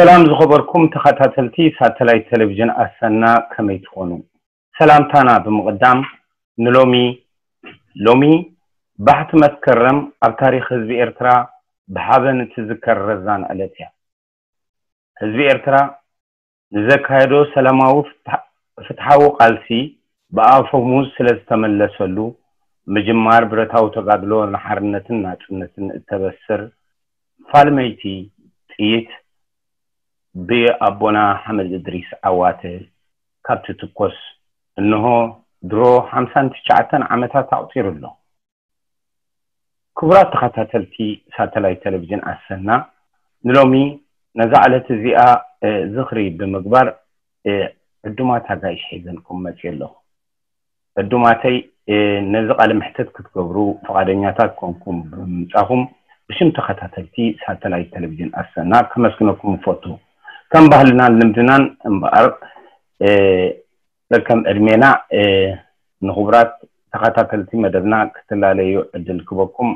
ሰላም ዝኸበርኩም ተኸታተልቲ ሳተላይት ቴሌቭዥን ኣሰና ከመይ ትኾኑ ሰላምታና ብምቕዳም ንሎሚ ሎሚ ባሕቲ መስከረም ኣብ ታሪክ ህዝቢ ኤርትራ ብሓበን እትዝከር ረዛን ዕለት እያ ህዝቢ ኤርትራ ንዘካየዶ ሰላማዊ ፍትሓዊ ቃልሲ ብኣፈሙዝ ስለ ዝተመለሰሉ ምጅማር ብረታዊ ተጋድሎ ንሓርነትን ናፅነትን እተበስር ፋልመይቲ ጥይት ብኣቦና ሓመድ እድሪስ ዓዋተ ካብቲ ትኮስ እንሆ ድሮ ሓምሳን ትሽዓተን ዓመታት ኣቁፂሩ ኣሎ ክቡራት ተኸታተልቲ ሳተላይት ቴሌቭዥን ኣሰና ንሎሚ ነዛ ዕለት እዚኣ ዝኽሪ ብምግባር ዕዱማት ኣጋይሽ ሒዘንኩም መፅእ ኣለኹ ዕዱማተይ ነዚ ቃለ ምሕተት ክትገብሩ ፈቃደኛታት ኮንኩም ብምምፃኹም ብሽም ተኸታተልቲ ሳተላይት ቴሌቭዥን ኣሰና ከመስግነኩም ፈቱ ከም ባህልናን ልምድናን እምበኣር ከም ዕድሜና ንክቡራት ተኸታተልቲ መደብና ክትላለዩ ዕድል ክበኩም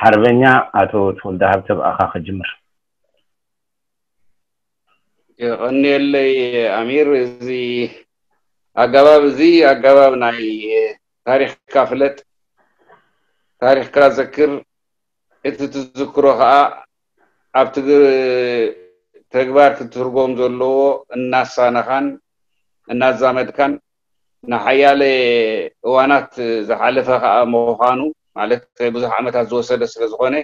ሓርበኛ ኣቶ ተወልደ ሃብተ ብኣኻ ክጅምር። ይቐኒየለይ ኣሚር እዚ ኣገባብ እዚ ኣገባብ ናይ ታሪክካ ፍለጥ ታሪክካ ዘክር እቲ ትዝክሮ ከዓ ኣብቲ ተግባር ክትርጎም ዘለዎ እናሳነኻን እናዛመድካን ንሓያለ እዋናት ዝሓለፈ ከዓ ምዃኑ ማለት ብዙሕ ዓመታት ዝወሰደ ስለ ዝኾነ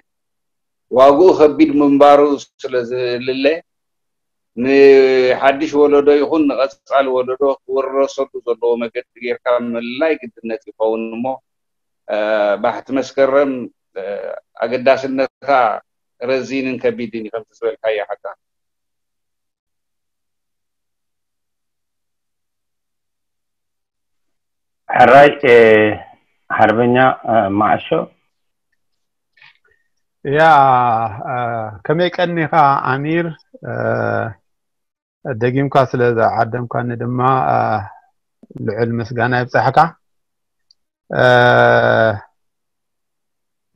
ዋግኡ ከቢድ ምንባሩ ስለ ዝልለ ንሓድሽ ወለዶ ይኹን ንቐፃሊ ወለዶ ክወረሰሉ ዘለዎ መገዲ ጌርካ ምልላይ ግድነት ይኸውን እሞ ባሕቲ መስከረም ኣገዳስነትካ ረዚንን ከቢድን ከም ትዝበልካዮ ሓካ ሕራይ ሓርበኛ ማዕሾ ያ ከመይ ቀኒኻ ኣሚር ደጊምካ ስለ ዝዓደምካኒ ድማ ልዑል ምስጋና ይብፅሐካ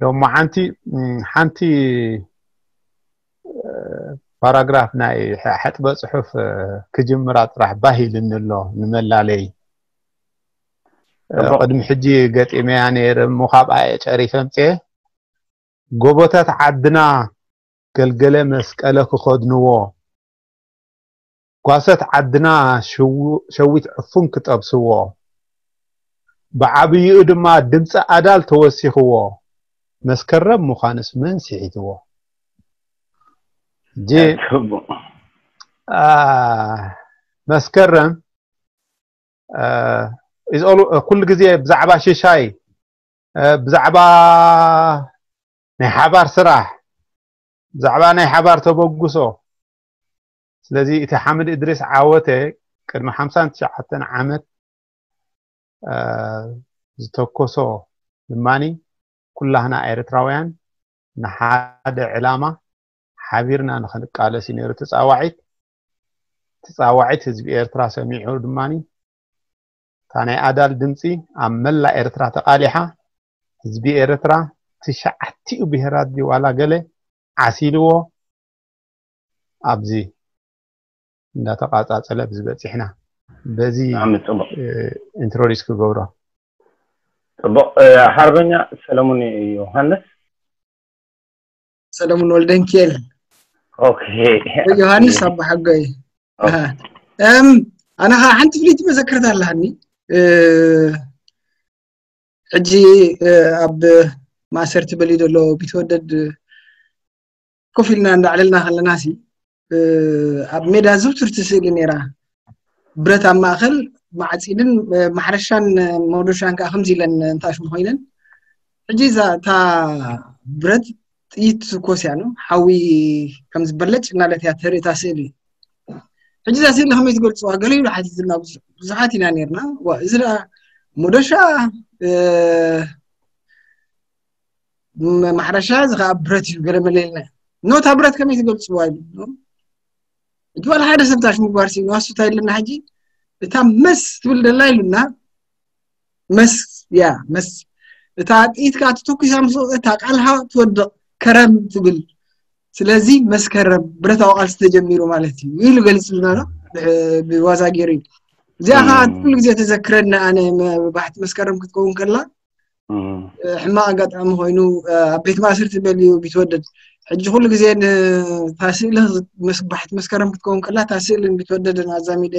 ሎማ ሓንቲ ሓንቲ ፓራግራፍ ናይ ሕጥበ ፅሑፍ ክጅምራ ጥራሕ ባሂልኒ ኣሎ ንመላለይ ቅድሚ ሕጂ ገጢመያ ነይረ እሞ ካብኣ ጨሪፈ ምፅየ ጎቦታት ዓድና ገልገለ መስቀለ ክኸድንዎ። ጓሶት ዓድና ሸዊት ዕፉን ክጠብስዎ። ብዓብይኡ ድማ ድምፂ ኣዳል ተወሲኽዎ። መስከረም ምዃንስ መን ስዒትዎ እጂ መስከረም ኩሉ ግዜ ብዛዕባ ሽሻይ ብዛዕባ ናይ ሓባር ስራሕ ብዛዕባ ናይ ሓባር ተበግሶ ስለዚ እቲ ሓመድ እድሪስ ዓወተ ቅድሚ 59 ዓመት ዝተኮሶ ድማኒ ኩላህና ኤርትራውያን ንሓደ ዕላማ ሓቢርና ንክንቃለስ እዩ ነይሩ ተፃዋዒት ተፃዋዒት ህዝቢ ኤርትራ ሰሚዑ ድማኒ እታ ናይ ኣዳል ድምፂ ኣብ መላእ ኤርትራ ተቃሊሓ ህዝቢ ኤርትራ ትሽዓቲኡ ብሄራት ዋላ ገለ ዓሲልዎ ኣብዚ እንዳተቃፃፀለ ብዝበፂሕና በዚ ኢንትሮዲስ ክገብሮ ፅቡቅ ሓርበኛ ሰለሙን ዮሃንስ ሰለሙን ወልደንኬል ዮሃንስ ኣቦ ሓጎይ ኣነ ከዓ ሓንቲ ፍልይቲ መዘክርት ኣለሃኒ ሕጂ ኣብ ማእሰርቲ በሊ ዘሎ ቢትወደድ ኮፍ ኢልና እንዳዕለልና ከለና ሲ ኣብ ሜዳ ዝውትርቲ ስእሊ ነይራ። ብረት ኣብ ማእኸል ማዕፂድን ማሕረሻን መዶሻን ከዓ ከምዚ ኢለን እንተኣሽሙ ኮይነን ሕጂ እታ ብረት ጥይት ነው ሓዊ ከም እናለት እያ ተርኢ እታ ስእሊ። ሕጂ እዛ ስእሊ ከመይ ትገልፅዋ ገለ ኢሉ ሓቲትና ብዙሓት ኢና ነርና እዚ ደኣ መዶሻ ማሕረሻ እዚ ከዓ ብረት እዩ ገለ መለልና ኖታ ብረት ከመይ ትገልፅዋ ኢሉ እቲ ዋላ ሓደ ሰብ ታሽ ምግባር ሲ ንዋስታ የለና ሕጂ እታ መስ ትብል ደላ ኢሉና መስ ያ መስ እታ ጥኢት ከዓ ተተኪሳ ምስ ወፅእ እታ ቃልሃ ትወድቕ ከረም ትብል ስለዚ መስከረም ብረታዊ ቃልሲ ተጀሚሩ ማለት እዩ። ኢሉ ገሊፅልና ሎ ብዋዛ ገይሩ እዩ እዚኣ ከዓ ኩሉ ግዜ ተዘክረና ኣነ ባሕቲ መስከረም ክትከውን ከላ ሕማቅ ኣጋጣሚ ኮይኑ ኣብ ቤት ማእሰርቲ በልዩ ቢትወደድ ሕጂ ኩሉ ግዜ ታስእሊ ባሕቲ መስከረም ክትከውን ከላ ታስእልን ቢትወደድን ኣዛሚደ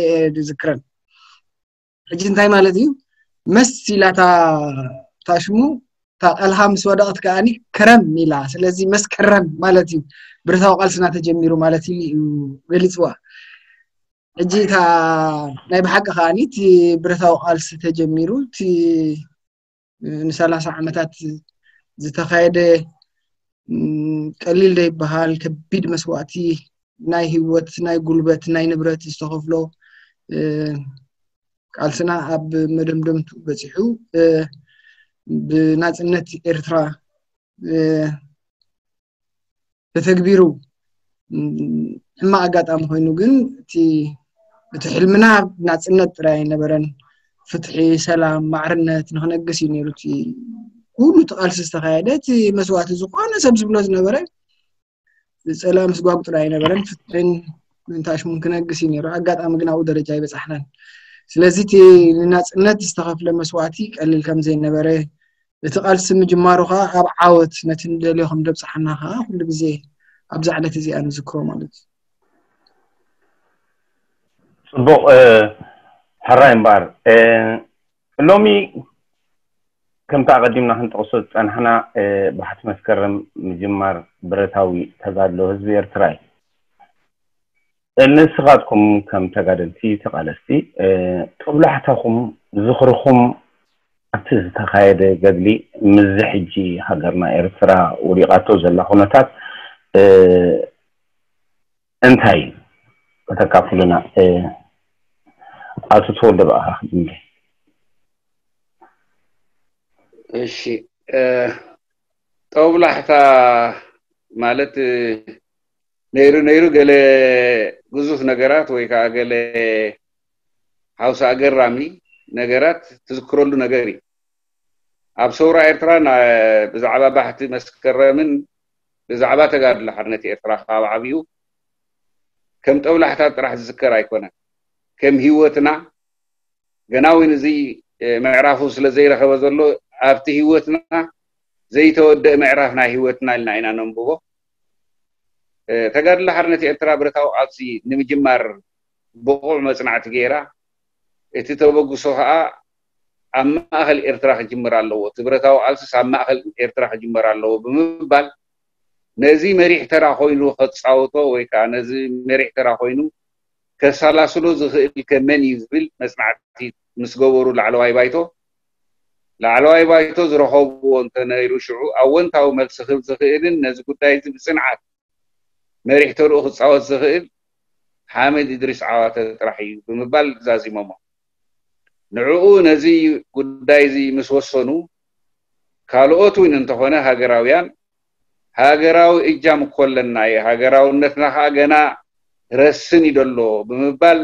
ዝክረን ሕጂ እንታይ ማለት እዩ? መስ ኢላታ ታሽሙ ታቀልሃ ምስ ወደቀት ከዓኒ ከረም ኢላ ስለዚ መስከረም ማለት እዩ። ብረታዊ ቃልስና ተጀሚሩ ማለት እዩ። ገሊፅዋ ሕጂ እታ ናይ ብሓቂ ከዓኒ እቲ ብረታዊ ቃልሲ ተጀሚሩ እቲ ንሰላሳ ዓመታት ዝተካየደ ቀሊል ዘይበሃል ከቢድ መስዋእቲ ናይ ሂወት ናይ ጉልበት ናይ ንብረት ዝተከፍሎ ቃልስና ኣብ መደምደምቱ በፂሑ ብናፅነት ኤርትራ ተተግቢሩ ሕማቅ ኣጋጣሚ ኮይኑ ግን እቲ ሕልምና ናፅነት ጥራይ ኣይነበረን ፍትሒ ሰላም ማዕርነት ንክነግስ እዩ ነይሩ እቲ ኩሉ እቲ ቃልሲ ዝተካየደ እቲ መስዋእቲ ዝኮነ ሰብ ዝብሎ ዝነበረ ፀላም ስጓጉ ጥራይ ኣይነበረን ፍትሕን ምንታሽሙን ክነግስ እዩ ነይሩ። ኣጋጣሚ ግን ኣብኡ ደረጃ ይበፃሕናን ስለዚ እቲ ንናፅነት ዝተከፍለ መስዋእቲ ቀሊል ከም እቲ ቃልሲ ምጅማሩ ከዓ ኣብ ዓወት ነቲ ንደልዮ ከም ደብፃሓና ከዓ ኩሉ ግዜ ኣብዛ ዕለት እዚኣ ንዝክሮ ማለት እዩ። ፅቡቅ ሕራይ እምበር። ሎሚ ከምቲ ኣቀዲምና ክንጠቅሶ ዝፀናሕና ባሕቲ መስከረም ምጅማር ብረታዊ ተጋድሎ ህዝቢ ኤርትራ እዩ ንስኻትኩም ከም ተጋደልቲ ተቃለስቲ ጦብላሕታኩም ዝኽርኩም ኣብቲ ዝተካየደ ገድሊ ምዚ ሕጂ ሃገርና ኤርትራ ወዲቃቶ ዘላ ኩነታት እንታይ ከተካፍሉና ኣቶ ተወልደ በኣኻ ክጅምር እሺ ጦብላሕታ ማለት ነይሩ ነይሩ ገለ ግዙፍ ነገራት ወይ ከዓ ገለ ሃውሳ ኣገራሚ ነገራት ትዝክረሉ ነገር እዩ። ኣብ ሰውራ ኤርትራ ብዛዕባ ባሕቲ መስከረምን ብዛዕባ ተጋድሎ ሓርነት ኤርትራ ካብ ዓብዩ ከም ጠብላሕታት ጥራሕ ዝዝከር ኣይኮነን። ከም ሂወትና ገናዊን እዚ ምዕራፉ ስለ ዘይረኸበ ዘሎ ኣብቲ ሂወትና ዘይተወደአ ምዕራፍ ናይ ሂወትና ኢልና ኢና ነንብቦ። ተጋድሎ ሓርነት ኤርትራ ብረታዊ ቃልሲ ንምጅማር ብቁዕ መፅናዕቲ ገይራ እቲ ተበግሶ ከዓ ኣብ ማእኸል ኤርትራ ክጅምር ኣለዎ። እቲ ብረታዊ ቃልሲስ ኣብ ማእኸል ኤርትራ ክጅመር ኣለዎ ብምባል ነዚ መሪሕ ተራ ኮይኑ ከፃውቶ ወይ ከዓ ነዚ መሪሕ ተራ ኮይኑ ከሰላስሎ ዝኽእል ከመን እዩ ዝብል መፅናዕቲ ምስ ገበሩ ላዕለዋይ ባይቶ ላዕለዋይ ባይቶ ዝረኸብዎ እንተነይሩ ሽዑ ኣወንታዊ መልሲ ክህብ ዝኽእልን ነዚ ጉዳይ እዚ ብፅንዓት መሪሕ ተርኡ ክፃወት ዝኽእል ሓመድ ኢድሪስ ዓዋተ ጥራሕ እዩ ብምባል ዛዚሞሞ ንዕኡ ነዚ ጉዳይ እዚ ምስ ወሰኑ ካልኦት እውን እንተኾነ ሃገራውያን ሃገራዊ እጃም እኮ ኣለና ሃገራውነትና ከዓ ገና ረስን እዩ ብምባል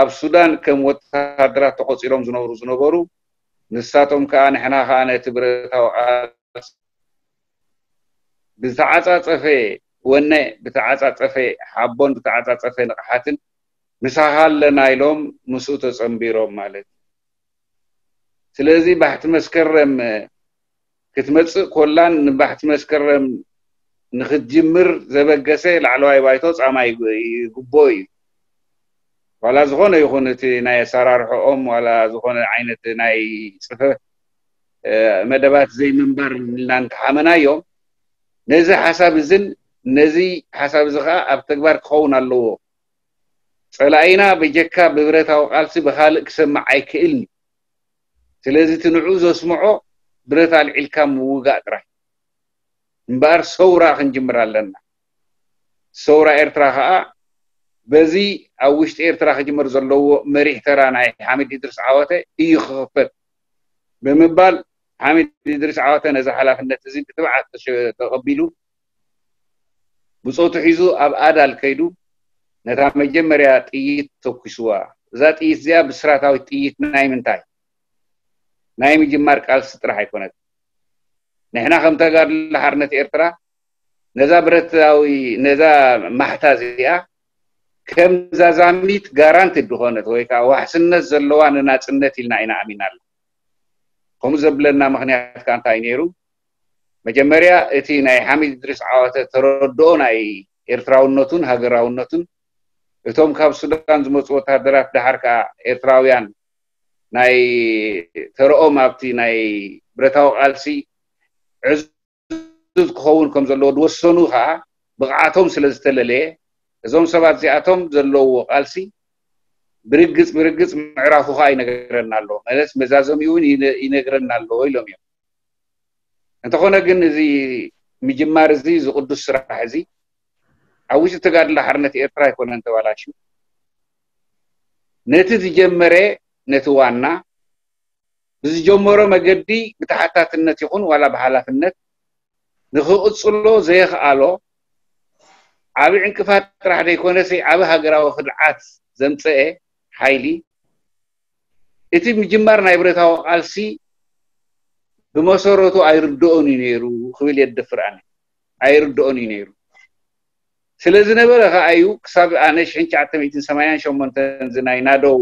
ኣብ ሱዳን ከም ወታደራት ተቆፂሮም ዝነብሩ ዝነበሩ ንሳቶም ከዓ ንሕና ከዓ ነቲ ብረታዊ ብተዓፃፀፈ ወነ ብተዓፃፀፈ ሓቦን ብተዓፃፀፈ ንቕሓትን ምሳኻ ኣለና ኢሎም ምስኡ ተፀንቢሮም ማለት እዩ ስለዚ ባሕቲ መስከረም ክትመፅእ ኮላን ንባሕቲ መስከረም ንክትጅምር ዘበገሰ ላዕለዋይ ባይቶ ፃማ ይግቦ እዩ። ዋላ ዝኾነ ይኹን እቲ ናይ ኣሰራርሕኦም ዋላ ዝኾነ ዓይነት ናይ ፅፈ መደባት ዘይምንባር ኢልና እንተሓመናዮም ነዚ ሓሳብ እዝን ነዚ ሓሳብ እዚ ከዓ ኣብ ተግባር ክኸውን ኣለዎ። ፀላኢና በጀካ ብብረታዊ ቃልሲ ብካልእ ክሰማዕ ኣይክእልኒ ስለዚ እቲ ንዑ ዘስምዖ ብረት ኣልዒልካ ምውጋእ ጥራሕ። እምበኣር ሰውራ ክንጅምር ኣለና። ሰውራ ኤርትራ ከዓ በዚ ኣብ ውሽጢ ኤርትራ ክጅመር ዘለዎ መሪሕ ተራ ናይ ሓሚድ ኢድሪስ ዓወተ እዩ ክኽፈት ብምባል ሓሚድ ኢድሪስ ዓወተ ነዚ ሓላፍነት እዚ ብትብዓት ተቐቢሉ ብፆቱ ሒዙ ኣብ ኣዳል ከይዱ ነታ መጀመርያ ጥይት ተኪስዋ እዛ ጥይት እዚኣ ብስራታዊት ጥይት ናይ ምንታይ ናይ ምጅማር ቃልሲ ጥራሕ ኣይኮነት ንሕና ከም ተጋድሎ ሓርነት ኤርትራ ነዛ ብረታዊ ነዛ ማሕታ እዚኣ ከም ዛዛሚት ጋራንቲ ድኾነት ወይ ከዓ ዋሕስነት ዘለዋ ንናፅነት ኢልና ኢና ኣሚና ኣላ ከምኡ ዘብለና ምክንያት ከዓ እንታይ ነይሩ? መጀመርያ እቲ ናይ ሓሚድ ድሪስ ዓወተ ተረድኦ ናይ ኤርትራውነቱን ሃገራውነቱን እቶም ካብ ሱዳን ዝመፁ ወታደራት ድሓር ከዓ ኤርትራውያን ናይ ተረኦም ኣብቲ ናይ ብረታዊ ቃልሲ ዕዙዝ ክኸውን ከም ዘለዎ ዝወሰኑ ከዓ ብቕዓቶም ስለ ዝተለለየ እዞም ሰባት እዚኣቶም ዘለውዎ ቃልሲ ብርግፅ ብርግፅ ምዕራፉ ከዓ ይነገረና ኣሎ። ማለት መዛዘሚኡ እውን ይነግረና ኣለዎ ኢሎም እዮም። እንተኾነ ግን እዚ ምጅማር እዚ ዝቅዱስ ስራሕ እዚ ኣብ ውሽጢ ተጋድሎ ሓርነት ኤርትራ ኣይኮነን ተባላሽዩ። ነቲ ዝጀመረ ነቲ ዋና ብዝጀመሮ መገዲ ብተሓታትነት ይኹን ዋላ ብሓላፍነት ንክቅፅሎ ዘየኽኣሎ ዓብ ዕንቅፋት ጥራሕ ዘይኮነሰ ዓብ ሃገራዊ ክድዓት ዘምፀአ ሓይሊ እቲ ምጅማር ናይ ብረታዊ ቃልሲ ብመሰረቱ ኣይርድኦን እዩ ነይሩ ክብል የደፍር ኣይርድኦን እዩ ነይሩ። ስለ ከዓ እዩ ክሳብ ኣነ ሽሕን ሸዓተ ሚእትን ሰማንያን ሸሞንተን ዝናይ ናደው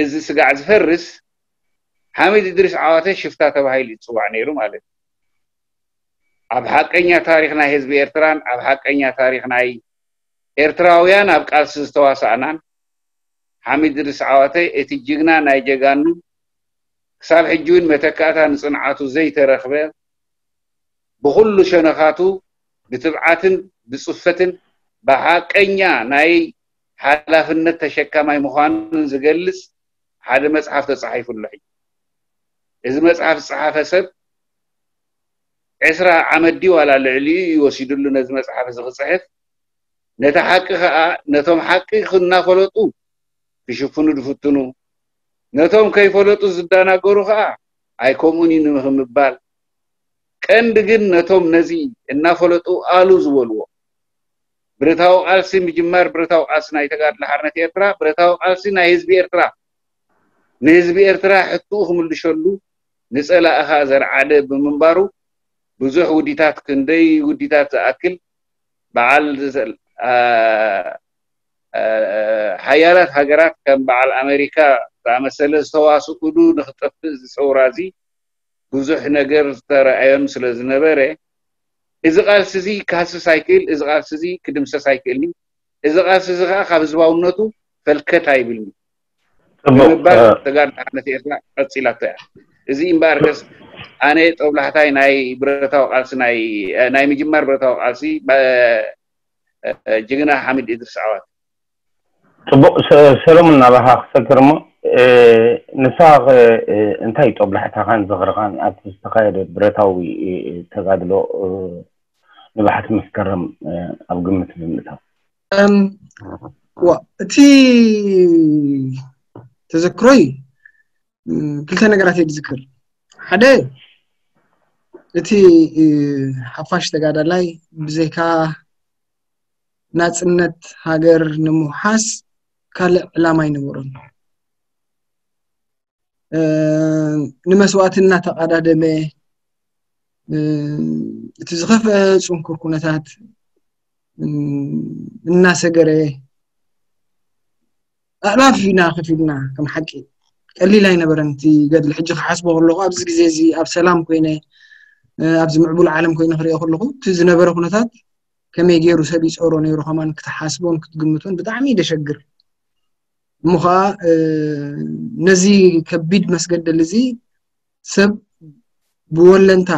እዚ ስጋዕ ዝፈርስ ሓሚድ እድሪስ ዓዋተ ሽፍታ ተባሂሉ ይፅዋዕ ነይሩ ማለት እዩ። ኣብ ሓቀኛ ታሪክ ናይ ህዝቢ ኤርትራን ኣብ ሓቀኛ ታሪክ ናይ ኤርትራውያን ኣብ ቃልሲ ዝተዋሳእናን ሓሚድ እድሪስ ዓዋተ እቲ ጅግና ናይ ጀጋኑ ክሳብ ሕጂ እውን መተካእታ ንፅንዓቱ ዘይተረኽበ ብኩሉ ሸነኻቱ ብትብዓትን ብፅፈትን ብሓቀኛ ናይ ሓላፍነት ተሸካማይ ምዃኑን ዝገልፅ ሓደ መፅሓፍ ተፃሒፉሎ ሕጂ እዚ መፅሓፍ ዝፀሓፈ ሰብ ዕስራ ዓመት ዲ ዋላ ልዕሊኡ ይወሲድሉ ነዚ መፅሓፍ እዚ ክፅሕፍ ነቲ ሓቂ ከዓ ነቶም ሓቂ ክናፈለጡ ክሽፍኑ ድፍትኑ ነቶም ከይፈለጡ ዝደናገሩ ከዓ ኣይከምኡን እዩ ንምባል ቀንዲ ግን ነቶም ነዚ እናፈለጡ ኣሉ ዝበልዎ ብረታዊ ቃልሲ ምጅማር ብረታዊ ቃልሲ ናይ ተጋድሎ ሓርነት ኤርትራ ብረታዊ ቃልሲ ናይ ህዝቢ ኤርትራ ንህዝቢ ኤርትራ ሕትኡ ክምልሸሉ ንፀላእኻ ዘርዓደ ብምንባሩ ብዙሕ ውዲታት ክንደይ ውዲታት ዝኣክል በዓል ሓያላት ሃገራት ከም በዓል ኣሜሪካ ዝኣመሰለ ዝተዋስኡሉ ንክጠፍእ ዝፀውራ እዚ ብዙሕ ነገር ዝተረኣዮን ስለ ዝነበረ እዚ ቃልሲ እዚ ክሃስስ ኣይክእል እዚ ቃልሲ እዚ ክድምሰስ ኣይክእልኒ እዚ ቃልሲ እዚ ከዓ ካብ ህዝባውነቱ ፈልከት ኣይብልኒ ብምባል ተጋድሎ ሓርነት ኤርትራ ቀፂላቶ እያ እዚ እምበር ከስ ኣነ ጦብላሕታይ ናይ ብረታዊ ቃልሲ ናይ ምጅማር ብረታዊ ቃልሲ ጅግና ሓሚድ ኢድሪስ ዓዋት ፅቡቅ ሰሎሞን ናባኻ ክሰግር እሞ ንስኻ እንታይ ጦብላሕታኻን ዝኽርኻን ኣብቲ ዝተካየደ ብረታዊ ተጋድሎ ንባሕቲ መስከረም ኣብ ግምት ብምእታው እቲ ተዘክሮይ? ክልተ ነገራት እየ ዝዝክር። ሓደ እቲ ሓፋሽ ተጋዳላይ ብዘይካ ናፅነት ሃገር ንምውሓስ ካልእ ዕላማ ይነበሮን ንመስዋእቲ እናተቀዳደመ እቲ ዝኸፍአ ፅንኩር ኩነታት እናሰገረ ኣዕላፍ ኢና ከፍ ኢልና ከም ሓቂ ቀሊል ኣይነበረን እቲ ገድሊ ሕጂ ክሓስቦ ከለኩ ኣብዚ ግዜ እዚ ኣብ ሰላም ኮይነ ኣብዚ ምዕቡል ዓለም ኮይነ ክሪኦ ከለኩ እቲ ዝነበረ ኩነታት ከመይ ገይሩ ሰብ ይፀሮ ነይሩ ከማን ክትሓስቦን ክትግምቶን ብጣዕሚ ደሸግር እሞ ከዓ ነዚ ከቢድ መስገደል እዚ ሰብ ብወለንታ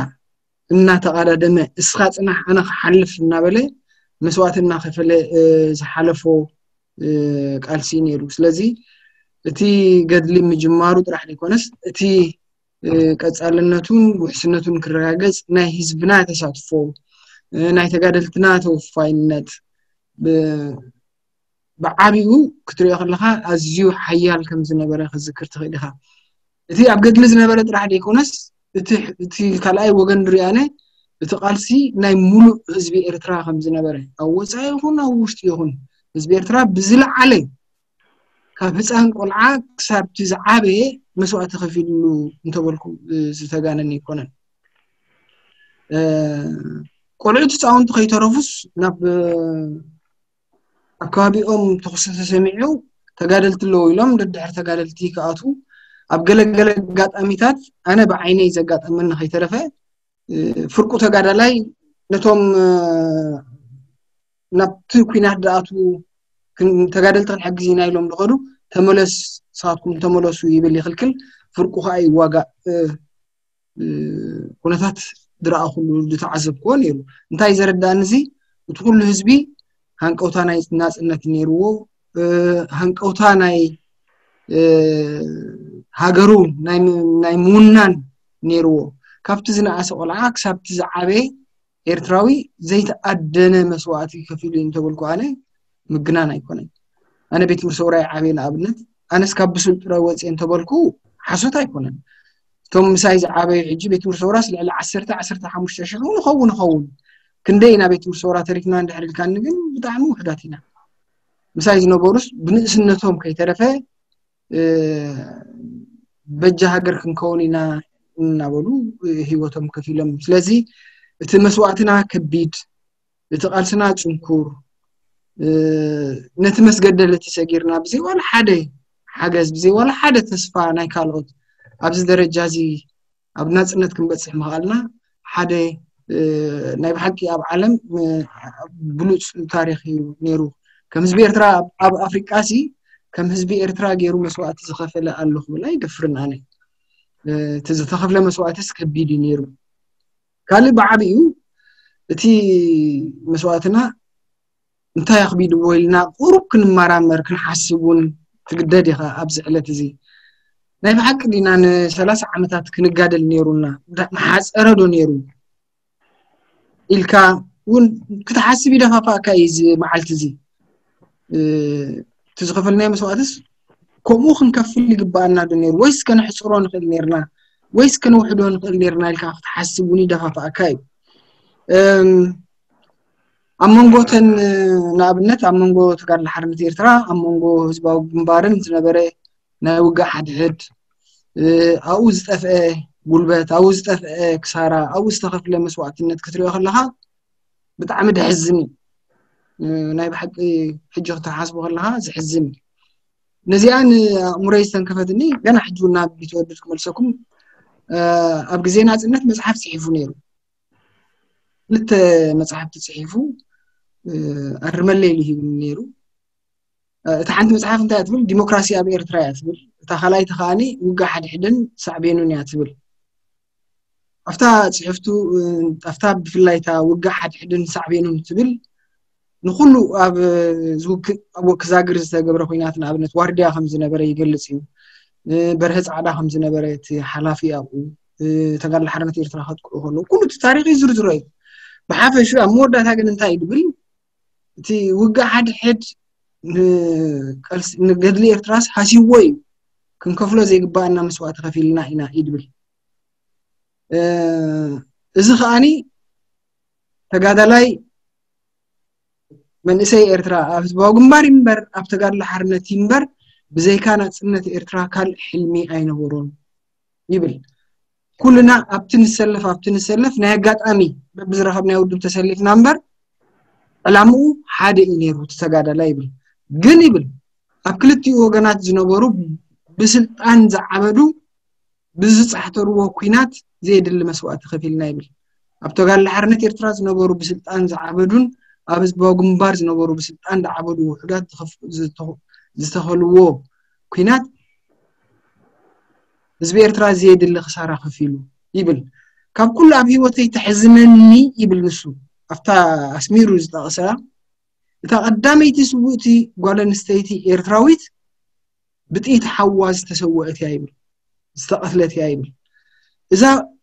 እናተቀዳደመ እስኻ ፅናሕ ኣነ ክሓልፍ እናበለ መስዋእቲ እናከፈለ ዝሓለፎ ቃልሲ ነይሩ ስለዚ እቲ ገድሊ ምጅማሩ ጥራሕ ዘይኮነስ እቲ ቀፃልነቱን ውሕስነቱን ክረጋገፅ ናይ ህዝብና ተሳትፎ ናይ ተጋደልትና ተወፋይነት ብዓብኡ ክትሪኦ ከለካ ኣዝዩ ሓያል ከም ዝነበረ ክዝክር ትኽእል ኢኻ። እቲ ኣብ ገድሊ ዝነበረ ጥራሕ ዘይኮነስ እቲ ካልኣይ ወገን ንሪኦ ኣነ እቲ ቃልሲ ናይ ሙሉእ ህዝቢ ኤርትራ ከም ዝነበረ ኣብ ወፃኢ ይኹን ኣብ ውሽጢ ይኹን ህዝቢ ኤርትራ ብዝለዓለ ካብ ህፃን ቆልዓ ክሳብ እቲ ዝዓበየ መስዋእቲ ከፊልሉ እንተበልኩ ዝተጋነን ይኮነን። ቆልዑት ህፃውንቲ ከይተረፉስ ናብ ኣብ ከባቢኦም ተኩሲ ተሰሚዑ ተጋደልቲ ኣለዉ ኢሎም ደድሕር ተጋደልቲ ክኣትዉ ኣብ ገለገለ ኣጋጣሚታት ኣነ ብዓይነይ ዘጋጠመኒ ከይተረፈ ፍርቁ ተጋዳላይ ነቶም ናብቲ ኩናት ዝኣትዉ ተጋደልቲ ክንሕግዝ ኢሎም ዝኸዱ ተመለስ ንስኻትኩም ተመለሱ ይብል ይኽልክል። ፍርቁ ከዓ ይዋጋእ ኩነታት ዝረኣኹሉ ዝተዓዘብክዎ ነይሩ። እንታይ ዘረዳእኒ እዚ እቲ ኩሉ ህዝቢ ሃንቀውታ ናይ ናፅነት ነይርዎ ሃንቀውታ ናይ ሃገሩ ናይ ምውናን ነይርዎ። ካብቲ ዝነኣሰ ቆልዓ ክሳብቲ ዝዓበየ ኤርትራዊ ዘይተኣደነ መስዋእቲ ከፊሉ እዩ እንተበልኩ ኣነ ምግናን ኣይኮነን። ኣነ ቤት ትምህርቲ ዓበየ ንኣብነት ኣነስ ካብ ብስልጡረ ወፅየ እንተበልኩ ሓሶት ኣይኮነን። እቶም ምሳይ ዝዓበዩ ሕጂ ቤት ትምህርቲ ሰውራስ ልዕሊ ዓሰርተ ዓሰርተ ሓሙሽተ ሽሕ ንኸውን ንኸውን። ክንደይ ኢና ቤት ትምህርቲ ሰውራ ተሪክና እንድሕር ግን ብጣዕሚ ውሕዳት ኢና። ምሳይ ዝነበሩስ ብንእስነቶም ከይተረፈ በጃ ሃገር ክንከውን ኢና እናበሉ ሂወቶም ከፊሎም። ስለዚ እቲ መስዋእትና ከቢድ እቲ ቃልስና ፅንኩር ነቲ መስገደል እቲ ሰጊርና ብዘይ ዋላ ሓደ ሓገዝ ብዘይ ዋላ ሓደ ተስፋ ናይ ካልኦት ኣብዚ ደረጃ እዚ ኣብ ናፅነት ክንበፅሕ ምኽኣልና ሓደ ናይ ብሓቂ ኣብ ዓለም ብሉፅ ታሪክ እዩ ነይሩ። ከም ህዝቢ ኤርትራ ኣብ ኣፍሪቃ ሲ ከም ህዝቢ ኤርትራ ገይሩ መስዋእቲ ዝኸፈለ ኣሎ ክብል ኣይደፍርን ኣነ እቲ ዝተኸፍለ መስዋእትስ ከቢድ እዩ ነይሩ። ካልእ ብዓብኡ እቲ መስዋእትና እንታይ ኣኽቢድዎ ኢልና ቁሩብ ክንመራመር ክንሓስብ እውን ትግደድ ኢኻ ኣብዚ ዕለት እዚ ናይ ብሓቂ ዲና ንሰላሳ ዓመታት ክንጋደል ነይሩና ማሓፀረ ዶ ነይሩ ኢልካ እውን ክትሓስብ ይደፋፋእካ እዩ እዚ መዓልቲ እዚ እቲ ዝኸፈልናዮ መስዋእትስ ከምኡ ክንከፍል ይግባአና ዶ ነይሩ ወይስ ከነሕፅሮ ንኽእል ነርና ወይስ ከነውሕዶ ንኽእል ነርና ኢልካ ክትሓስብ እውን ይደፋፋእካ እዩ ኣብ መንጎተን ንኣብነት ኣብ መንጎ ተጋድሊ ሓርነት ኤርትራ ኣብ መንጎ ህዝባዊ ግንባርን ዝነበረ ናይ ውጋእ ሓድሕድ ኣብኡ ዝጠፍአ ጉልበት ኣብኡ ዝጠፍአ ክሳራ ኣብኡ ዝተኸፍለ መስዋእትነት ክትሪኦ ከለካ ብጣዕሚ ድሕዝን እዩ ናይ ብሓቂ ሕጂ ክትሓስቦ ከለካ ዝሕዝን እዩ ነዚኣ ንኣእሙረይ ዝተንከፈትኒ ገና ሕጂ እውን ናብ ቢትወድድ ክመልሰኩም ኣብ ግዜ ናፅነት መፅሓፍ ፅሒፉ ነይሩ ክልተ መፅሓፍቲ ፅሒፉ ኣርመለይ ልሂቡ ነይሩ እታ ሓንቲ መፅሓፍ እንታይ ትብል ዲሞክራሲ ኣብ ኤርትራ እያ ትብል እታ ካልኣይቲ ከዓኒ ውጋእ ሓድሕድን ሳዕቤኑን እያ ትብል ኣብታ ፅሕፍቱ ኣብታ ብፍላይታ ውጋእ ሓድሕድን ሳዕቤኑን ትብል ንኩሉ ኣብ ዝውክእ ኣብ ክዛግር ዝተገብረ ኩናት ንኣብነት ዋርድያ ከም ዝነበረ ይገልፅ እዩ በርሀ ፃዕዳ ከም ዝነበረ እቲ ሓላፊ ኣብኡ ተጋድሊ ሓርነት ኤርትራ ከጥቅዑ ከለዉ ኩሉ እቲ ታሪክ ዝርዝሮ እዩ ብሓፈሹ ኣብ መወዳእታ ግን እንታይ ድብል እቲ ውጋእ ሓድሕድ ንገድሊ ኤርትራስ ሃሲዎ እዩ። ክንከፍሎ ዘይግባአና መስዋእቲ ከፊልና ኢና ይድብል እዚ ከዓኒ ተጋዳላይ መንእሰይ ኤርትራ ኣብ ህዝባዊ ግንባር እምበር ኣብ ተጋድሎ ሓርነት እምበር ብዘይካ ናፅነት ኤርትራ ካልእ ሕልሚ ኣይነበሮን ይብል። ኩልና ኣብቲ ንሰለፍ ኣብቲ ንሰለፍ ናይ ኣጋጣሚ በብዝረኸብናይ ውድብ ተሰሊፍና እምበር ዕላምኡ ሓደ እዩ ነይሩ እቲ ተጋዳላይ ይብል። ግን ይብል ኣብ ክልቲኡ ወገናት ዝነበሩ ብስልጣን ዝዓበዱ ብዝፃሕተርዎ ኩናት ዘየድሊ መስዋእቲ ከፊልና ይብል። ኣብ ተጋድሊ ሓርነት ኤርትራ ዝነበሩ ብስልጣን ዝዓበዱን ኣብ ህዝባዊ ግንባር ዝነበሩ ብስልጣን ዝዓበዱ ውሕዳት ዝተኸልዎ ኩናት ህዝቢ ኤርትራ ዘየድሊ ክሳራ ከፊሉ ይብል። ካብ ኩሉ ኣብ ሂወተይ ተሕዝነኒ ይብል ንሱ ኣብታ ኣስሚሩ ዝጠቐሰ እታ ቀዳመይቲ ስውእቲ ጓል ኣንስተይቲ ኤርትራዊት ብጥኢት ሓዋ ዝተሰወአት እያ ይብል ዝተቐትለት እያ ይብል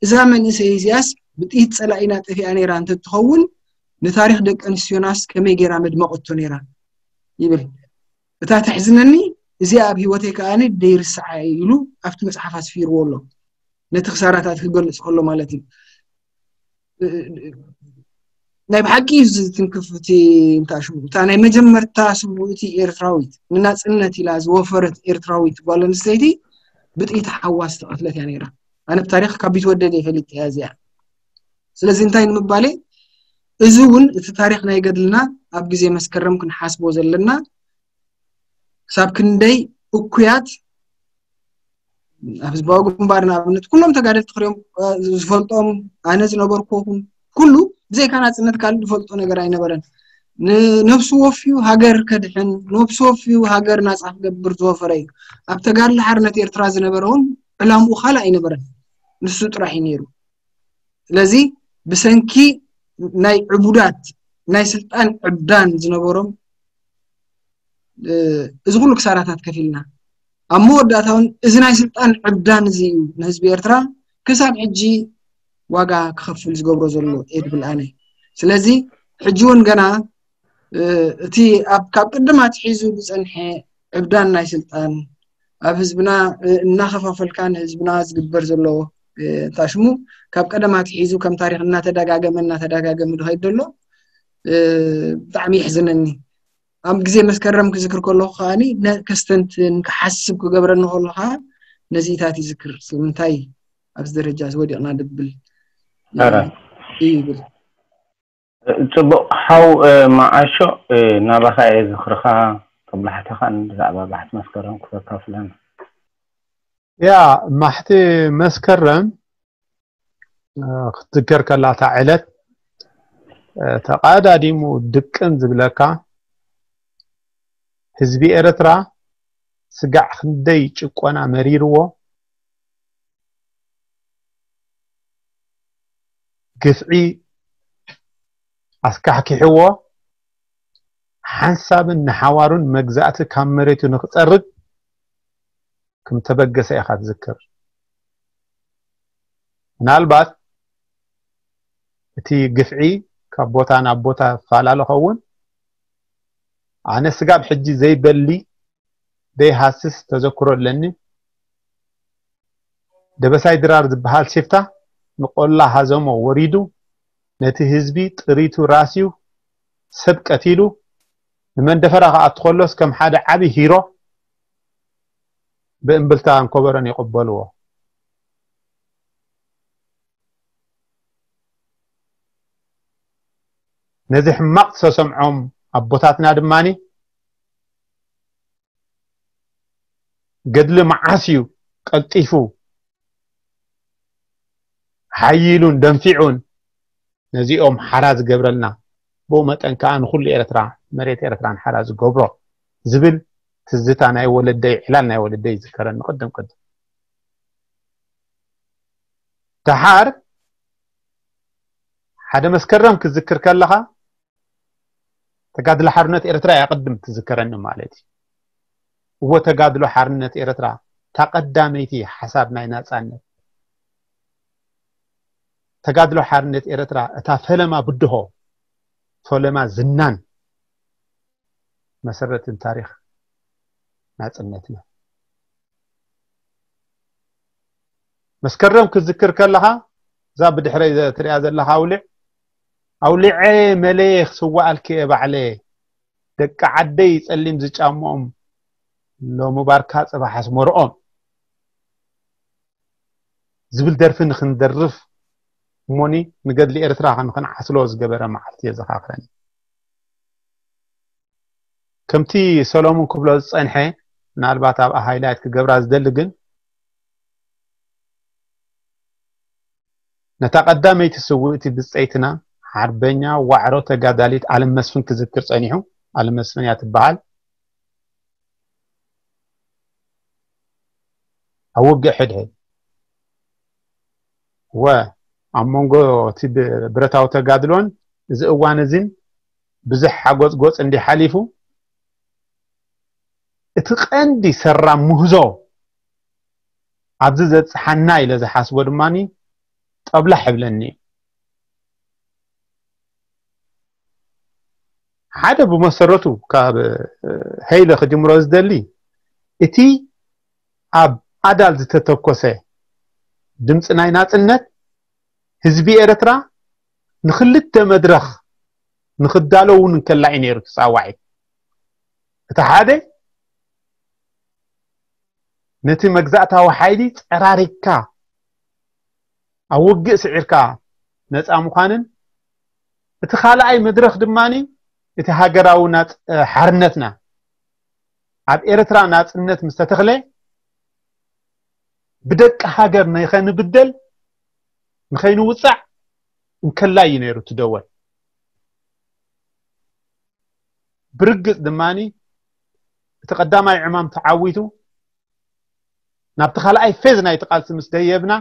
እዛ መንእሰይ እዚኣስ ብጥኢት ፀላኢና ጠፊኣ ነይራ እንተትኸውን ንታሪክ ደቂ ኣንስትዮናስ ከመይ ጌራ መድመቐቶ ነይራ ይብል እታ ተሕዝነኒ እዚኣ ኣብ ሂወተይ ከዓኒ ደይርስዓ ኢሉ ኣብቲ መፅሓፍ ኣስፊርዎ ኣሎ ነቲ ክሳራታት ክገልፅ ከሎ ማለት እዩ ናይ ብሓቂ ዝትንክፍ እቲ እንታይ ሽሙ እታ ናይ መጀመርታ ስውእቲ ኤርትራዊት ንናፅነት ኢላ ዝወፈረት ኤርትራዊት ጓል ኣንስተይቲ ብጥኢት ሓዋስ ተቐትለት እያ ነይራ ኣነ ብታሪክ ካብ ቢትወደድ የፈሊጥ እያ እዚኣ ስለዚ እንታይ ንምባለ እዚ እውን እቲ ታሪክ ናይ ገድልና ኣብ ግዜ መስከረም ክንሓስቦ ዘለና ክሳብ ክንደይ እኩያት ኣብ ህዝባዊ ግንባር ንኣብነት ኩሎም ተጋደልቲ ክሪኦም ዝፈልጦም ኣነ ዝነበርኩ ኩሉ ብዘይካ ናፅነት ካልእ ዝፈልጦ ነገር ኣይነበረን ንነብሱ ወፍዩ ሃገር ከድሕን ነብሱ ወፍዩ ሃገር ናፃ ክገብር ዝወፈረ እዩ ኣብ ተጋድሊ ሓርነት ኤርትራ ዝነበረ እውን ዕላምኡ ካልእ ኣይነበረን ንሱ ጥራሕ እዩ ነይሩ። ስለዚ ብሰንኪ ናይ ዕቡዳት ናይ ስልጣን ዕብዳን ዝነበሮም እዚ ኩሉ ክሳራታት ከፊልና። ኣብ መወዳእታ እውን እዚ ናይ ስልጣን ዕብዳን እዚ እዩ። ንህዝቢ ኤርትራ ክሳብ ሕጂ ዋጋ ክኸፍል ዝገብሮ ዘሎ እየ ኣነ ስለዚ ሕጂ እውን ገና እቲ ካብ ቅድማት ሒዙ ዝፀንሐ ዕብዳን ናይ ስልጣን ኣብ ህዝብና እናኸፋፈልካ ንህዝብና ዝግበር ዘሎ ታሽሙ ካብ ቀደማት ሒዙ ከም ታሪክ እናተደጋገመ እናተደጋገመ ድኸይድ ዘሎ ብጣዕሚ ይሕዝነኒ ኣብ ግዜ መስከረም ክዝክር ከለኹ ከዓኒ ከስተንትን ክሓስብ ክገብረኒ ከሎ ከዓ ነዚኢታት ይዝክር። ስለምንታይ ኣብዚ ደረጃ ዝወዲቕና ድብል እዩ ይብል ፅቡቅ ሓው ማዓሾ ናባኻ እየ ዝኽርኻ ጦብላሕትኻ ብዛዕባ ባሕቲ መስከረም ክተካፍለና ያ ማሕቲ መስከረም ክትዝከር ከላ እታ ዕለት ተቃዳዲሙ ድቅን ዝብለካ ህዝቢ ኤርትራ ስጋዕ ክንደይ ጭቆና መሪርዎ ግፍዒ ኣስካሕኪሕዎ ሓንሳብን ንሓዋሩን መግዛእቲ ካብ መሬቱ ንክፀርግ ከም ተበገሰ ኢኻ ትዝክር። ምናልባት እቲ ግፍዒ ካብ ቦታ ናብ ቦታ ፈላለ ኸውን ኣነ ስጋብ ሕጂ ዘይበሊ ዘይሃስስ ተዘክሮ ኣለኒ። ደበሳይ ድራር ዝበሃል ሽፍታ ንቆላ ሃዘሞ ወሪዱ ነቲ ህዝቢ ጥሪቱ ራስዩ ሰብ ቀቲሉ ንመንደፈራ ክኣቱ ከሎስ ከም ሓደ ዓብይ ሂሮ ብእምብልታ እንኮበረን ይቕበልዎ ነዚ ሕማቕ ዝተሰምዖም ኣቦታትና ድማኒ ገድሊ መዓስ እዩ ቀልጢፉ ሓይሉን ደንፊዑን ነዚኦም ሓራ ዝገብረልና ብኡ መጠን ከዓ ንኩሉ ኤርትራ መሬት ኤርትራን ሓራ ዝገብሮ ዝብል ትዝታ ናይ ወለደይ ዕላል ናይ ወለደይ ይዝከረኒ ቅድም ቅድም ድሓር ሓደ መስከረም ክዝክር ከለካ ተጋድሎ ሓርነት ኤርትራ ያቅድም ትዝከረኒ ማለት እዩ እዎ ተጋድሎ ሓርነት ኤርትራ ተቀዳመይቲ ሓሳብ ናይ ናፃነት ተጋድሎ ሓርነት ኤርትራ እታ ፈለማ ብድሆ ፈለማ ዝናን መሰረትን ታሪክ ናፅነትና መስከረም ክዝክር ከለካ እዛ ብድሕረይ ትሪኣ ዘለካ ኣውሊዕ ኣውሊዐ መለየ ክስዋኣልክ እየ ባዕለ ደቂ ዓደይ ፀሊም ዝጫምኦም ሎሚ ባርካ ፅባሓስ መርኦም ዝብል ደርፊ ንክንደርፍ እሞኒ ንገድሊ ኤርትራ ንክንዓስሎ ዝገበረ መዓልቲ እየ ዘኻኽረኒ ከምቲ ሰሎሞን ክብሎ ዝፀንሐ ምናልባት ኣብ ሃይላይት ክገብራ ዝደሊ ግን ነታ ቀዳመይቲ ስውእቲ ብፀይትና ሓርበኛ ዋዕሮ ተጋዳሊት ዓለም መስፍን ክዝክር ፀኒሑ ዓለም መስፍን እያ ትበሃል ኣብ ውግእ ሕድሕድ ወ ኣብ መንጎ እቲ ብረታዊ ተጋድሎን እዚ እዋን እዚን ብዙሕ ሓጎፅ ጎፅ እንዲ ሓሊፉ እቲ ቀንዲ ሰራ ምህዞ ኣብዚ ዘፅሓና ኢለ ዝሓስቦ ድማኒ ጠብላ ሕብለኒ ሓደ ብመሰረቱ ካብ ሃይለ ክጅምሮ ዝደሊ እቲ ኣብ ኣዳል ዝተተኮሰ ድምፂ ናይ ናፅነት ህዝቢ ኤርትራ ንክልተ መድረክ ንክዳሎ እውን እንከላ እዩ ነይሩ ተፃዋዒት እቲ ሓደ ነቲ መግዛእታዊ ሓይሊ ፀራሪግካ ኣብ ውግእ ስዒርካ ነፃ ምዃንን እቲ ካልኣይ መድረክ ድማኒ እቲ ሃገራዊ ሓርነትና ኣብ ኤርትራ ናፅነት ምስ ተተኽለ ብደቂ ሃገር ንኸንብደል ንኸይንውፃዕ እንከላ እዩ ነይሩ ትደወል ብርግፅ ድማኒ እቲ ቀዳማይ ዕማም ተዓዊቱ ናብቲ ካልኣይ ፌዝ ናይቲ ቃልሲ ምስ ደየብና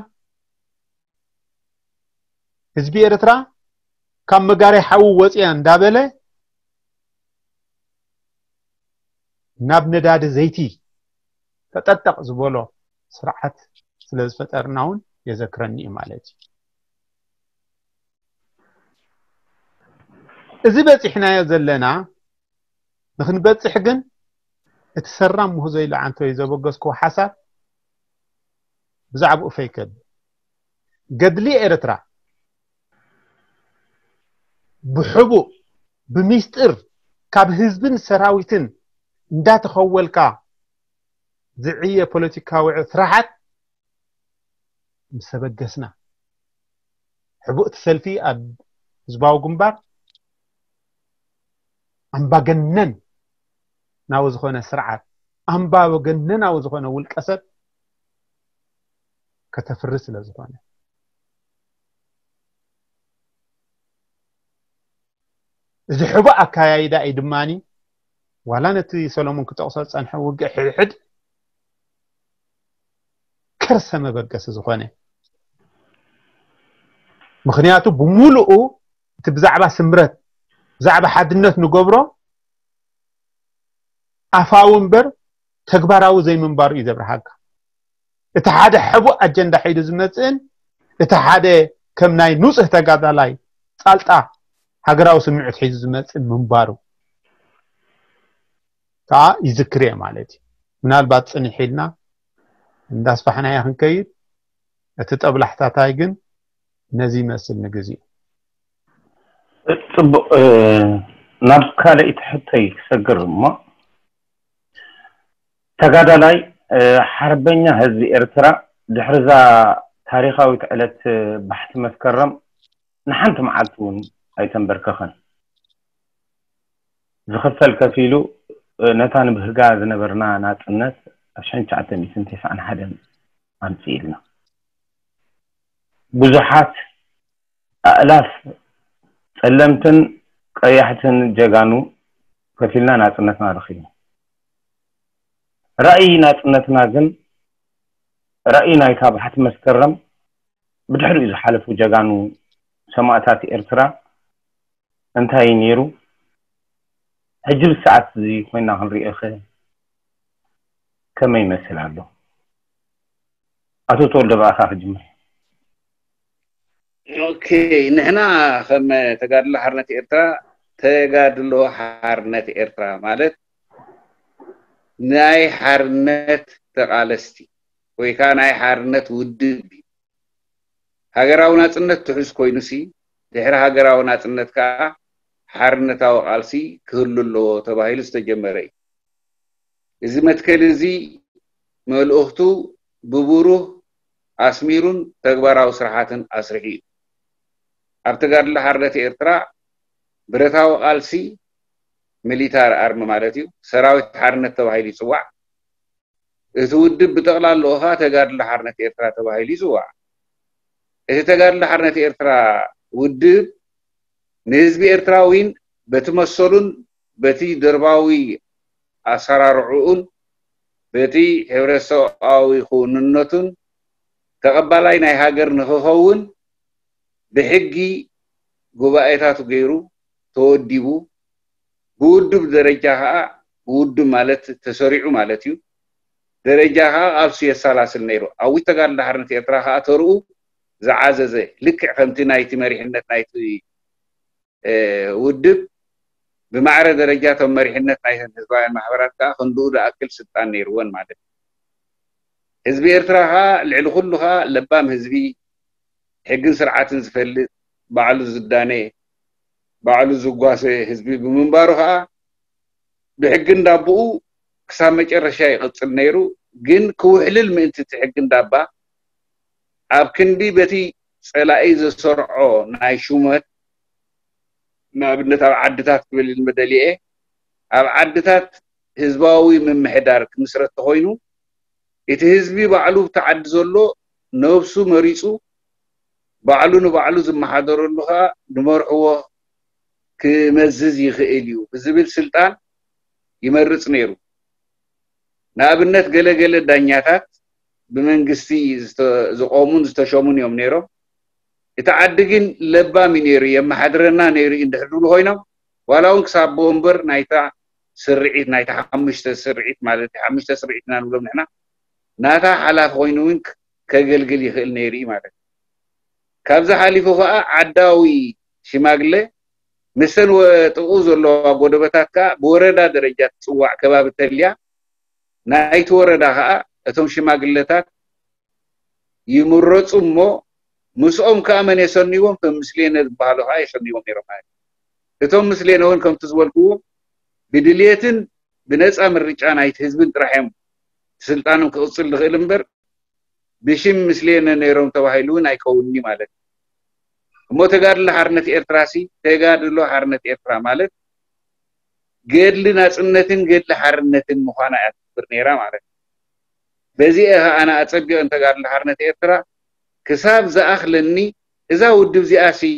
ህዝቢ ኤርትራ ካብ መጋረይ ሓዊ ወፅያ እንዳበለ ናብ ነዳዲ ዘይቲ ተጠጠቕ ዝበሎ ስርዓት ስለ ዝፈጠርና እውን የዘክረኒ እዩ ማለት እዩ እዚ በፂሕናዮ ዘለና ንክንበፅሕ ግን እቲ ሰራም ምሁ ዘይለዓንቶ እዩ ዘበገስክዎ ሓሳብ ብዛዕባኡ ፈይከድ ገድሊ ኤርትራ ብሕቡእ ብምስጢር ካብ ህዝብን ሰራዊትን እንዳተኸወልካ ዝዕየ ፖለቲካዊ ስራሓት ምስ ተበገስና ሕቡእ እቲ ሰልፊ ኣብ ህዝባዊ ግንባር ኣምባገነን ናዊ ዝኾነ ስርዓት ኣምባገነናዊ ዝኾነ ውልቀ ሰብ ከተፍሪ ስለ ዝኾነ እዚ ሕቡእ ኣካያይዳ እዩ ድማኒ ዋላ ነቲ ሰሎሞን ክጠቕሶ ዝፀንሐ ውግእ ሕድሕድ ከርሰ መበገሲ ዝኾነ ምክንያቱ ብሙሉኡ እቲ ብዛዕባ ስምረት ብዛዕባ ሓድነት ንገብሮ ኣፋዊ እምበር ተግባራዊ ዘይምንባሩ እዩ ዘብርሃካ እቲ ሓደ ሕቡእ ኣጀንዳ ሒዱ ዝመፅእን እቲ ሓደ ከም ናይ ንፁህ ተጋዳላይ ፃልጣ ሃገራዊ ስምዒት ሒዙ ዝመፅእ ምንባሩ ከዓ ይዝክር እየ ማለት እዩ ምናልባት ፅኒሕ ኢልና እንዳስፋሕናያ ክንከይድ እቲ ጠብላሕታታይ ግን ነዚ ይመስል ንግዜኡ ፅቡቅ ናብ ካልአይቲ ሕቶይ ክሰግር እሞ ተጋዳላይ ሓርበኛ ህዝቢ ኤርትራ ድሕርዛ ታሪካዊት ዕለት ባሕቲ መስከረም ንሓንቲ መዓልቲ እውን ኣይተንበርከኸን ዝኽፈል ከፊሉ ነታ ንብህጋ ዝነበርና ናፅነት ኣብ 1991 ኣምፂ ኢልና ብዙሓት ኣእላፍ ፀለምትን ቀያሕትን ጀጋኑ ከፊልና ናፅነትና ረኪብና ራእይ ናፅነትና ግን ራእይ ናይታ ባሕቲ መስከረም ብድሕሪኡ ዝሓለፉ ጀጋኑ ሰማእታት ኤርትራ እንታይ ነይሩ? ሕጂ ብሰዓት እዚ ኮይና ክንሪኦ ኸ ከመይ ይመስል ኣሎ? ኣቶ ተወልደ በኣኻ ክጅምር okay ንሕና ከም ተጋድሎ ሓርነት ኤርትራ ተጋድሎ ሓርነት ኤርትራ ማለት ናይ ሓርነት ተቃለስቲ ወይ ከዓ ናይ ሓርነት ውድብ እዩ። ሃገራዊ ናፅነት ትሕዝ ኮይኑ ሲ ድሕሪ ሃገራዊ ናፅነት ከዓ ሓርነታዊ ቃልሲ ክህሉ ኣለዎ ተባሂሉ ዝተጀመረ እዩ። እዚ መትከል እዚ መልእኽቱ ብብሩህ ኣስሚሩን ተግባራዊ ስራሓትን ኣስሪሑ እዩ ኣብ ተጋድሎ ሓርነት ኤርትራ ብረታዊ ቃልሲ military army ማለት እዩ። ሰራዊት ሓርነት ተባሂሉ ይፅዋዕ። እቲ ውድብ ብጠቕላልኡ ኸ ተጋድሎ ሓርነት ኤርትራ ተባሂሉ ይፅዋዕ። እቲ ተጋድሎ ሓርነት ኤርትራ ውድብ ንህዝቢ ኤርትራዊን በቲ መሰሉን በቲ ደርባዊ ኣሰራርዑኡን በቲ ሕብረተሰባዊ ኩንነቱን ተቐባላይ ናይ ሃገር ንክኸውን ብሕጊ ጉባኤታቱ ገይሩ ተወዲቡ ብውድብ ደረጃ ከዓ ብውድብ ማለት ተሰሪዑ ማለት እዩ። ደረጃ ከዓ ቃልሱ የሰላስል ነይሩ። ኣብዊ ተጋድሎ ሓርነት ኤርትራ ከዓ ተርኡ ዝዓዘዘ ልክዕ ከምቲ ናይቲ መሪሕነት ናይቲ ውድብ ብማዕረ ደረጃ ቶም መሪሕነት ናይተን ህዝባውያን ማሕበራት ከዓ ክንድኡ ዝኣክል ስልጣን ነይርዎን ማለት እዩ። ህዝቢ ኤርትራ ከዓ ልዕሊ ኩሉ ከዓ ለባም ህዝቢ ሕግን ስርዓትን ዝፈልጥ ባዕሉ ዝዳነ ባዕሉ ዝጓሰ ህዝቢ ብምንባሩ ከዓ ብሕጊ እንዳብኡ ክሳብ መጨረሻ ይቅፅል ነይሩ። ግን ክውሕልል ምእንቲ እቲ ሕጊ እንዳባ ኣብ ክንዲ በቲ ፀላኢ ዘሰርዖ ናይ ሹመት ንኣብነት ኣብ ዓድታት ክብል መደሊአ ኣብ ዓድታት ህዝባዊ ምምሕዳር ክምስረት ተኮይኑ እቲ ህዝቢ ባዕሉ ተዓዲ ዘሎ ነብሱ መሪፁ ባዕሉ ንባዕሉ ዝመሓደረሉ ከዓ ንመርሕዎ ክመዝዝ ይኽእል እዩ። ብዝብል ስልጣን ይመርፅ ነይሩ። ንኣብነት ገለገለ ዳኛታት ብመንግስቲ ዝቆሙን ዝተሸሙን እዮም ነይሮም። እቲ ዓዲ ግን ለባሚ ነይሩ የመሓድረና ነይሩ እንድሕድሩ ኮይኖም ዋላ እውን ክሳቦ እምበር ናይታ ስርዒት ናይታ ሓሙሽተ ስርዒት ማለት እዩ። ሓሙሽተ ስርዒት ኢና ንብሎም ንሕና ናታ ሓላፊ ኮይኑ እውን ከገልግል ይኽእል ነይሩ እዩ ማለት እዩ ካብዚ ሓሊፉ ከዓ ዓዳዊ ሽማግለ ምሰን ጥቁ ዘለዋ ጎደበታት ከዓ ብወረዳ ደረጃ ትፅዋዕ ከባቢ ተልያ ናይቲ ወረዳ ከዓ እቶም ሽማግለታት ይምረፁ እሞ ምስኦም ከዓ መን የሰንይዎም ከም ምስሌነ ዝበሃሉ ከዓ የሰንይዎም ነይሮም ማለት እቶም ምስሌነ እውን ከምቲ ዝበልክዎ ብድልየትን ብነፃ ምርጫ ናይቲ ህዝብን ጥራሕ እዮም ስልጣኖም ክቅፅል ዝኽእል እምበር ብሽም ምስሌነ ነይሮም ተባሂሉ እውን ኣይከውንኒ ማለት እዩ እሞ ተጋድሎ ሓርነት ኤርትራ ሲ ተጋድሎ ሓርነት ኤርትራ ማለት ገድሊ ናፅነትን ገድሊ ሓርነትን ምኳና እያ ትግብር ነይራ ማለት እዩ በዚአ ኣነ ኣፀቢቀን ተጋድሎ ሓርነት ኤርትራ ክሳብ ዝኣኽለኒ እዛ ውድብ እዚኣ ሲ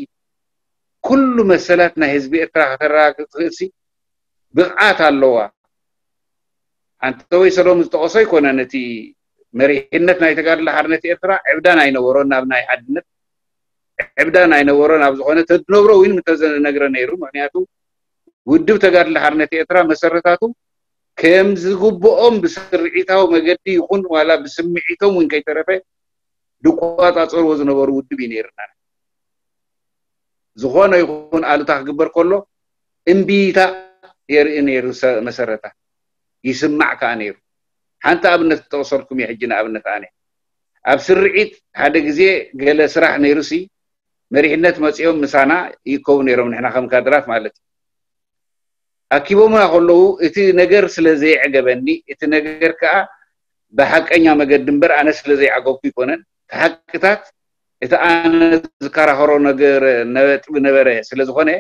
ኩሉ መሰላት ናይ ህዝቢ ኤርትራ ከተረጋግፅ ትኽእል ሲ ብቕዓት ኣለዋ። ሓንቲ ወይ ሰሎም ዝጠቐሶ ኣይኮነን እቲ መሪሕነት ናይ ተጋድሎ ሓርነት ኤርትራ ዕብዳን ኣይነበሮን ናብ ናይ ሓድነት ዕብዳን ኣይነበሮ ናብ ዝኾነ ተድነብሮ እውን ምተነግረ ነይሩ። ምክንያቱ ውድብ ተጋድሎ ሓርነት ኤርትራ መሰረታቱ ከም ዝግብኦም ብስርዒታዊ መገዲ ይኹን ዋላ ብስምዒቶም እውን ከይተረፈ ድቆፃፀርዎ ዝነበሩ ውድብ እዩ ነይርና። ዝኾነ ይኹን ኣሉታ ክግበር ከሎ እምቢታ የርኢ ነይሩ መሰረታ ይስማዕ ከዓ ነይሩ ሓንቲ ኣብነት ተጠቕሰልኩም እየ ሕጂ ንኣብነት ኣነ። ኣብ ስርዒት ሓደ ግዜ ገለ ስራሕ ነይሩ ሲ መሪሕነት መፂኦም ምሳና ይከቡ ነይሮም ንሕና ከም ካድራት ማለት እዩ። ኣኪቦምና ከለዉ እቲ ነገር ስለ ዘይዕገበኒ እቲ ነገር ከዓ ብሓቀኛ መገዲ እምበር ኣነ ስለ ዘይዓገብኩ ይኮነን። ተሓቅታት እቲ ኣነ ዝከራኸሮ ነገር ነጥቢ ነበረ ስለ ዝኾነ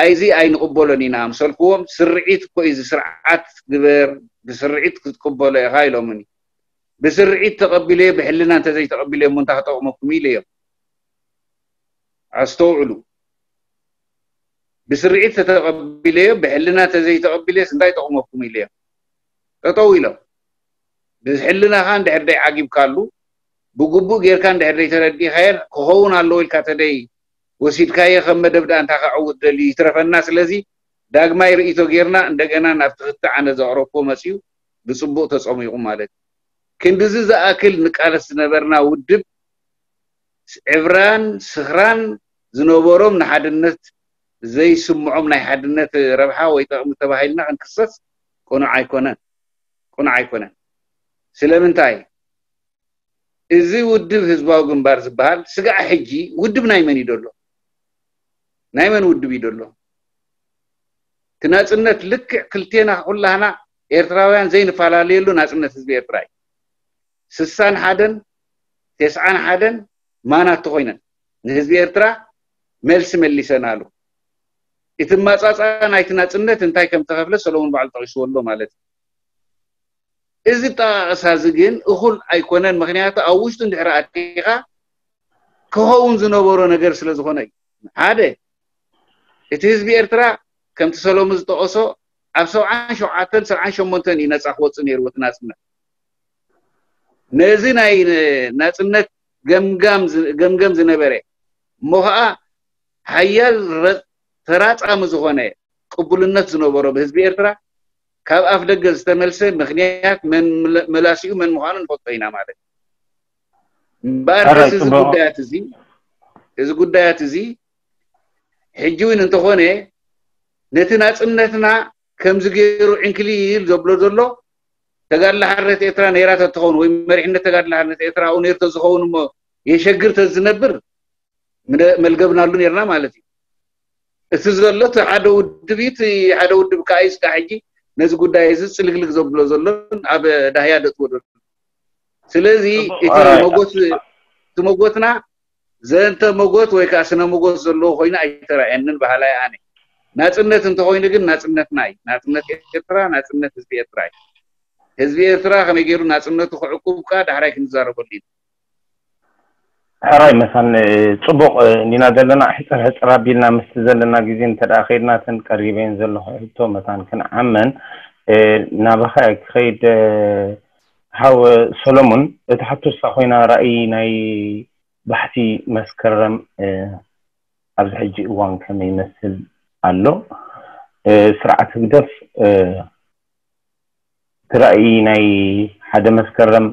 ኣይዚ ኣይንቅበሎን ኢና። ምሰልክዎም ስርዒት እኮ እዩ ስርዓት ግበር ብስርዒት ክትቅበሎ ኢኻ ኢሎምኒ ብስርዒት ተቐቢለዮ ብሕልና እንተዘይተቐቢለዮ እሞ እንታይ ክጠቕመኩም ኢለ እዮም ኣስተውዕሉ ብስርዒት ተተቐቢለዮ ብሕልና እንተዘይተቐቢለዮስ እንታይ ጠቕመኩም ኢለ እዮም ጠጠው ኢሎም ብሕልናኻ እንድሕር ደይ ዓጊብካሉ ብግቡእ ጌርካ እንድሕር ደይ ተረዲእካየ ክኸውን ኣለዎ ኢልካ ተደይ ወሲድካየ ከም መደብ ዳ እንታይ ከዕውት ደልዩ ይትረፈና ስለዚ ዳግማይ ርእቶ ጌርና እንደገና ናብ ትኽቲ ዓነ ዘቕረብኮ መፅኡ ብፅቡቅ ተፀሚቑ ማለት እዩ። ክንዲዚ ዝኣክል ንቃለስ ዝነበርና ውድብ ዕብራን ስኽራን ዝነበሮም ንሓድነት ዘይስምዖም ናይ ሓድነት ረብሓ ወይ ጠቕሚ ተባሂልና ክንክሰስ ቁኑዕ ኣይኮነን ቁኑዕ ኣይኮነን። ስለምንታይ? እዚ ውድብ ህዝባዊ ግንባር ዝበሃል ስጋዕ ሕጂ ውድብ ናይ መን እዩ ደሎ ናይ መን ውድብ እዩ ደሎ ናፅነት ልክዕ ክልቴና ኩላህና ኤርትራውያን ዘይንፈላለየሉ ናፅነት ህዝቢ ኤርትራ ስሳን ሓደን ተስዓን ሓደን ማናት ኮይነን ንህዝቢ ኤርትራ መልሲ መሊሰና ኣሉ እቲ ማፃፃ ናይቲ ናፅነት እንታይ ከም ተኸፍለ ሰሎሞን በዓሉ ጠቂስዎ ማለት እዩ። እዚ ጠቃቅሳ እዚ ግን እኹል ኣይኮነን። ምክንያቱ ኣብ ውሽጡ እንድሕር ኣቲኻ ክኸውን ዝነበሮ ነገር ስለ ዝኾነ እዩ። ሓደ እቲ ህዝቢ ኤርትራ ከምቲ ሰሎሞን ዝጠቐሶ ኣብ ሰብዓን ሸውዓተን ሰብዓን ሸሞንተን እዩ ነፃ ክወፅእ ነይሩ እቲ ናፅነት። ነዚ ናይ ናፅነት ገምገም ዝነበረ እሞ ከዓ ሓያል ተራፃሚ ዝኾነ ቅቡልነት ዝነበሮ ብህዝቢ ኤርትራ ካብ ኣፍ ደገ ዝተመልሰ ምክንያት መን መላሲኡ መን ምኳኑ ንፈልጦ ኢና ማለት እዩ። እምበር እዚ ጉዳያት እዚ እዚ ጉዳያት እዚ ሕጂ እውን እንተኾነ ነቲ ናፅነትና ከምዚ ገይሩ ዕንክሊል ዘብሎ ዘሎ ተጋድላ ሓርነት ኤርትራ ነይራ ተትኸውን ወይ መሪሕነት ተጋድላ ሓርነት ኤርትራ ኣብኡ ነርቶ ዝኸውን እሞ የሸግር ተዝነብር መልገብናሉ ነርና ማለት እዩ። እቲ ዘሎ እቲ ሓደ ውድብ እቲ ሓደ ውድብ ከዓ እዩ ስጋ ሕጂ ነዚ ጉዳይ እዚ ፅልግልግ ዘብሎ ዘሎን ኣብ ዳህያ ደጥዎ ዘሎ ስለዚ እቲ መጎት እቲ መጎትና ዘንተ መጎት ወይ ከዓ ስነ መጎት ዘለዎ ኮይኑ ኣይተረአየንን ባህላይ ኣነ ናፅነት እንተኮይኑ ግን ናፅነትና እዩ ናፅነት ኤርትራ ናፅነት ህዝቢ ኤርትራ እዩ ህዝቢ ኤርትራ ከመይ ገይሩ ናፅነቱ ክዕቁብካ ዳሕራይ ክንዛረበሉ ኢና ሕራይ መሳን ፅቡቅ ኒና ዘለና ሕፅር ሕፅር ኣቢልና ምስቲ ዘለና ግዜ እንተደኣ ከይድናተን ቀሪበን ዘለኹ ሕቶ መታን ክንዓመን ናባኸ ክኸይድ ሃው ሰሎሞን እቲ ሓቶሳ ኮይና ራእይ ናይ ባሕቲ መስከረም ኣብዚ ሕጂ እዋን ከመይ ይመስል ኣሎ ስርዓት ህግደፍ እቲ ራእይ ናይ ሓደ መስከረም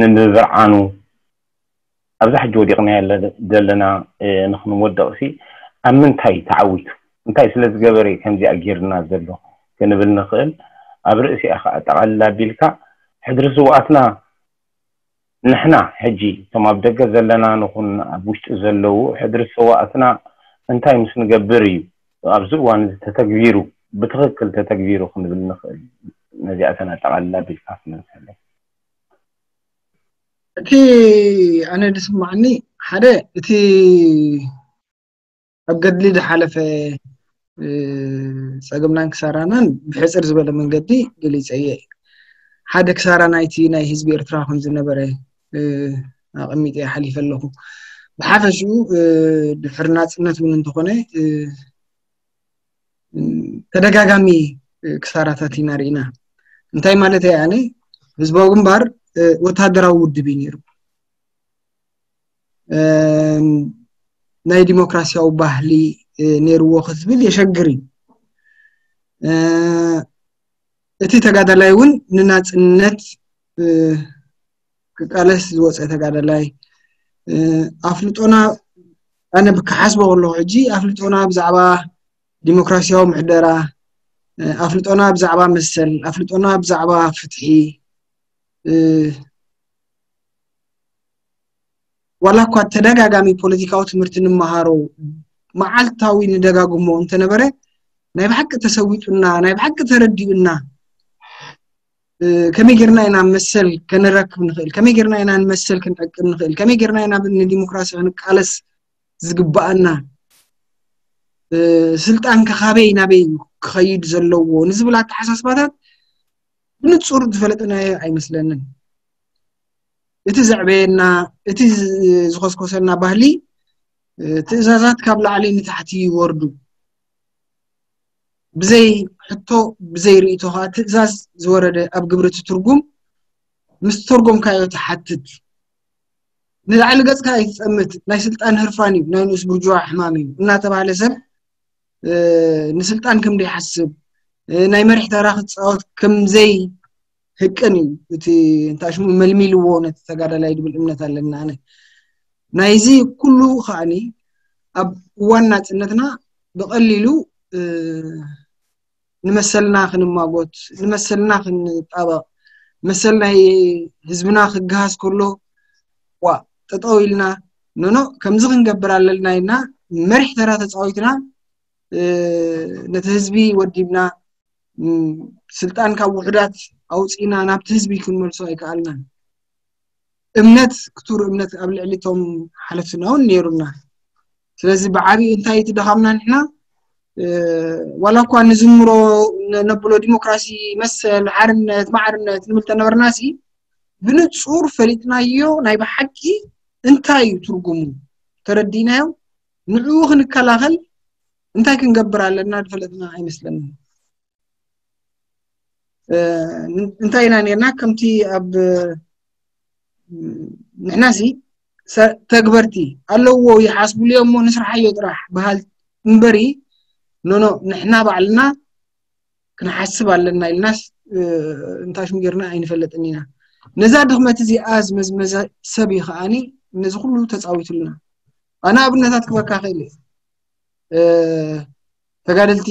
ንምብርዓኑ ኣብዛ ሕጂ ወዲቕና ዘለና ንክንወደቕ ሲ ኣብ ምንታይ ተዓዊቱ እንታይ ስለ ዝገበረ ከምዚ ኣጊርና ዘሎ ክንብል ንኽእል ኣብ ርእሲኣ ከዓ ጠቓልላ ኣቢልካ ሕድሪ ስዋኣትና ንሕና ሕጂ እቶም ኣብ ደገ ዘለና ንኹን ኣብ ውሽጢ ዘለው ሕድሪ ስዋኣትና እንታይ ምስ ንገብር እዩ ኣብዚ እዋን እዚ ተተግቢሩ ብትክክል ተተግቢሩ ክንብል ንኽእል ነዚኣተን ኣጠቓልላ ኣቢልካ ክመልሰለይ እቲ ኣነ ድስማዕኒ ሓደ እቲ ኣብ ገድሊ ዝሓለፈ ፀገምናን ክሳራናን ብሕፅር ዝበለ መንገዲ ገሊፀ እየ ሓደ ክሳራ ናይቲ ናይ ህዝቢ ኤርትራ ከም ዝነበረ ኣቐሚጠ ሓሊፈ ኣለኹ ብሓፈሽኡ ድሕሪ ናፅነት እውን እንተኾነ ተደጋጋሚ ክሳራታት ርኢና እንታይ ማለት እየ ኣነ ህዝባዊ ግንባር ወታደራዊ ውድብ እዩ ነይሩ። ናይ ዲሞክራሲያዊ ባህሊ ነይርዎ ክትብል የሸግር እዩ። እቲ ተጋዳላይ እውን ንናፅነት ክቃለስ ዝወፀ ተጋዳላይ። ኣፍልጦና ኣነ ክሓስቦ ከለኩ ሕጂ ኣፍልጦና ብዛዕባ ዲሞክራሲያዊ ምሕደራ ኣፍልጦና ብዛዕባ መሰል ኣፍልጦና ብዛዕባ ፍትሒ ዋላ እኳ ተደጋጋሚ ፖለቲካዊ ትምህርቲ ንምሃሮ መዓልታዊ ንደጋግሞ እንተነበረ ናይ ብሓቂ ተሰዊጡና ናይ ብሓቂ ተረዲኡና ከመይ ጌርና ኢና መሰል ከንረክብ ንኽእል ከመይ ጌርና ኢና ንመሰል ክንዕቅብ ንኽእል ከመይ ጌርና ኢና ንዲሞክራሲ ክንቃለስ ዝግባአና ስልጣን ከካበይ ናበይ ክኸይድ ዘለዎ ንዝብል ኣተሓሳስባታት ብንፁር ዝፈለጥናዮ ኣይመስለንን እቲ ዘዕበየና እቲ ዝኮስኮሰና ባህሊ ትእዛዛት ካብ ላዕሊ ንታሕቲ ይወርዱ ብዘይ ሕቶ ብዘይ ርእቶ ከዓ ትእዛዝ ዝወረደ ኣብ ግብሪ ትርጉም ምስ ተርጎምካዮ ትሓትት ንላዕሊ ገፅካ ኣይትፀምት ናይ ስልጣን ህርፋን እዩ ናይ ንኡስ ብርጅዋ ሕማም እዩ እናተባሃለ ሰብ ንስልጣን ከም ደይሓስብ ናይ መሪሕ ተራ ክትፃወት ከምዘይ ህቅን እዩ እቲ እንታይ ሽሙ መልሚልዎ ነቲ ተጋዳላይ ድብል እምነት ኣለና ኣነ ናይዚ ኩሉ ከዓኒ ኣብ እዋን ናፅነትና ብቐሊሉ ንመሰልና ክንማጎት ንመሰልና ክንጣበቕ መሰል ናይ ህዝብና ክገሃዝ ከሎ ዋ ጠጠው ኢልና ኖኖ ከምዚ ክንገብር ኣለና ኢልና መሪሕ ተራ ተፃዊትና ነቲ ህዝቢ ወዲብና ስልጣን ካብ ውሕዳት ኣውፂና ናብቲ ህዝቢ ክንመልሶ ኣይከኣልናን እምነት ክቱር እምነት ኣብ ልዕሊ እቶም ሓለፍትና እውን ነይሩና ስለዚ ብዓብዪ እንታይ ትደኻምና ንሕና ዋላ እኳ ንዝምሮ ነብሎ ዲሞክራሲ መሰል ሓርነት ማዕርነት ንብል ተነበርና ሲ ብንፁር ፈሊጥናዮ ናይ ብሓቂ እንታይ እዩ ትርጉሙ ተረዲናዮ ንዕኡ ክንከላኸል እንታይ ክንገብር ኣለና ድፈለጥና ኣይመስለንን እንታይ ኢና ነርና ከምቲ ኣብ ንሕና ሲ ተግበርቲ ኣለዎ ይሓስብሉ እዮም እሞ ንስራሓዮ ጥራሕ ባህል እምበሪ ኖኖ ንሕና ባዕልና ክንሓስብ ኣለና ኢልናስ እንታይ ሽሙ ጌርና ኣይንፈለጥን ኢና ነዛ ድኽመት እዚኣ ዝመዝመዘ ሰብ እዩ ከዓኒ ነዚ ኩሉ ተፃዊቱልና ኣነ ኣብነታት ክበካ ክእል እየ ተጋደልቲ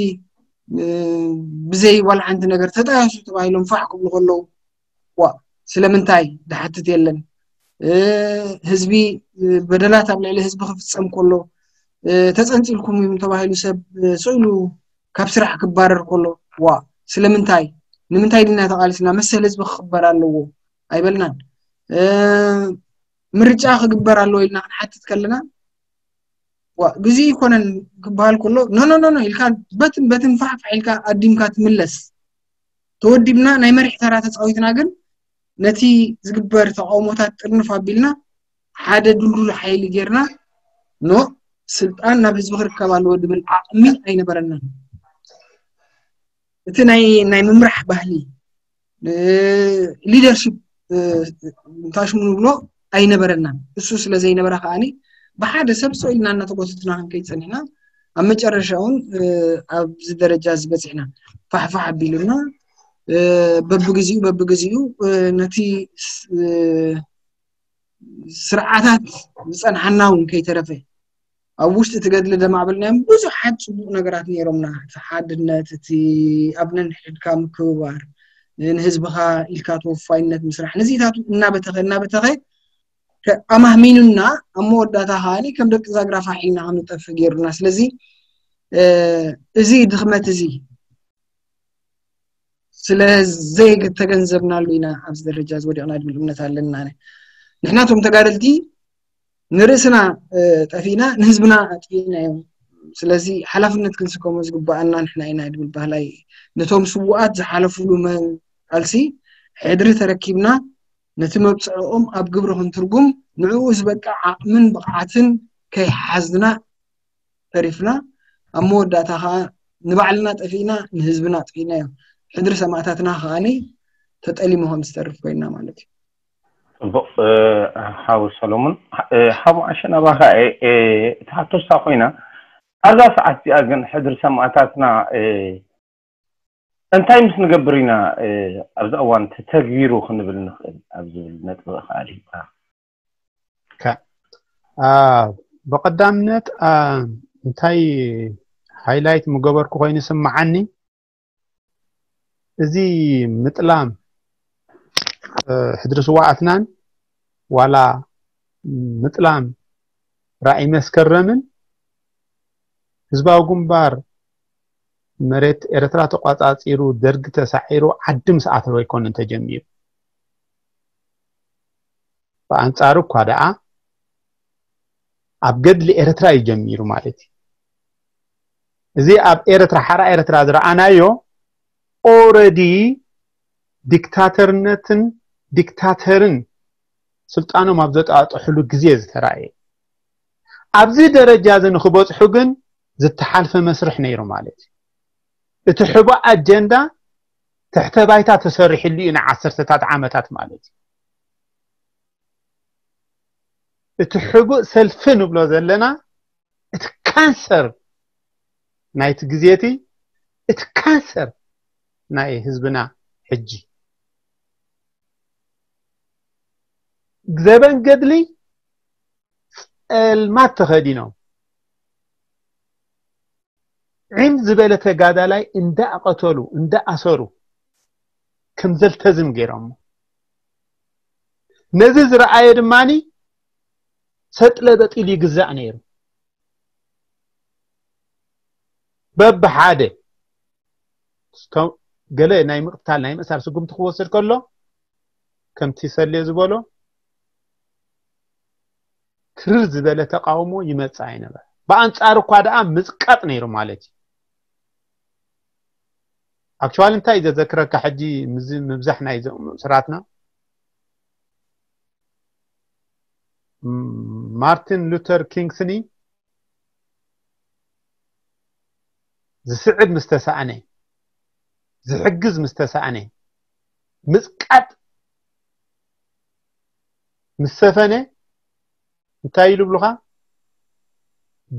ብዘይ ዋላ ሓንቲ ነገር ተጣየሱ ተባሂሎም ፋሕ ክብሉ ከለዉ ዋ ስለምንታይ ድሓትት የለን ህዝቢ በደላት ኣብ ልዕሊ ህዝቢ ክፍፀም ከሎ ተፀንፂልኩም እዮም ተባሂሉ ሰብ ስኢሉ ካብ ስራሕ ክባረር ከሎ ዋ ስለምንታይ ንምንታይ ድና ተቃሊስና መሰል ህዝቢ ክክበር ኣለዎ ኣይበልናን ምርጫ ክግበር ኣለዎ ኢልና ክንሓትት ከለና ግዜ ይኮነን ክበሃል ከሎ no no no ኢልካ በትን በትን ፋሕፋሕ ኢልካ ኣዲምካ ትምለስ ተወዲብና ናይ መሪሕ ተራ ተፃዊትና ግን ነቲ ዝግበር ተቃውሞታት ጥርንፍ ኣቢልና ሓደ ዱልዱል ሓይሊ ጌርና no ስልጣን ናብ ህዝቢ ክርከብ ኣለዎ ድብል ዓቕሚ ኣይነበረናን እቲ ናይ ምምራሕ ባህሊ ሊደርሽፕ እንታሽሙ ንብሎ ኣይነበረናን እሱ ስለ ዘይነበረ ከዓኒ ብሓደ ሰብ ሰው ኢልና እናተጎተትና ኣብ መጨረሻ ኣብዚ ደረጃ ዝበፂሕና ፋሕፋሕ ኣቢሉና በብግዚኡ በብግዚኡ ነቲ ስርዓታት ዝፀንሓና እውን ከይተረፈ ኣብ ውሽጢ እቲ ገድሊ ደማዕበልናዮም ብዙሓት ፅቡቅ ነገራት ነይሮምና። እቲ ሓድነት እቲ ኣብ ምክብባር ንህዝብካ ኢልካ ተወፋይነት ምስራሕ ነዚታት እናበተኸ እናበተኸ ኣማህሚኑና ኣብ መወዳእታ ከዓኒ ከም ደቂ ዛግራ ፋሒልና ክንጠፍ ገይሩና። ስለዚ እዚ ድኽመት እዚ ስለዘይተገንዘብናሉ ኢና ኣብዚ ደረጃ ዝወዲቕና ድብል እምነት ኣለና ንሕናቶም ተጋደልቲ ንርእስና ጠፊና ንህዝብና ኣጥፊና እዮም። ስለዚ ሓላፍነት ክንስከሞ ዝግባአና ንሕና ኢና ድብል ባህላይ ነቶም ስውኣት ዝሓለፍሉ ቃልሲ ሕድሪ ተረኪብና ነቲ መብፅዕኦም ኣብ ግብሪ ክንትርጉም ንዕኡ ዝበቃ ዓቕምን ብቕዓትን ከይሓዝና ተሪፍና ኣብ መወዳእታ ከዓ ንባዕልና ጠፊና ንህዝብና ጥፊና እዮም ሕድሪ ሰማዕታትና ከዓኒ ተጠሊሙ ከም ዝተርፍ ኮይና ማለት እዩ ፅቡቅ ሓዊ ሰሎሞን ሓቡ ኣሸናባ ከዓ እቲ ሓቶሳ ኮይና ኣብዛ ሰዓት እዚኣ ግን ሕድሪ ሰማዕታትና እንታይ ምስ ንገብር ኢና ኣብዚ እዋን ተተግቢሩ ክንብል ንኽእል ኣብ ዝብል ነጥቢ ከዓ ብቀዳምነት እንታይ ሃይላይት ምገበርኩ ኮይኑ ስማዓኒ እዚ ምጥላም ሕድሪ ስዋዕትናን ዋላ ምጥላም ራእይ መስከረምን ህዝባዊ ግንባር መሬት ኤርትራ ተቋፃፂሩ ደርጊ ተሳዒሩ ዓዲ ምስ ኣተወ ኣይኮነን ተጀሚሩ ብኣንፃሩ እኳ ደኣ ኣብ ገድሊ ኤርትራ እዩ ጀሚሩ ማለት እዩ። እዚ ኣብ ኤርትራ ሓራ ኤርትራ ዝረኣናዮ already ዲክታተርነትን ዲክታተርን ስልጣኖም ኣብ ዘጣጥሕሉ ግዜ ዝተረኣየ ኣብዚ ደረጃ እዚ ንክበፅሑ ግን ዝተሓልፈ መስርሕ ነይሩ ማለት እዩ እቲ ሕቡእ ኣጀንዳ ትሕተ ባይታ ተሰሪሕሉ እዩ ንዓሰርተታት ዓመታት ማለት እዩ እቲ ሕቡእ ሰልፊ ንብሎ ዘለና እቲ ካንሰር ናይቲ ግዜቲ እቲ ካንሰር ናይ ህዝብና ሕጂ ዘበን ገድሊ ፀልማት ተኸዲኖም ዒም ዝበለ ተጋዳላይ እንዳኣቐተሉ እንዳኣሰሩ ከም ዘልተዝም ገይሮሞ። ነዚ ዝረኣየ ድማኒ ሰጥለ በጢሉ ይግዛእ ነይሩ። በብሓደ ገለ ናይ ምቕታል ናይ ምእሳር ስጉምቲ ክወስድ ከሎ ከምቲ ሰልየ ዝበሎ ክርር ዝበለ ተቃውሞ ይመፅእ ኣይነበረ ብኣንፃር እኳ ደኣ ምፅቃጥ ነይሩ ማለት እዩ ኣክቹዋሊ እንታይ እዩ ዘዘክረካ ሕጂ ምብዛሕ ናይ ስራትና ማርቲን ሉተር ኪንግስኒ ዝስዕብ ምስ ተሰኣነ ዝሕግዝ ምስ ተሰኣነ ምፅቃጥ ምስ ሰፈነ እንታይ ኢሉ ብሉካ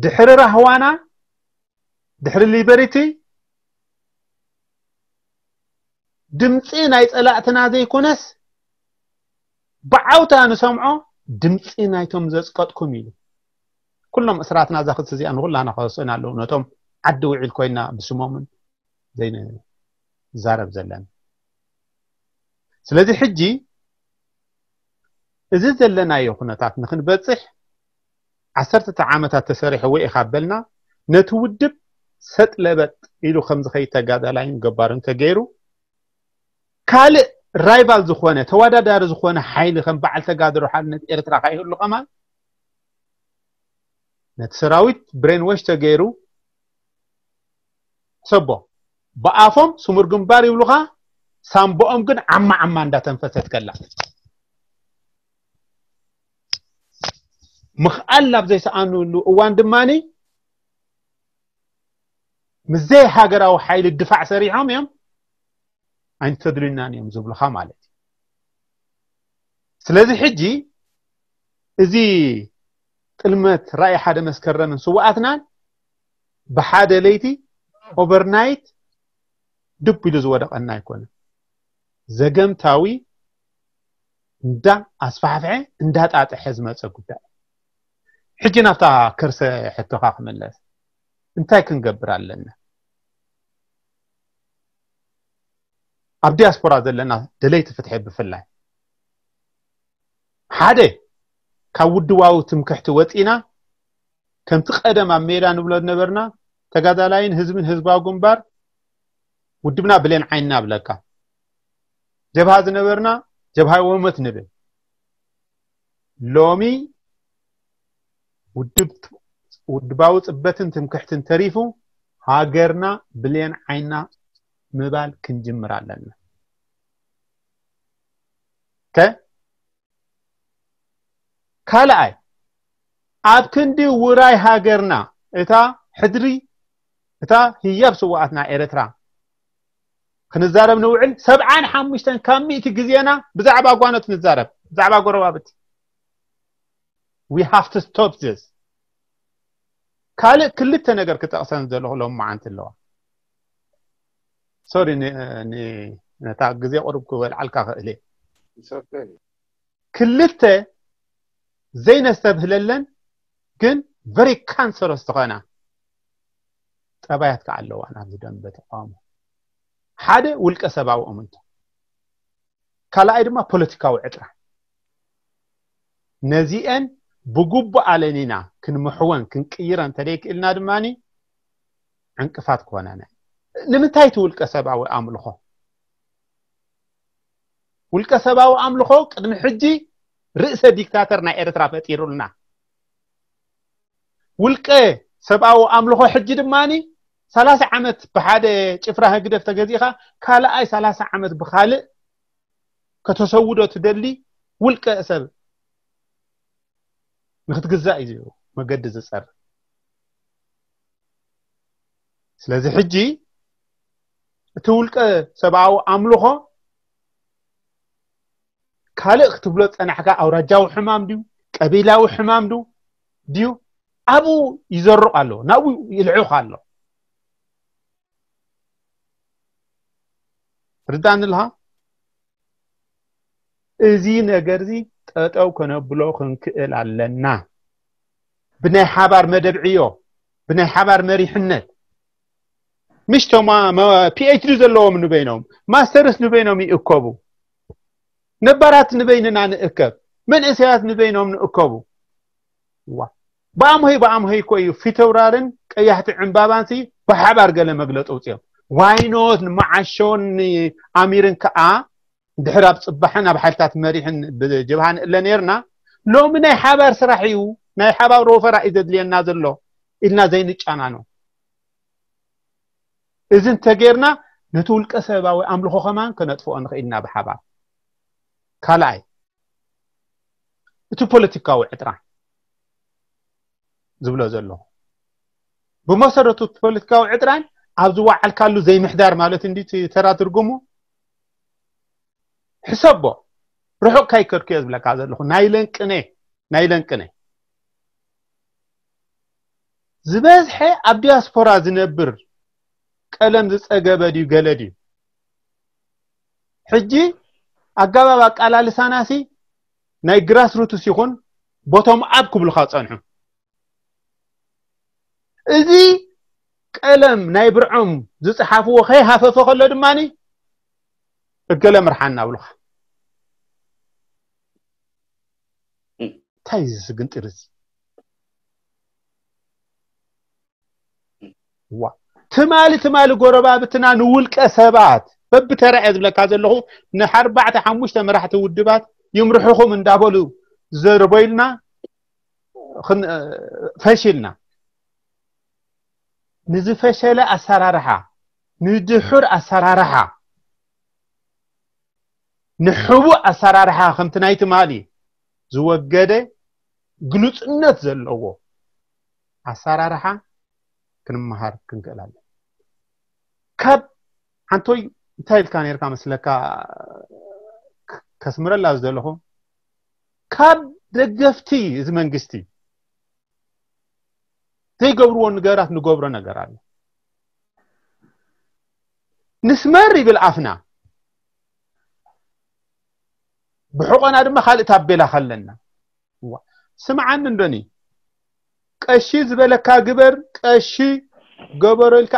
ድሕሪ ራህዋና ድሕሪ ሊበሪቲ ድምፂ ናይ ፀላእትና ዘይኮነስ ብዓውታ ንሰምዖ ድምፂ ናይቶም ዘፅቀጥኩም ኢሉ ኩሎም እስራትና እዛ ክልተ እዚኣ ንኩላና ከወስአና ኣለዉ ነቶም ዓዲ ውዒል ኮይና ብስሞምን ዘይንዛረብ ዘለና ስለዚ ሕጂ እዚ ዘለናዮ ኩነታት ንክንበፅሕ ዓሰርተ ዓመታት ተሰሪሐ ኢኻ በልና ነቲ ውድብ ሰጥለበጥ ኢሉ ከምዚ ከይ ተጋዳላይን ገባርን ተገይሩ ካልእ ራይቫል ዝኾነ ተወዳዳሪ ዝኾነ ሓይሊ ከም በዓል ተጋድሮ ሓልነት ኤርትራ ካይህሉ ቀማል ነቲ ሰራዊት ብሬን ወሽ ተገይሩ ሰቦ ብኣፎም ስሙር ግንባር ይብሉኻ ሳምቦኦም ግን ዓማ ዓማ እንዳተንፈሰት ከላ። ምኽኣል ናብ ዘይሰኣንሉ እዋን ድማኒ ምዘይ ሃገራዊ ሓይሊ ድፋዕ ሰሪሖም እዮም ኣይንተድልዩናን እዮም ዝብሉኻ ማለት እዩ። ስለዚ ሕጂ እዚ ጥልመት ራእይ ሓደ መስከረምን ስዋኣትናን ብሓደ ለይቲ overnight ድብ ኢሉ ዝወደቐና ኣይኮነን። ዘገምታዊ እንዳ ኣስፋሕፍዐ እንዳጣጥሐ ዝመፀ ጉዳይ። ሕጂ ናብታ ከርሰ ሕቶኻ ክምለስ እንታይ ክንገብር ኣለና ኣብ ዲያስፖራ ዘለና ደለይቲ ፍትሒ ብፍላይ ሓደ ካብ ውድባዊ ትምክሕቲ ወፂና ከምቲ ቀደም ኣብ ሜዳ ንብሎ ነበርና ተጋዳላይን ህዝብን ህዝባዊ ግንባር ውድብና ብሌን ዓይንና ብለካ ጀብሃ ዝነበርና ጀብሃ ወመት ንብል ሎሚ ውድባዊ ፅበትን ትምክሕትን ተሪፉ ሃገርና ብሌን ዓይንና ምባል ክንጅምር ኣለና ከ? ካልኣይ ኣብ ክንዲ ውራይ ሃገርና እታ ሕድሪ እታ ህያብ ስዋኣትና ኤርትራ ክንዛረብ ንውዕል ሰብዓን ሓሙሽተን ካብ ሚእቲ ግዜና ብዛዕባ ጓኖት ንዛረብ ብዛዕባ ጎረባብቲ። We have to stop this. ካልእ ክልተ ነገር ክጠቕሰን ዘለኹ ሎም መዓንቲ ኣለዋ ሶሪ ነታ ግዜ ቁርብ ክበልዓልካ ክእል ክልተ ዘይነስተብህለለን ግን ቨሪ ካንሰረስ ዝኾና ጠባያት ከዓ ኣለዋ ናብዚ ደንበ ተቃውሞ ሓደ ውልቀ ሰብኣዊ እሙንቶ ካልኣይ ድማ ፖለቲካዊ ዕጥራ። ነዚአን ብጉቡእ ኣለኒና ክንምሕወን ክንቅይረን ተደይክእልና ድማኒ ዕንቅፋት ክኾነና ንምንታይ እቲ ውልቀ ሰብኣዊ ኣምልኾ ውልቀ ሰብኣዊ ኣምልኾ ቅድሚ ሕጂ ርእሰ ዲክታተር ናይ ኤርትራ ፈጢሩልና ውልቀ ሰብኣዊ ኣምልኾ ሕጂ ድማኒ ሰላሳ ዓመት ብሓደ ጭፍራ ህግደፍ ተገዚእኻ ካልኣይ ሰላሳ ዓመት ብካልእ ከተሰውዶ ትደሊ ውልቀ ሰብ ንክትግዛእ እዩ መገዲ ዝፀር ስለዚ ሕጂ እቲ ውልቀ ሰብኣዊ ኣምልኾ ካልእ ክትብሎ ፀናሕካ ኣውራጃዊ ሕማም ድዩ ቀቢላዊ ሕማም ዱ ድዩ ኣብኡ ይዘርቕ ኣሎ ናብኡ ይልዑኻ ኣሎ ርዳእንልሃ እዚ ነገር እዚ ጠጠው ከነብሎ ክንክእል ኣለና ብናይ ሓባር መደብ ዕዮ ብናይ ሓባር መሪሕነት ምሽቶም ፒኤችዲ ዘለዎም ንበይኖም ማስተርስ ንበይኖም ይእከቡ ነባራት ንበይንና ንእከብ መንእሰያት ንበይኖም ንእከቡ ብኣምሆይ ብኣምሆይ ኮ እዩ ፊተውራርን ቀያሕቲ ዕምባባንሲ ብሓባር ገለ መግለፂ ውፅኦም ዋይኖት ንመዓሾን ኣሚርን ከዓ ድሕር ኣብ ፅባሕን ኣብ ሓይልታት መሪሕን ብጅብሃ ንእለ ነርና ሎሚ ናይ ሓባር ስራሕ እዩ ናይ ሓባር ወፈራ እዩ ዘድልየና ዘሎ ኢልና ዘይንጫናኖ እዚ እንተጌርና ነቲ ውልቀ ሰባዊ ኣምልኾ ከማን ከነጥፍኦ ንኽእልና ብሓባር ካልኣይ እቲ ፖለቲካዊ ዕጥራ ዝብሎ ዘለኹ ብመሰረቱ ፖለቲካዊ ዕጥራን ኣብ ዝዋዓልካሉ ዘይምሕዳር ማለት እንዲ ተራ ትርጉሙ ሕሰቦ ርሑቅ ካይከድኩዮ ዝብለካ ዘለኹ ናይ ለንቅነ ናይ ለንቅነ ዝበዝሐ ኣብ ዲያስፖራ ዝነብር ቀለም ዝፀገበ ድዩ ገለ ድዩ ሕጂ ኣገባብ ኣቃላልሳናሲ ናይ ግራስ ሩትስ ይኹን ቦቶም ኣብ ክብሉካ ፀንሑ እዚ ቀለም ናይ ብርዖም ዝፀሓፍዎ ከይሃፈፈ ከሎ ድማኒ እገለ ምርሓና ብሉካ እንታይ ዝስግንጥር እዚ? ዋ ትማሊ ትማሊ ጎረባብትና ንውልቀ ሰባት በብተራእየ ዝብለካ ዘለኹ ንሓርባዕተ ሓሙሽተ መራሕቲ ውድባት ይምርሕኹም እንዳበሉ ዘርበይልና ፈሽልና። ንዝፈሸለ ኣሰራርሓ ንድሑር ኣሰራርሓ ንሕቡእ ኣሰራርሓ ከምቲ ናይ ትማሊ ዝወገደ ግሉፅነት ዘለዎ ኣሰራርሓ ክንመሃር ክንክእል ካብ ሓንቶይ እንታይ ኢልካ ነርካ መስለካ? ከስምረላ ዘለኹ? ካብ ደገፍቲ እዚ መንግስቲ ዘይገብርዎ ነገራት ንገብሮ ነገር ኣሎ ንስመር ይብል ኣፍና ብሕቆና ድማ ካልእ ታቤላ ከለና ስምዓኒ እንዶኒ ቀሺ ዝበለካ ግበር ቀሺ ገበሮ ኢልካ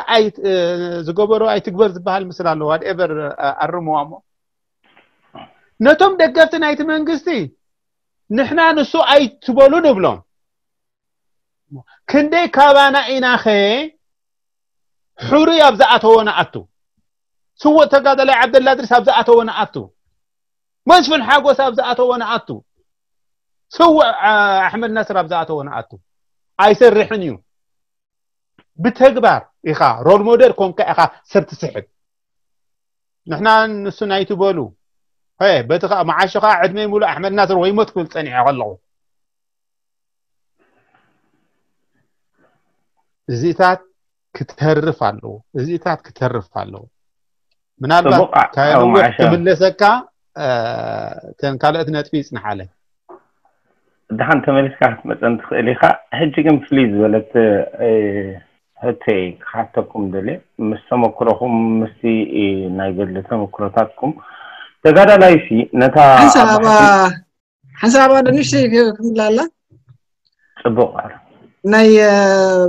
ዝገበሮ ኣይትግበር ዝበሃል ምስል ኣሎ whatever ኣርምዋ ነቶም ደገፍቲ ናይቲ መንግስቲ ንሕና ንሱ ኣይትበሉ ንብሎም። ክንደይ ካባና ኢና ኸ? ሕሩይ ኣብ ዝኣተዎ ንኣቱ። ስውእ ተጋዳላይ ዓብደላ ድሪስ ኣብ ዝኣተዎ ንኣቱ። መስፍን ሓጎስ ኣብ ዝኣተዎ ንኣቱ። ስውእ ኣሕመድ ነስር ኣብ ዝኣተዎ ንኣቱ። ኣይሰርሕን እዩ ብተግባር ኢኻ ሮል ሞዴል ኮንካ ኢኻ ሰብ ትስሕብ ንሕና ንሱ ናይትበሉ በቲ መዓሾ ከዓ ዕድመ ሙሉእ ኣሕመድ ናስር ወይ ሞት ክብል ፀኒዐ ከለኹ እዚታት ክትተርፍ ኣለዎ እዚታት ክትተርፍ ኣለዎ ምናልባት ካየነዊሕ ክምለሰካ ተን ካልኦት ነጥቢ ይፅንሓለይ ድሓን ተመሊስካ ክትመፀን ትኽእል ኢኻ ሕጂ ግን ፍልይ ዝበለት ህተይ ክሓተኩም ደልየ ምስ ተመክሮኹም ምስቲ ናይ ገድሊ ተመክሮታትኩም ተጋዳላይሲ ነታ ሓንሳባ ንእሽተይ ክምላ ኣላ ፅቡቅ ናይ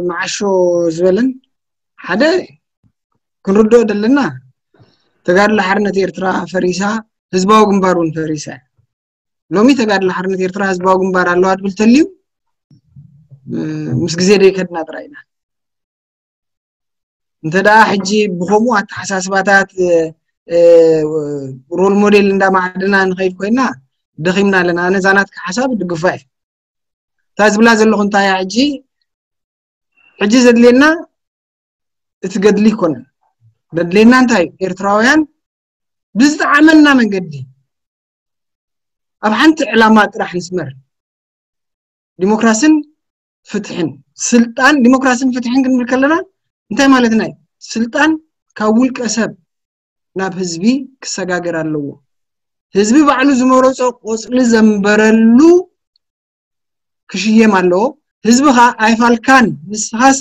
መዓሾ ዝበለን ሓደ ክንርድኦ ዘለና ተጋድሎ ሓርነት ኤርትራ ፈሪሳ ህዝባዊ ግንባር እውን ፈሪሳ ሎሚ ተጋድሎ ሓርነት ኤርትራ ህዝባዊ ግንባር ኣለዋ ትብል ተልዩ? ምስ ግዜ ደይከድና ጥራይ ኢና እንተደኣ ሕጂ ብከምኡ ኣተሓሳስባታት ሮል ሞዴል እንዳማዕድና ንኸይድ ኮይና ደኺምና ኣለና ኣነ እዛ ናትካ ሓሳብ ድግፋ እየ እታ ዝብላ ዘለኹ እንታይ እያ ሕጂ ሕጂ ዘድልየና እቲ ገድሊ ይኮነን ዘድልየና እንታይ ኤርትራውያን ብዝጠዓመና መንገዲ ኣብ ሓንቲ ዕላማ ጥራሕ ንስመር ዲሞክራስን ፍትሕን ስልጣን ዲሞክራስን ፍትሕን ክንብል ከለና እንታይ ማለትና እዩ ስልጣን ካብ ውልቀ ሰብ ናብ ህዝቢ ክሰጋገር ኣለዎ። ህዝቢ ባዕሉ ዝመረፆ ቆፅሊ ዘንበረሉ ክሽየም ኣለዎ። ህዝቢ ከዓ ኣይፋልካን ንስኻስ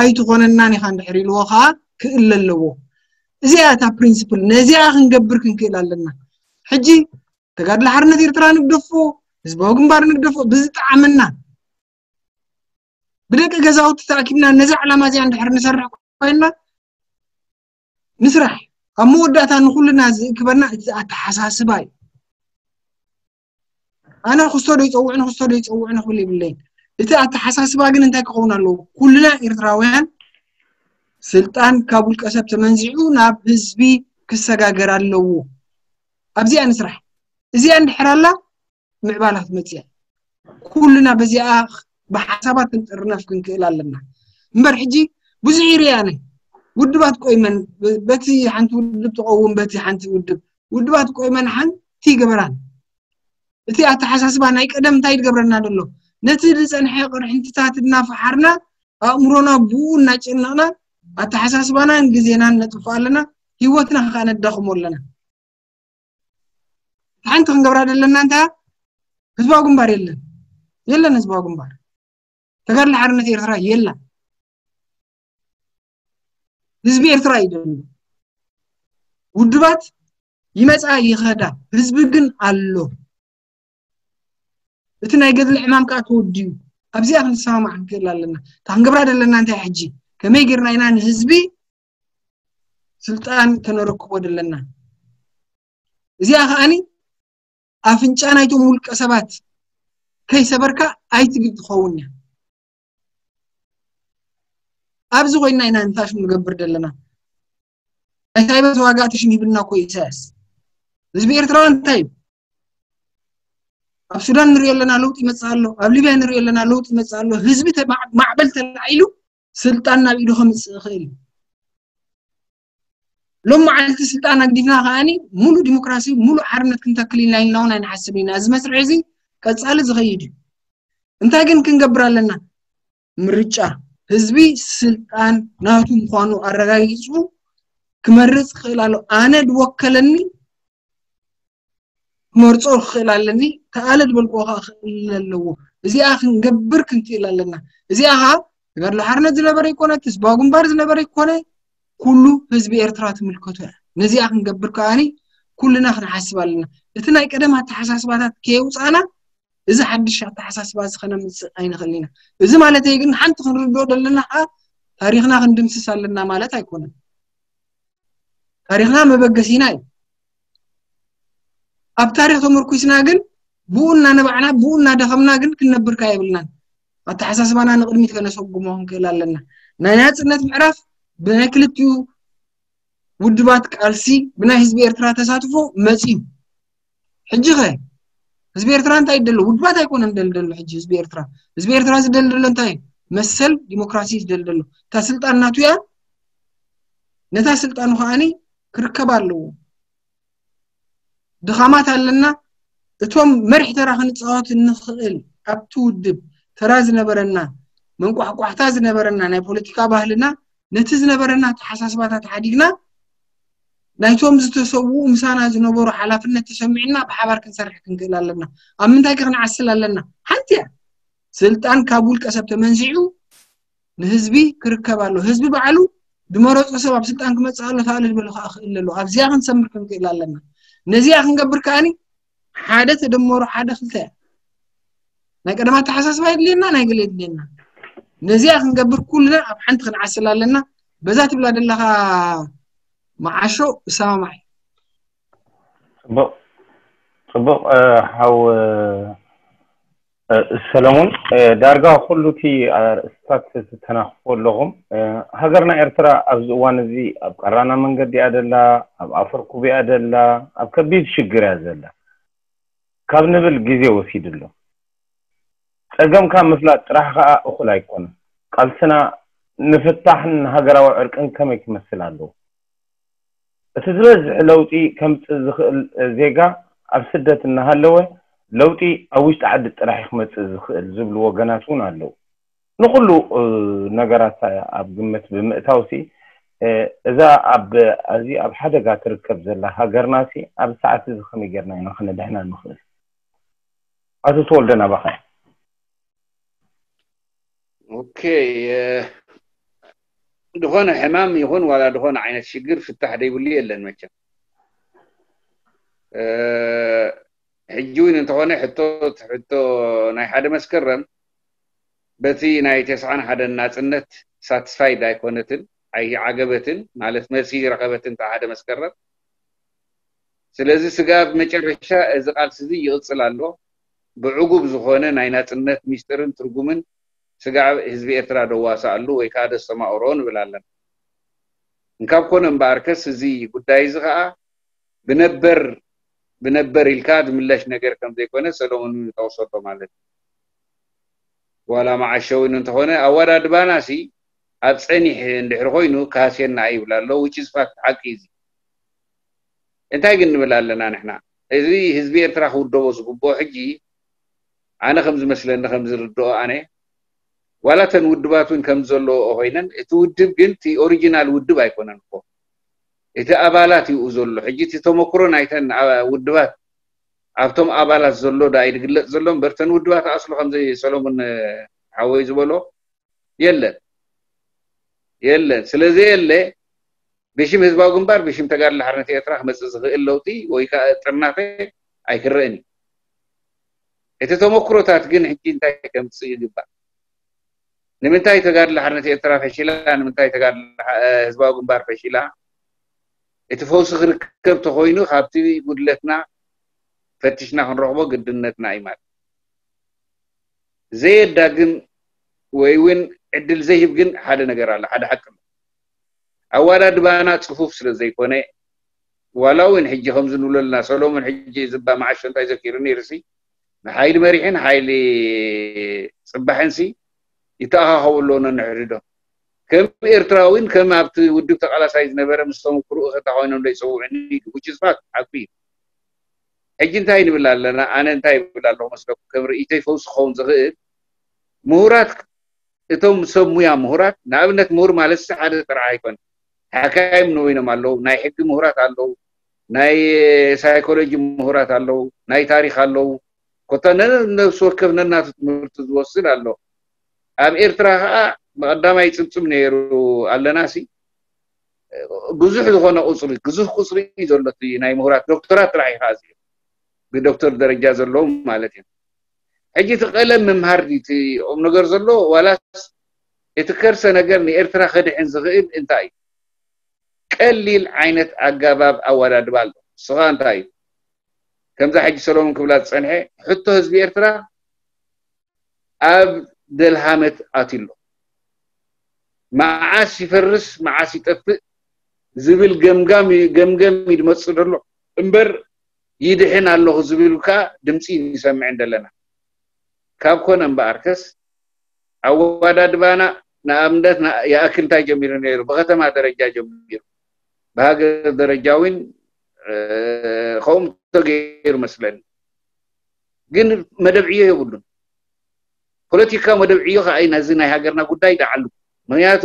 ኣይትኾነናን ኢኻ እንድሕር ኢልዎ ከዓ ክእል ኣለዎ። እዚኣ እታ ፕሪንስፕል ነዚኣ ክንገብር ክንክእል ኣለና። ሕጂ ተጋድሊ ሓርነት ኤርትራ ንግደፎ ህዝባዊ ግንባር ንግደፎ ብዝጠዓመና ብደቂ ገዛውቲ ተኣኪብና ነዚ ዕላማ እዚኣ እንድሕር ንሰርሕ ኮይና ንስራሕ ኣብ መወዳእታ ንኩልና ዝእክበና እቲ ኣተሓሳስባ እዩ ኣነ ክስቶ ዶ ይፀውዕን ክስቶ ዶ ይፀውዕን ክብል የብለይን እቲ ኣተሓሳስባ ግን እንታይ ክኸውን ኣለዎ ኩልና ኤርትራውያን ስልጣን ካብ ውልቀ ሰብ ተመንዚዑ ናብ ህዝቢ ክሰጋገር ኣለዎ ኣብዚኣ ንስራሕ እዚኣ እንድሕር ምዕባላት መፅያ ኩልና በዚኣ ብሓሳባት ክንጥርነፍ ክንክእል ኣለና እምበር ሕጂ ብዙሕ ይርያ ኣነ ውድባት ቆይመን በቲ ሓንቲ ውድብ ትቐውም በቲ ሓንቲ ውድብ ውድባት ቆይመን ሓንቲ ገበራን እቲ ኣተሓሳስባ ናይ ቀደም እንታይ ዝገብረና ደሎ ነቲ ዝፀንሐ ቅርሕንትታት እናፈሓርና ኣእምሮና ብኡ እናጨነቕና ኣተሓሳስባናን ግዜናን ነጥፎ ኣለና ሂወትና ከዓ ነዳኽሞ ኣለና ሓንቲ ክንገብራ ዘለና እንታይ ህዝባዊ ግንባር የለን የለን ህዝባዊ ግንባር ተጋድሊ ሓርነት ኤርትራ የላ ህዝቢ ኤርትራ ደሎ ውድባት ይመፃ ይኸዳ ህዝቢ ግን ኣሎ እቲ ናይ ገድሊ ዕማም ከዓ ተወድዩ ኣብዚኣ ክንሰማማዕ ክንክእል ኣለና። እታ ክንገብራ ዘለና እንታይ ሕጂ? ከመይ ጌርና ኢና ንህዝቢ ስልጣን ከነረክቦ ዘለና እዚኣ ከዓኒ ኣፍንጫ ናይቶም ውልቀ ሰባት ከይሰበርካ ኣይትግል ትኸውን እያ ኣብዚ ኮይና ኢና እንታይ ሽም ንገብር ዘለና ናይ ሳይበር ተዋጋእቲ ሽም ይብልና ኮ ኢሳያስ ህዝቢ ኤርትራዊ እንታይ እዩ ኣብ ሱዳን ንሪኦ ኣለና ለውጢ ይመፅእ ኣሎ ኣብ ሊብያ ንሪኦ ኣለና ለውጢ ይመፅእ ኣሎ ህዝቢ ማዕበል ተላዒሉ ስልጣን ናብ ኢዱ ከምፅእ ይኽእል እዩ ሎም መዓልቲ ስልጣን ኣግዲፍና ከዓኒ ሙሉእ ዲሞክራሲ ሙሉእ ሓርነት ክንተክል ኢና ኢልና እውን ኣይንሓስብ ኢና እዚ መስርዕ እዚ ቀፃሊ ዝኸይድ እዩ እንታይ ግን ክንገብር ኣለና ምርጫ ህዝቢ ስልጣን ናቱ ምኳኑ ኣረጋጊፁ ክመርፅ ክኽእል ኣሎ ኣነ ድወከለኒ ክመርፆ ክኽእል ኣለኒ ተኣለ ድበልክዎ ከዓ ክኽእል ኣለዎ። እዚኣ ክንገብር ክንክእል ኣለና። እዚኣ ከዓ ተጋድሎ ሓርነት ዝነበረ ይኮነ ግንባር ዝነበረ ይኮነ ኩሉ ህዝቢ ኤርትራ ትምልከቶ እያ። ነዚኣ ክንገብር ከዓኒ ኩልና ክንሓስብ ኣለና። እቲ ናይ ቀደም ኣተሓሳስባታት ከየውፃና እዚ ሓድሽ ኣተሓሳስባ እዚ ከነምፅእ ኣይንኽእል ኢና። እዚ ማለት ግን ሓንቲ ክንርድኦ ዘለና ከዓ ታሪክና ክንድምስስ ኣለና ማለት ኣይኮነን። ታሪክና መበገሲና እዩ። ኣብ ታሪክ ተመርኩስና ግን ብኡ እናነባዕና ብኡ እናደኸምና ግን ክንነብርካ የብልናን ኣተሓሳስባና ንቅድሚት ከነሰጉሞ ክንክእል ኣለና። ናይ ናፅነት ምዕራፍ ብናይ ክልቲኡ ውድባት ቃልሲ ብናይ ህዝቢ ኤርትራ ተሳትፎ መፅዩ ሕጂ ኸ ህዝቢ ኤርትራ እንታይ ይደሎ ውድባት ኣይኮነን ደል ደሎ ሕጂ ህዝቢ ኤርትራ ህዝቢ ኤርትራ ዝደሊ ደሎ እንታይ እዩ መሰል ዲሞክራሲ ዝደሊ ደሎ እታ ስልጣን ናቱ እያ ነታ ስልጣኑ ከዓኒ ክርከብ ኣለዎ ድኻማት ኣለና እቶም መሪሕ ተራ ክንፃወት ንኽእል ኣብቲ ውድብ ተራ ዝነበረና መንቋሕቋሕታ ዝነበረና ናይ ፖለቲካ ባህልና ነቲ ዝነበረና ተሓሳስባታት ሓዲግና ናይቶም ዝተሰውኡ ምሳና ዝነበሩ ሓላፍነት ተሰሚዕና ብሓባር ክንሰርሕ ክንክእል ኣለና ኣብ ምንታይ ክንዓስል ኣለና ሓንቲ እያ ስልጣን ካብ ውልቀ ሰብ ተመንዚዑ ንህዝቢ ክርከብ ኣሎ ህዝቢ ባዕሉ ድመረፆ ሰብ ኣብ ስልጣን ክመፅእ ኣሎ ተባለ ዝበለ ከዓ ክእል ኣሎ ኣብዚኣ ክንሰምር ክንክእል ኣለና ነዚኣ ክንገብር ከዓኒ ሓደ ተደመሩ ሓደ ክልተ እያ ናይ ቀደማ ኣተሓሳስባ የድልየና ናይ ገለ የድልየና ነዚኣ ክንገብር ኩልና ኣብ ሓንቲ ክንዓስል ኣለና በዛ ትብላ ዘለካ መዓሾ እሰማማዕ ፅቡቅ ፅቡቅ ሓው ሰለሙን ዳርጋ ኩሉ እቲ ኣርእስታት ዝተናኽፎ ኣለኹም ሃገርና ኤርትራ ኣብዚ እዋን እዚ ኣብ ቀራና መንገዲ እያ ደላ ኣብ ኣፈርኩብ እያ ደላ ኣብ ከቢድ ሽግር እያ ዘላ። ካብ ንብል ግዜ ወሲድ ኣሎ ፀገምካ ምፍላጥ ጥራሕ ከዓ እኹል ኣይኮነን። ቃልስና ንፍታሕን ሃገራዊ ዕርቅን ከመይ ክመስል ኣለዎ እቲ ዝበዝሕ ለውጢ ከምፅእ ዝኽእል ዜጋ ኣብ ስደት እናሃለወ ለውጢ ኣብ ውሽጢ ዓዲ ጥራሕ ክመፅእ ዝኽእል ዝብሉ ወገናት እውን ኣለዉ ንኩሉ ነገራት ኣብ ግምት ብምእታው ሲ እዛ ኣብ ኣዚ ኣብ ሓደጋ ትርከብ ዘላ ሃገርና ሲ ኣብ ሰዓት እዚ ከመይ ጌርና ኢና ክነድሕና ንኽእል ኣቶ ተወልደ ናባኸ ኦኬ ድኾነ ሕማም ይኹን ዋላ ድኾነ ዓይነት ሽግር ፍታሕ ደይብሉ የለን መቸም ሕጂ እውን እንተኾነ ሕቶ ሕቶ ናይ ሓደ መስከረም በቲ ናይ ተስዓን ሓደ ናፅነት ሳትስፋይድ ኣይኮነትን ኣይዓገበትን ማለት መልሲ ረኸበትን ታ ሓደ መስከረም። ስለዚ ስጋብ መጨረሻ እዚ ቃልሲ እዚ ይቕፅል ኣሎ። ብዕጉብ ዝኾነ ናይ ናፅነት ሚስጥርን ትርጉምን ስጋዕ ህዝቢ ኤርትራ ደዋሳኣሉ ወይ ከዓ ደስተማቕሮ ንብል እንካብ ኮነ እምበኣርከስ እዚ ጉዳይ እዚ ከዓ ብነበር ብነበር ኢልካ ዝምላሽ ነገር ከም ዘይኮነ ሰሎሞን ጠውሰሎ ማለት እዩ። ዋላ መዓሸ እውን እንተኾነ ኣወዳድባና ኣብ ፀኒሕ እንድሕሪ ኮይኑ ካሴና ይብላ ኣሎ ውጭ ዝፋት ሓቂ እዚ። እንታይ ግን ንብል ኣለና ንሕና? እዚ ህዝቢ ኤርትራ ክውደቦ ዝግብኦ ሕጂ ኣነ ከም ዝመስለኒ ከም ዝርድኦ ኣነ ዋላ ተን ውድባት እውን ከም ዘለዎ ኮይነን እቲ ውድብ ግን እቲ original ውድብ ኣይኮነን እኮ። እቲ ኣባላት ይኡ ዘሎ ሕጂ እቲ ተመክሮ ናይተን ውድባት ኣብቶም ኣባላት ዘሎ ዳ ይግለፅ ዘሎ እምበር ተን ውድባት ኣስሎ ከምዚ ሰሎሞን ሓወይ ዝበሎ የለን። የለን። ስለዚ የለ ብሽም ህዝባዊ ግንባር ብሽም ተጋድሎ ሓርነት ኤርትራ ክመፅእ ዝኽእል ለውጢ ወይ ከዓ ጥርናፈ ኣይክረአን እዩ። እቲ ተመክሮታት ግን ሕጂ እንታይ ከምፅእ ይግባእ ንምንታይ ተጋድሎ ሓርነት ኤርትራ ፈሺላ? ንምንታይ ተጋድሎ ህዝባዊ ግንባር ፈሺላ? እቲ ፈውሲ ክርከብ ተኮይኑ ካብቲ ጉድለትና ፈቲሽና ክንረክቦ ግድነትና እዩ ማለት ዘየዳግም ወይ እውን ዕድል ዘይህብ ግን ሓደ ነገር ኣሎ ሓደ ሓቂ ኣዋዳድባና ፅፉፍ ስለ ዘይኮነ ዋላ እውን ሕጂ ከምዚ ንብሎ ኣለና ሰሎሞን ሕጂ ዝባ መዓሾ እንታይ ዘኪሩ ነይሩሲ ንሓይሊ መሪሕን ሓይሊ ፅባሕን ሲ ይተኣኻኸቡ ኣለዎ ነንሕድዶ ከም ኤርትራዊን ከም ኣብቲ ውድብ ተቃላሳይ ዝነበረ ምስ ተመክርኡ ከታ ኮይኖም is fact ሓቂ ሕጂ እንታይ ንብል ኣለና? ኣነ እንታይ ይብል ኣለኹ መስለኩም ከም ርእይተይ ፈውሲ ክኸውን ዝኽእል ምሁራት እቶም ሰብ ሙያ ምሁራት ንኣብነት ምሁር ማለት ሓደ ጥራሕ ኣይኮነ ሓካይም ንወይኖም ኣለዉ። ናይ ሕጊ ምሁራት ኣለዉ ናይ ሳይኮሎጂ ምሁራት ኣለዉ ናይ ታሪክ ኣለዉ። ኮታ ነነብሲ ወከፍ ነናቱ ትምህርቲ ዝወስድ ኣሎ ኣብ ኤርትራ ከዓ ብቀዳማይ ፅምፅም ነይሩ ኣለና ሲ። ብዙሕ ዝኾነ ቁፅሪ ግዙፍ ቁፅሪ ዘሎ ናይ ምሁራት ዶክተራት ጥራሕ ኢኻ እዚ ብዶክተር ደረጃ ዘለዎም ማለት እዩ ሕጂ እቲ ቀለም ምምሃር እቲ ቁም ነገር ዘሎ ዋላስ እቲ ከርሰ ነገር ንኤርትራ ከድሕን ዝኽእል እንታይ? እዩ ቀሊል ዓይነት ኣገባብ ኣወዳድባ ኣሎ። ንስኻ እንታይ? እዩ ከምዛ ሕጂ ሰሎሞን ክብላ ዝፀንሐ ሕቶ ህዝቢ ኤርትራ ኣብ ደልሃመት ኣትሎ መዓስ ይፈርስ መዓስ ይጠፍእ ዝብል ገምጋም ገምገም ይድመፅእ ደሎ። እምበር ይድሕን ኣለኹ ዝብል ከዓ ድምፂ ይሰምዕን ዘለና ካብ ኮነ እምበኣርከስ ኣወዳድባና ንኣብነት የኣክል እንታይ ጀሚሩ ነይሩ ብከተማ ደረጃ ጀሚሩ ብሃገር ደረጃ እውን ከምኡ ተገይሩ መስለኒ። ግን መደብዕዮ የብሉን ፖለቲካ መደብዕዮ ከዓ ነዚ ናይ ሃገርና ጉዳይ ዳዓሉ ምክንያቱ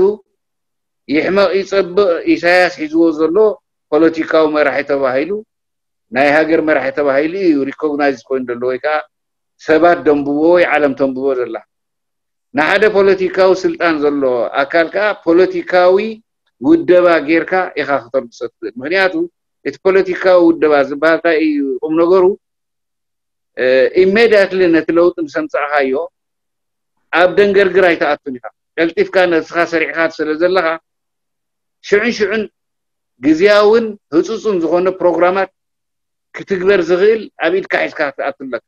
ይሕመቕ ይፀብቕ ኢሳያስ ሒዝዎ ዘሎ ፖለቲካዊ መራሒ ተባሂሉ ናይ ሃገር መራሒ ተባሂሉ እዩ recognize ኮይኑ ዘሎ ወይ ከዓ ሰባት ደንብቦ ወይ ዓለም ተንብቦ ዘላ። ንሓደ ፖለቲካዊ ስልጣን ዘሎ ኣካል ከዓ ፖለቲካዊ ውደባ ጌርካ ኢኻ ክተልብሶ ትኽእል ምክንያቱ እቲ ፖለቲካዊ ውደባ ዝበሃል እንታይ እዩ? ቁም ነገሩ immediately ነቲ ለውጢ ምስ ኣምፃእኻዮ ኣብ ደንገርግር ኣይተኣቱን ኢኻ። ቀልጢፍካ ነስኻ ሰሪዕካ ስለ ዘለካ ሽዑን ሽዑን ግዝያውን ህፁፁን ዝኾነ ፕሮግራማት ክትግበር ዝኽእል ኣብ ኢድካ ሒዝካ ትኣቱለካ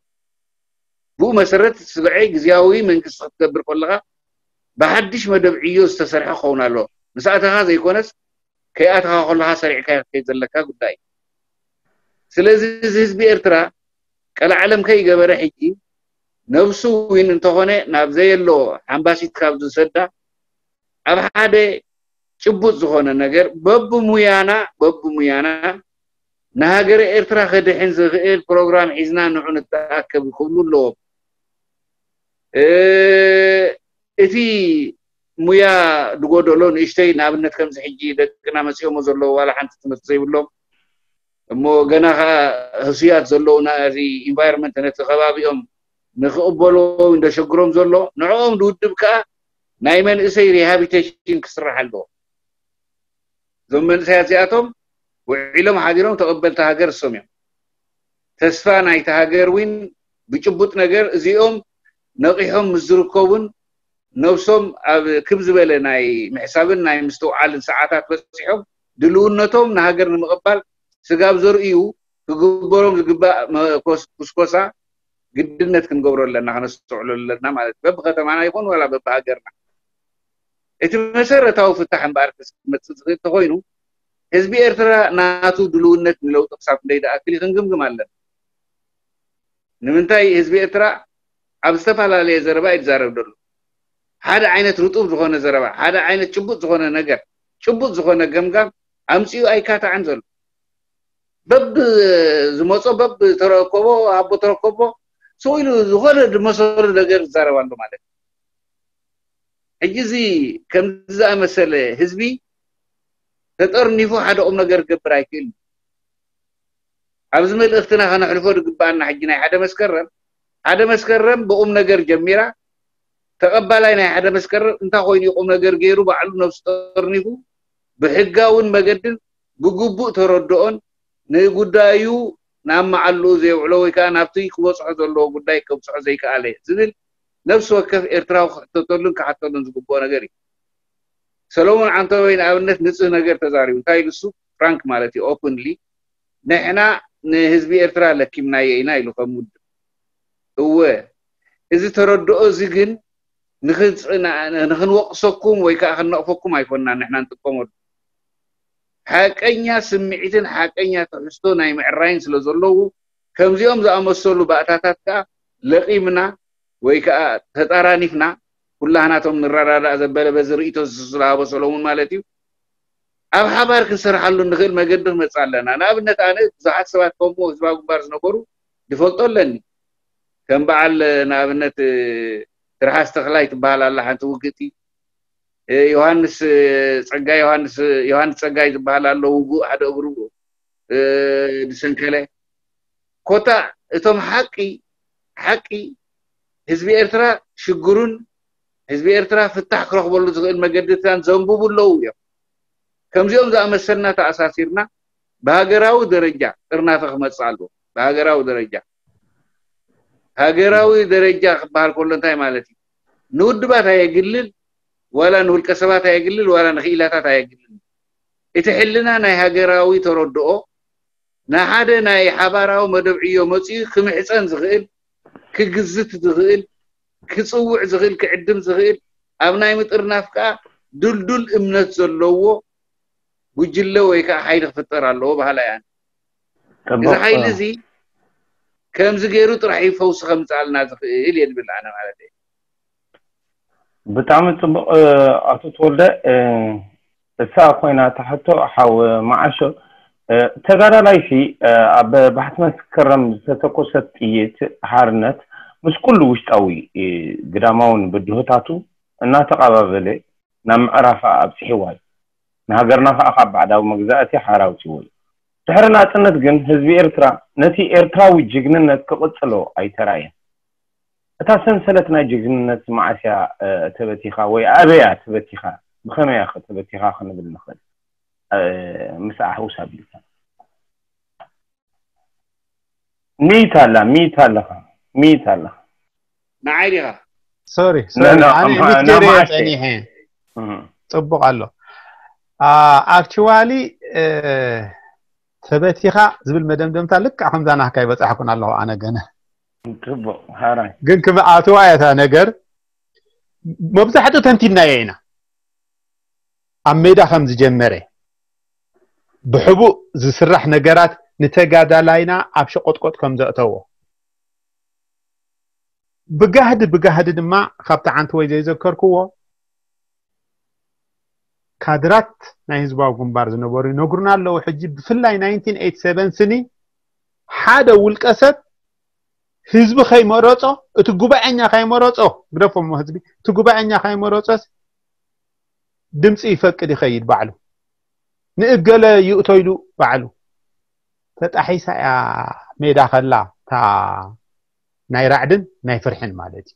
ብኡ መሰረት ስብዐይ ግዝያዊ መንግስቲ ክትገብር ከለካ ብሓድሽ መደብ ዕዮ ዝተሰርሐ ክኸውን ኣለዎ። ምስኣተኻ ዘይኮነስ ከይኣተኻ ከለካ ሰሪዕካ ከይድ ዘለካ ጉዳይ። ስለዚ እዚ ህዝቢ ኤርትራ ቀላዓለም ከይገበረ ሕጂ ነብሱ ውን እንተኾነ ናብ ዘየሎ ሓምባሲት ካብ ዝሰዳ ኣብ ሓደ ጭቡጥ ዝኾነ ነገር በብሙያና በብሙያና ንሃገረ ኤርትራ ከድሕን ዝኽእል ፕሮግራም ሒዝና ንዑ ንተኣከብ ይኽእሉ ኣለዎም እቲ ሙያ ድጎደሎ ንእሽተይ ንኣብነት ከምዚ ሕጂ ደቅና መፂኦሞ ዘለዉ ዋላ ሓንቲ ትምህርቲ ዘይብሎም እሞ ገና ከዓ ህሱያት ዘለዉ ናዚ ኢንቫይሮንመንት ነቲ ከባቢኦም ንክቕበልዎ እንደሸግሮም ዘሎ ንዕኦም ዝውድብ ከዓ ናይ መንእሰይ ሪሃቢቴሽን ክስራሕ ኣለዎ። እዞም መንእሰያት እዚኣቶም ውዒሎም ሓዲሮም ተቐበልቲ ሃገር እሶም እዮም። ተስፋ ናይቲ ሃገር ውን ብጭቡጥ ነገር እዚኦም ነቂሖም ምስ ዝርከቡን ነብሶም ኣብ ክብ ዝበለ ናይ ምሕሳብን ናይ ምስትውዓልን ሰዓታት በፂሖም ድልውነቶም ንሃገር ንምቕባል ስጋብ ዘርእዩ ክግበሮም ዝግባእ ኩስኮሳ ግድነት ክንገብሮ ኣለና ከነስተውዕሎ ኣለና ማለት በቢ ከተማና ይኹን ዋላ በቢ ሃገርና እቲ መሰረታዊ ፍታሕ እምበኣር ክመፅእ ዝኽእል እንተኮይኑ ህዝቢ ኤርትራ ናቱ ድልውነት ንለውጢ ክሳብ ክንደይ ደኣክል ክንግምግም ኣለና ንምንታይ ህዝቢ ኤርትራ ኣብ ዝተፈላለየ ዘረባ እዩ ዝዛረብ ደሎ ሓደ ዓይነት ርጡብ ዝኾነ ዘረባ ሓደ ዓይነት ጭቡጥ ዝኾነ ነገር ጭቡጥ ዝኾነ ገምጋም ኣምፅኡ ኣይካታዕን ዘሎ። በብ ዝመፆ በብ ተረከቦ ኣቦ ተረከቦ ሰኢሉ ዝኾነ ድመሰሉ ነገር ዝዛረብ ኣሎ ማለት ሕጂ እዚ ከምዚ ህዝቢ ተጠርኒፉ ሓደ ቁም ነገር ክገብር ኣይክእልን ኣብዚ መልእክትና ከነሕልፎ ዝግባአና ሕጂ ናይ ሓደ መስከረም ሓደ መስከረም ብቁም ነገር ጀሚራ ተቐባላይ ናይ ሓደ መስከረም እንታይ ኮይኑ ቁም ነገር ገይሩ ባዕሉ ነብሱ ጠርኒፉ ብሕጋውን መገድን ብግቡእ ተረድኦን ንጉዳዩ ናብ መዓልኡ ዘይውዕሎ ወይ ከዓ ናብቲ ክበፅሖ ዘለዎ ጉዳይ ከብፅሖ ዘይከኣለ ዝብል ነብሲ ወከፍ ኤርትራዊ ክሕተተሉን ክሓተሉን ዝግብኦ ነገር እዩ። ሰሎሞን ዓንተወይ ንኣብነት ንፅህ ነገር ተዛሪቡ እንታይ ኢሉ ፍራንክ ማለት እዩ ኦፕንሊ። ንሕና ንህዝቢ ኤርትራ ለኪምናየ ኢና ኢሉ ከም ውድብ እወ። እዚ ተረድኦ እዚ ግን ንክንወቅሰኩም ወይ ከዓ ክነቕፈኩም ኣይኮንና ንሕና ንጥቀመሉ ሓቀኛ ስምዒትን ሓቀኛ ትሕዝቶ ናይ ምዕራይን ስለ ዘለዉ ከምዚኦም ዝኣመሰሉ ባእታታት ከዓ ለቂምና ወይ ከዓ ተጣራኒፍና ኩላህናቶም ንረዳዳእ ዘበለ በዚ ርእቶ ዝሃቦ ሰሎሙን ማለት እዩ ኣብ ሓባር ክንሰርሓሉ ንኽእል መገዲ ክመፅእ ኣለና ንኣብነት ኣነ ብዙሓት ሰባት ከምኡ ህዝባዊ ግንባር ዝነበሩ ይፈልጦ ኣለኒ ከም በዓል ንኣብነት ትርሓስ ተክላይ ትበሃል ኣላ ሓንቲ ውግእቲ ዮሃንስ ፀጋይ ዮሃንስ ዮሃንስ ፀጋይ ዝበሃል ኣሎ ውጉእ ሓደ እግሩ ድሰንከለ ኮታ እቶም ሓቂ ሓቂ ህዝቢ ኤርትራ ሽግሩን ህዝቢ ኤርትራ ፍታሕ ክረክበሉ ዝኽእል መገድታን ዘንብቡ ኣለዉ እዮም። ከምዚኦም ዝኣመሰልና ተኣሳሲርና ብሃገራዊ ደረጃ ጥርናፈ ክመፅእ ኣለዎ። ብሃገራዊ ደረጃ ሃገራዊ ደረጃ ክበሃል ከሎ እንታይ ማለት እዩ? ንውድባት ኣየግልል ዋላ ንውልቀ ሰባት ኣየግልል ዋላ ንክኢላታት ኣየግልል እቲ ሕልና ናይ ሃገራዊ ተረድኦ ንሓደ ናይ ሓባራዊ መደብ ዕዮ መፅኡ ክምሕፀን ዝኽእል ክግዝት ዝኽእል ክፅውዕ ዝኽእል ክዕድም ዝኽእል ኣብ ናይ ምጥርናፍ ከዓ ድልዱል እምነት ዘለዎ ጉጅለ ወይ ከዓ ሓይሊ ክፍጠር ኣለዎ ባህላ እያ እዚ ሓይሊ እዚ ከምዚ ገይሩ ጥራሕ ፈውሲ ከምፅኣልና ዝኽእል እየ ዝብል ኣነ ማለት እዩ ብጣዕሚ ፅቡቅ ኣቶ ተወልደ እሳ ኮይና ተሕቶ ሓው ማዓሾ ተጋዳላይሲ ኣብ ባሕቲ መስከረም ዝተተኮሰት ጥይት ሓርነት ምስ ኩሉ ውሽጣዊ ግዳማውን ብድሆታቱ እናተቐባበለ ናብ ምዕራፋ ኣብፅሒዋ ንሃገርና ከዓ ካብ ባዕዳዊ መግዛእቲ ሓራውፅዎ ድሕሪ ናፅነት ግን ህዝቢ ኤርትራ ነቲ ኤርትራዊ ጅግንነት ክቕፅሎ ኣይተራእየን እታ ሰንሰለት ናይ ጅግንነት ማዓስያ ተበቲኻ ወይ ኣበያ ተበቲኻ ብኸመያ ተበቲኻ ክንብል ንኽእል ምስ ኣሕውሳ ቢልካ ሚት ኣላ ሚት ኣለኻ ሚት ኣለኻ ንዓይ ዲኻ ሶሪ ኣነ ሚትገር ፀኒሐ ፅቡቅ ኣሎ ኣክቹዋሊ ተበቲኻ ዝብል መደምደምታ ልክዕ ከምዛ ናህካ ይበፅሐኩን ኣለኹ ኣነ ገነ ፅቡቅ ሃራይ ግን ክምኣትዋ እታ ነገር መብዛሕትኡ ተንቲናዮ ኢና ኣብ ሜዳ ከም ዝጀመረ ብሕቡእ ዝስራሕ ነገራት ንተጋዳላይና ኣብ ሸቆጥቆጥ ከም ዘእተዎ ብጋህዲ ብጋህዲ ድማ ካብቲ ሓንቲ ወይ ዘይዘከርክዎ ካድራት ናይ ህዝባዊ ግንባር ዝነበሩ ይነግሩና ኣለዉ ሕጂ ብፍላይ 1987 ስኒ ሓደ ውልቀ ሰብ ህዝቢ ከይመረፆ እቲ ጉባኤኛ ከይመረፆ ግደፎሞ ህዝቢ እቲ ጉባኤኛ ከይመረፆስ ድምፂ ይፈቅድ ይኸይድ ባዕሉ። ንእገለ ይእቶ ኢሉ ባዕሉ። ተጣሒሳ እያ ሜዳ ከላ እታ ናይ ራዕድን ናይ ፍርሕን ማለት እዩ።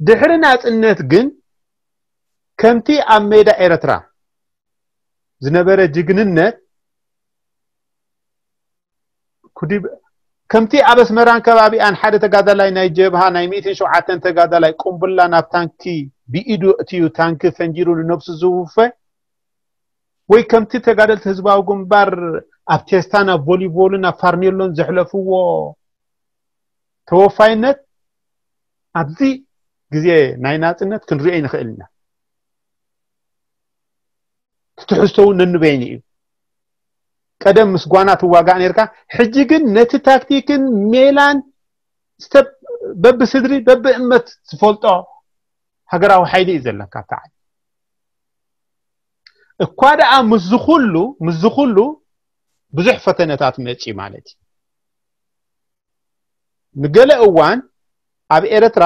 ድሕሪ ናፅነት ግን ከምቲ ኣብ ሜዳ ኤርትራ ዝነበረ ጅግንነት ከምቲ ኣብ ኣስመራን ከባቢኣን ሓደ ተጋዳላይ ናይ ጀብሃ ናይ 107 ተጋዳላይ ቁምቡላ ናብ ታንኪ ብኢዱ እትዩ ታንኪ ፈንጂሩ ንነብሱ ዝውፈ ወይ ከምቲ ተጋደልቲ ህዝባዊ ግንባር ኣብ ቴስታ ናብ ቮሊቦልን ኣብ ፋርኔሎን ዘሕለፍዎ ተወፋይነት ኣብዚ ግዜ ናይ ናፅነት ክንሪኦ ይንኽእል ኢና። ትትሕዝቶ እውን ነንበይኒ እዩ ቀደም ምስ ጓና ትዋጋእ ነርካ ሕጂ ግን ነቲ ታክቲክን ሜላን በቢ ስድሪ በቢ እመት ዝፈልጦ ሃገራዊ ሓይሊ እዩ ዘለካ ኣብታ ዓዲ እኳ ደኣ ምስ ዝኩሉ ብዙሕ ፈተነታት መፂ ማለት እዩ። ንገለ እዋን ኣብ ኤርትራ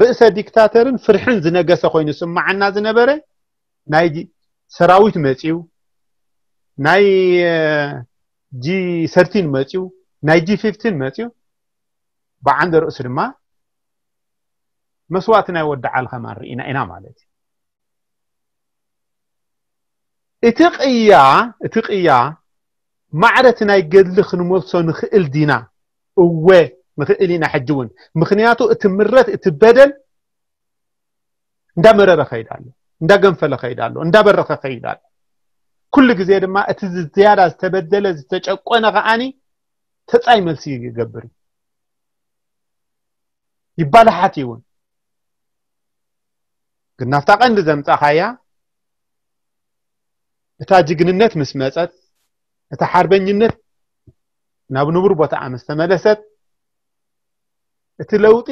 ርእሰ ዲክታተርን ፍርሕን ዝነገሰ ኮይኑ ስማዓና ዝነበረ ናይ ሰራዊት መፂው ናይ ጂ ሰርቲን መፂው ናይ ጂ ፊፍቲን መፂው ብዓንደ ርእሱ ድማ መስዋእቲ ናይ ወዲ ዓልኸማ ርኢና ኢና ማለት እዩ እቲ ቅያ እቲ ቅያ ማዕረት ናይ ገድሊ ክንመልሶ ንኽእል ዲና እወ ንኽእል ኢና ሕጂ እውን ምክንያቱ እቲ ምረት እቲ በደል እንዳመረረ ከይድ ኣሎ እንዳገንፈለ ከይድ ኣሎ እንዳበረኸ ከይድ ኣሎ ኩሉ ግዜ ድማ እቲ ዝያዳ ዝተበደለ ዝተጨቆነ ከዓኒ ተፃይ መልሲ ይገብር። ይባላሓት እውን ግን ናብታ ቀንዲ ዘምፃኻያ እታ ጅግንነት ምስ መፀት እታ ሓርበኝነት ናብ ንቡር ቦታኣ ምስ ተመለሰት። እቲ ለውጢ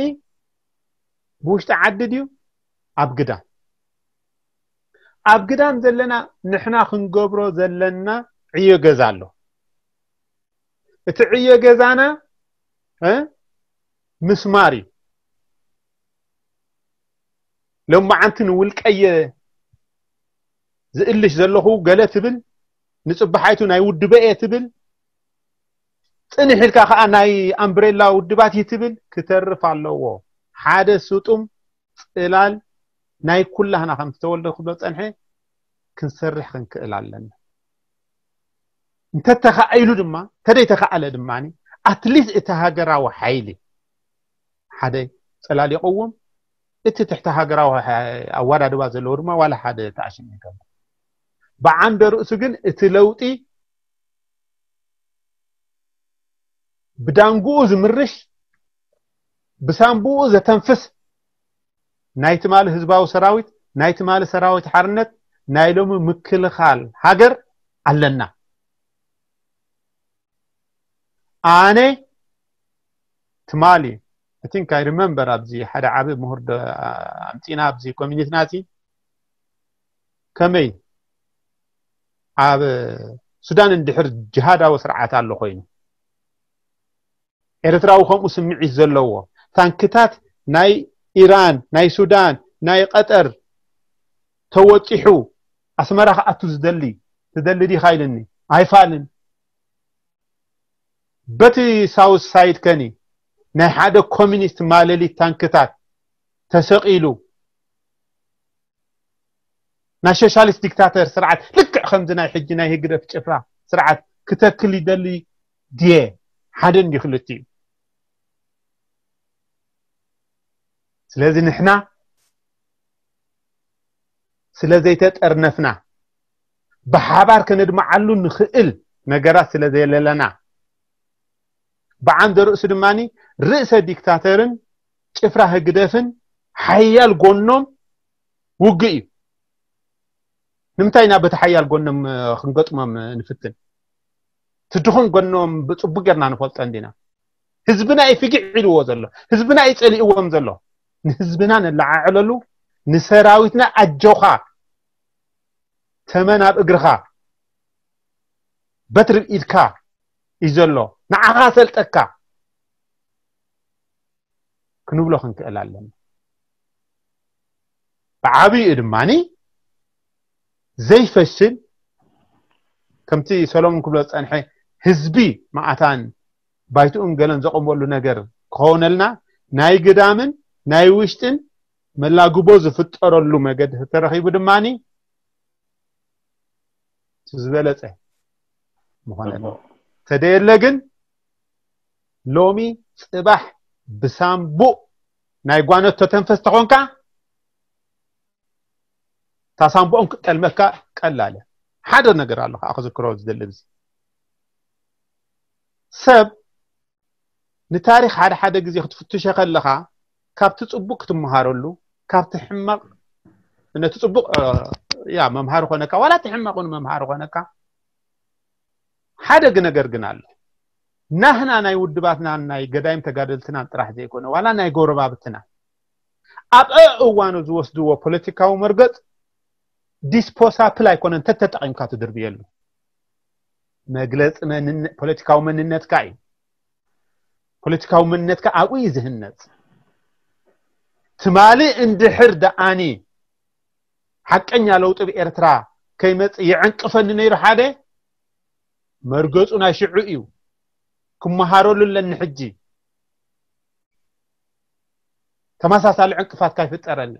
ብውሽጢ ዓዲ ድዩ ኣብ ግዳም ኣብ ግዳም ዘለና ንሕና ክንገብሮ ዘለና ዕዮ ገዛ ኣሎ እቲ ዕዮ ገዛና ምስማር እዩ ሎማዓንቲ ንውልቀየ ዝእልሽ ዘለኹ ገለ ትብል ንፅባሓይቱ ናይ ውድበ እየ ትብል ፅንሕ ኢልካ ከዓ ናይ ኣምብሬላ ውድባት እዩ ትብል ክተርፍ ኣለዎ ሓደ ስጡም ፅላል ናይ ኩላህና ከም ዝተወልደ ክብሎ ፀንሐ ክንሰርሕ ክንክእል ኣለና እንተተኸኢሉ ድማ ተደይተኸኣለ ድማኒ ኣትሊስት እቲ ሃገራዊ ሓይሊ ሓደ ፅላል ይቀውም እቲ ትሕቲ ሃገራዊ ኣዋዳድባ ዘለዎ ድማ ዋላ ሓደ ተኣሽም ይገብር ብዓንደ ርእሱ ግን እቲ ለውጢ ብዳንጉኡ ዝምርሽ ብሳንቡኡ ዘተንፍስ ናይ ትማሊ ህዝባዊ ሰራዊት ናይ ትማሊ ሰራዊት ሓርነት ናይ ሎሚ ምክልኻል ሃገር ኣለና። ኣነ ትማሊ I think I ኣብዚ ሓደ ዓብ ምሁር ኣምፂና ኣብዚ ኮሚኒቲና እቲ ከመይ ኣብ ሱዳን እንድሕር ጅሃዳዊ ስርዓት ኣሎ ኮይኑ ኤርትራዊ ከምኡ ስምዒት ዘለዎ ታንክታት ናይ ኢራን ናይ ሱዳን ናይ ቀጠር ተወፂሑ ኣስመራ ከኣቱ ዝደሊ ትደሊ ዲኻ ኢልኒ ኣይፋልን በቲ ሳውት ሳይድ ከኒ ናይ ሓደ ኮሚኒስት ማለሊት ታንክታት ተሰቂሉ ናይ ሶሻሊስት ዲክታተር ስርዓት ልክዕ ከምዚ ናይ ሕጂ ናይ ህግደፍ ጭፍራ ስርዓት ክተክል ይደሊ ድየ ሓደ እንዲ ክልቲኡ ስለዚ ንሕና ስለ ዘይተጠርነፍና ብሓባር ከነድመዓሉ ንኽእል ነገራት ስለ ዘየለለና ብዓንደ ርእሱ ድማኒ ርእሰ ዲክታተርን ጭፍራ ህግደፍን ሓያል ጎኖም ውግእ እዩ። ንምንታይ ኢና በቲ ሓያል ጎኖም ክንገጥሞም ንፍትን? ትድኹም ጎኖም ብፅቡቅ ጌርና ንፈልጦ እንዲና ህዝብና እዩ ፍጊዕ ኢልዎ ዘሎ ህዝብና እዩ ፀሊእዎም ዘሎ ንህዝብና ነለዓዕለሉ ንሰራዊትና ኣጆኻ ተመን ኣብ እግርኻ በትሪ ኢድካ እዩ ዘሎ። ንዓኻ ሰልጠካ ክንብሎ ክንክእል ኣለና። ብዓብይኡ ድማኒ ዘይፈስል ከምቲ ሰሎሞን ክብሎ ዝፀንሐ ህዝቢ ማዓታን ባይትኡን ገለን ዘቐመሉ ነገር ክኸውነልና ናይ ግዳምን ናይ ውሽጥን መላግቦ ዝፍጠረሉ መገዲ ተረኺቡ ድማኒ ዝበለፀ ምኾነ ተደየለ ግን ሎሚ ፅባሕ ብሳምቡእ ናይ ጓነቶ ተንፈስ ተኾንካ እታ ሳምቡኦም ክጠልመካ ቀላለ ሓደ ነገር ኣሎ ከዓ ክዝክሮ ዝደሊ ብዚ ሰብ ንታሪክ ሓደ ሓደ ግዜ ክትፍትሾ ከለካ ካብቲ ፅቡቅ ክትመሃረሉ ካብቲ ሕማቅ ነቲ ፅቡቅ ያ መምሃር ኮነካ ዋላ እቲ ሕማቅ እውን መምሃር ኮነካ ሓደ ነገር ግን ኣሎ ናህና ናይ ውድባትና ናይ ገዳይም ተጋደልትና ጥራሕ ዘይኮነ ዋላ ናይ ጎረባብትና። ኣብ እዋኑ ዝወስድዎ ፖለቲካዊ መርገፅ disposable ኣይኮነን እንተተጠቂምካ ትድርብየሉ። መግለፂ ፖለቲካዊ መንነትካ እዩ። ፖለቲካዊ መንነትካ ኣብኡ ዝህነፅ ትማሊ እንድሕር ደኣኒ ሓቀኛ ለውጢ ብኤርትራ ከይመፅእ ይዕንቅፈኒ ነይሩ ሓደ መርገፁ ናይ ሽዑ እዩ። ክመሃረሉ ኣለኒ ሕጂ። ተመሳሳሊ ዕንቅፋት ካይፍጠረኒ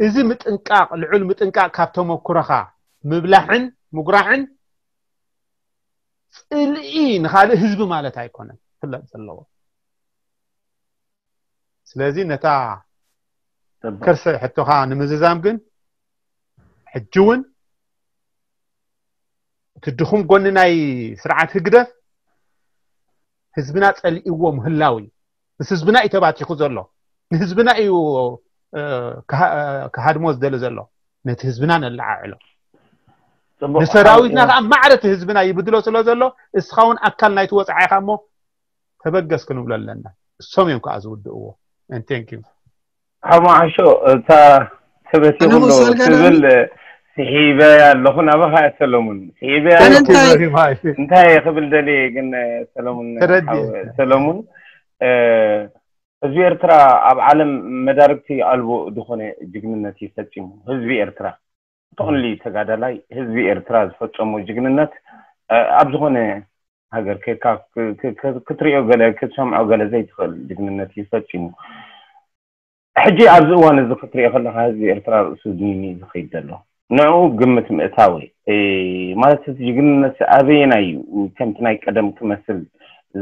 እዚ ምጥንቃቅ ልዑል ምጥንቃቅ ካብ ተመኩረኻ ምብላሕን ምጉራዕን ፅልኢ ንካልእ ህዝቢ ማለት ኣይኮነን። ክፍለጥ ዘለዎ ስለዚ ነታ ከርሰ ሕቶኻ ንምዝዛም ግን ሕጂ እውን እቲ ድኹም ጎኒ ናይ ስርዓት ህግደፍ ህዝብና ፀሊእዎ ምህላው እዩ ምስ ህዝብና እዩ ተባቲሑ ዘሎ ንህዝብና እዩ ክሃድሞ ዝደሊ ዘሎ ነቲ ህዝብና ነለዓዕሎ ንሰራዊትና ከዓ ማዕረት ህዝብና ይብድሎ ስለ ዘሎ እስኻ እውን ኣካል ናይቲ ወፃዒ ኢኻ እሞ ተበገስ ክንብሎ ኣለና እሶም እዮም ከዓ ዝውድእዎ ንቴንክ ዩ ሓማዓሾ እታ ተበቲኹም ዶ ትብል ስሒበያ ኣለኹ ናባኻ ሰሎሙን ስሒበያ እንታይ ክብል ደልየ ግን ሰሎሙን ሰሎሙን ህዝቢ ኤርትራ ኣብ ዓለም መዳርግቲ ኣልቦ ዝኾነ ጅግንነት ይፈፂሙ ህዝቢ ኤርትራ ተቕንሊ ተጋዳላይ ህዝቢ ኤርትራ ዝፈፀሞ ጅግንነት ኣብ ዝኾነ ሃገር ኬካ ክትሪኦ ገለ ክትሰምዖ ገለ ዘይትኽእል ጅግንነት ይፈፂሙ ሕጂ ኣብዚ እዋን እዚ ክትሪኦ ከለካ ህዝቢ ኤርትራ ርእሱ ድኒኒ ዝኸይድ ዘሎ። ንዕኡ ግምት ምእታዊ ማለት እቲ ጅግንነት ኣበየና እዩ? ከምቲ ናይ ቀደም ክመስል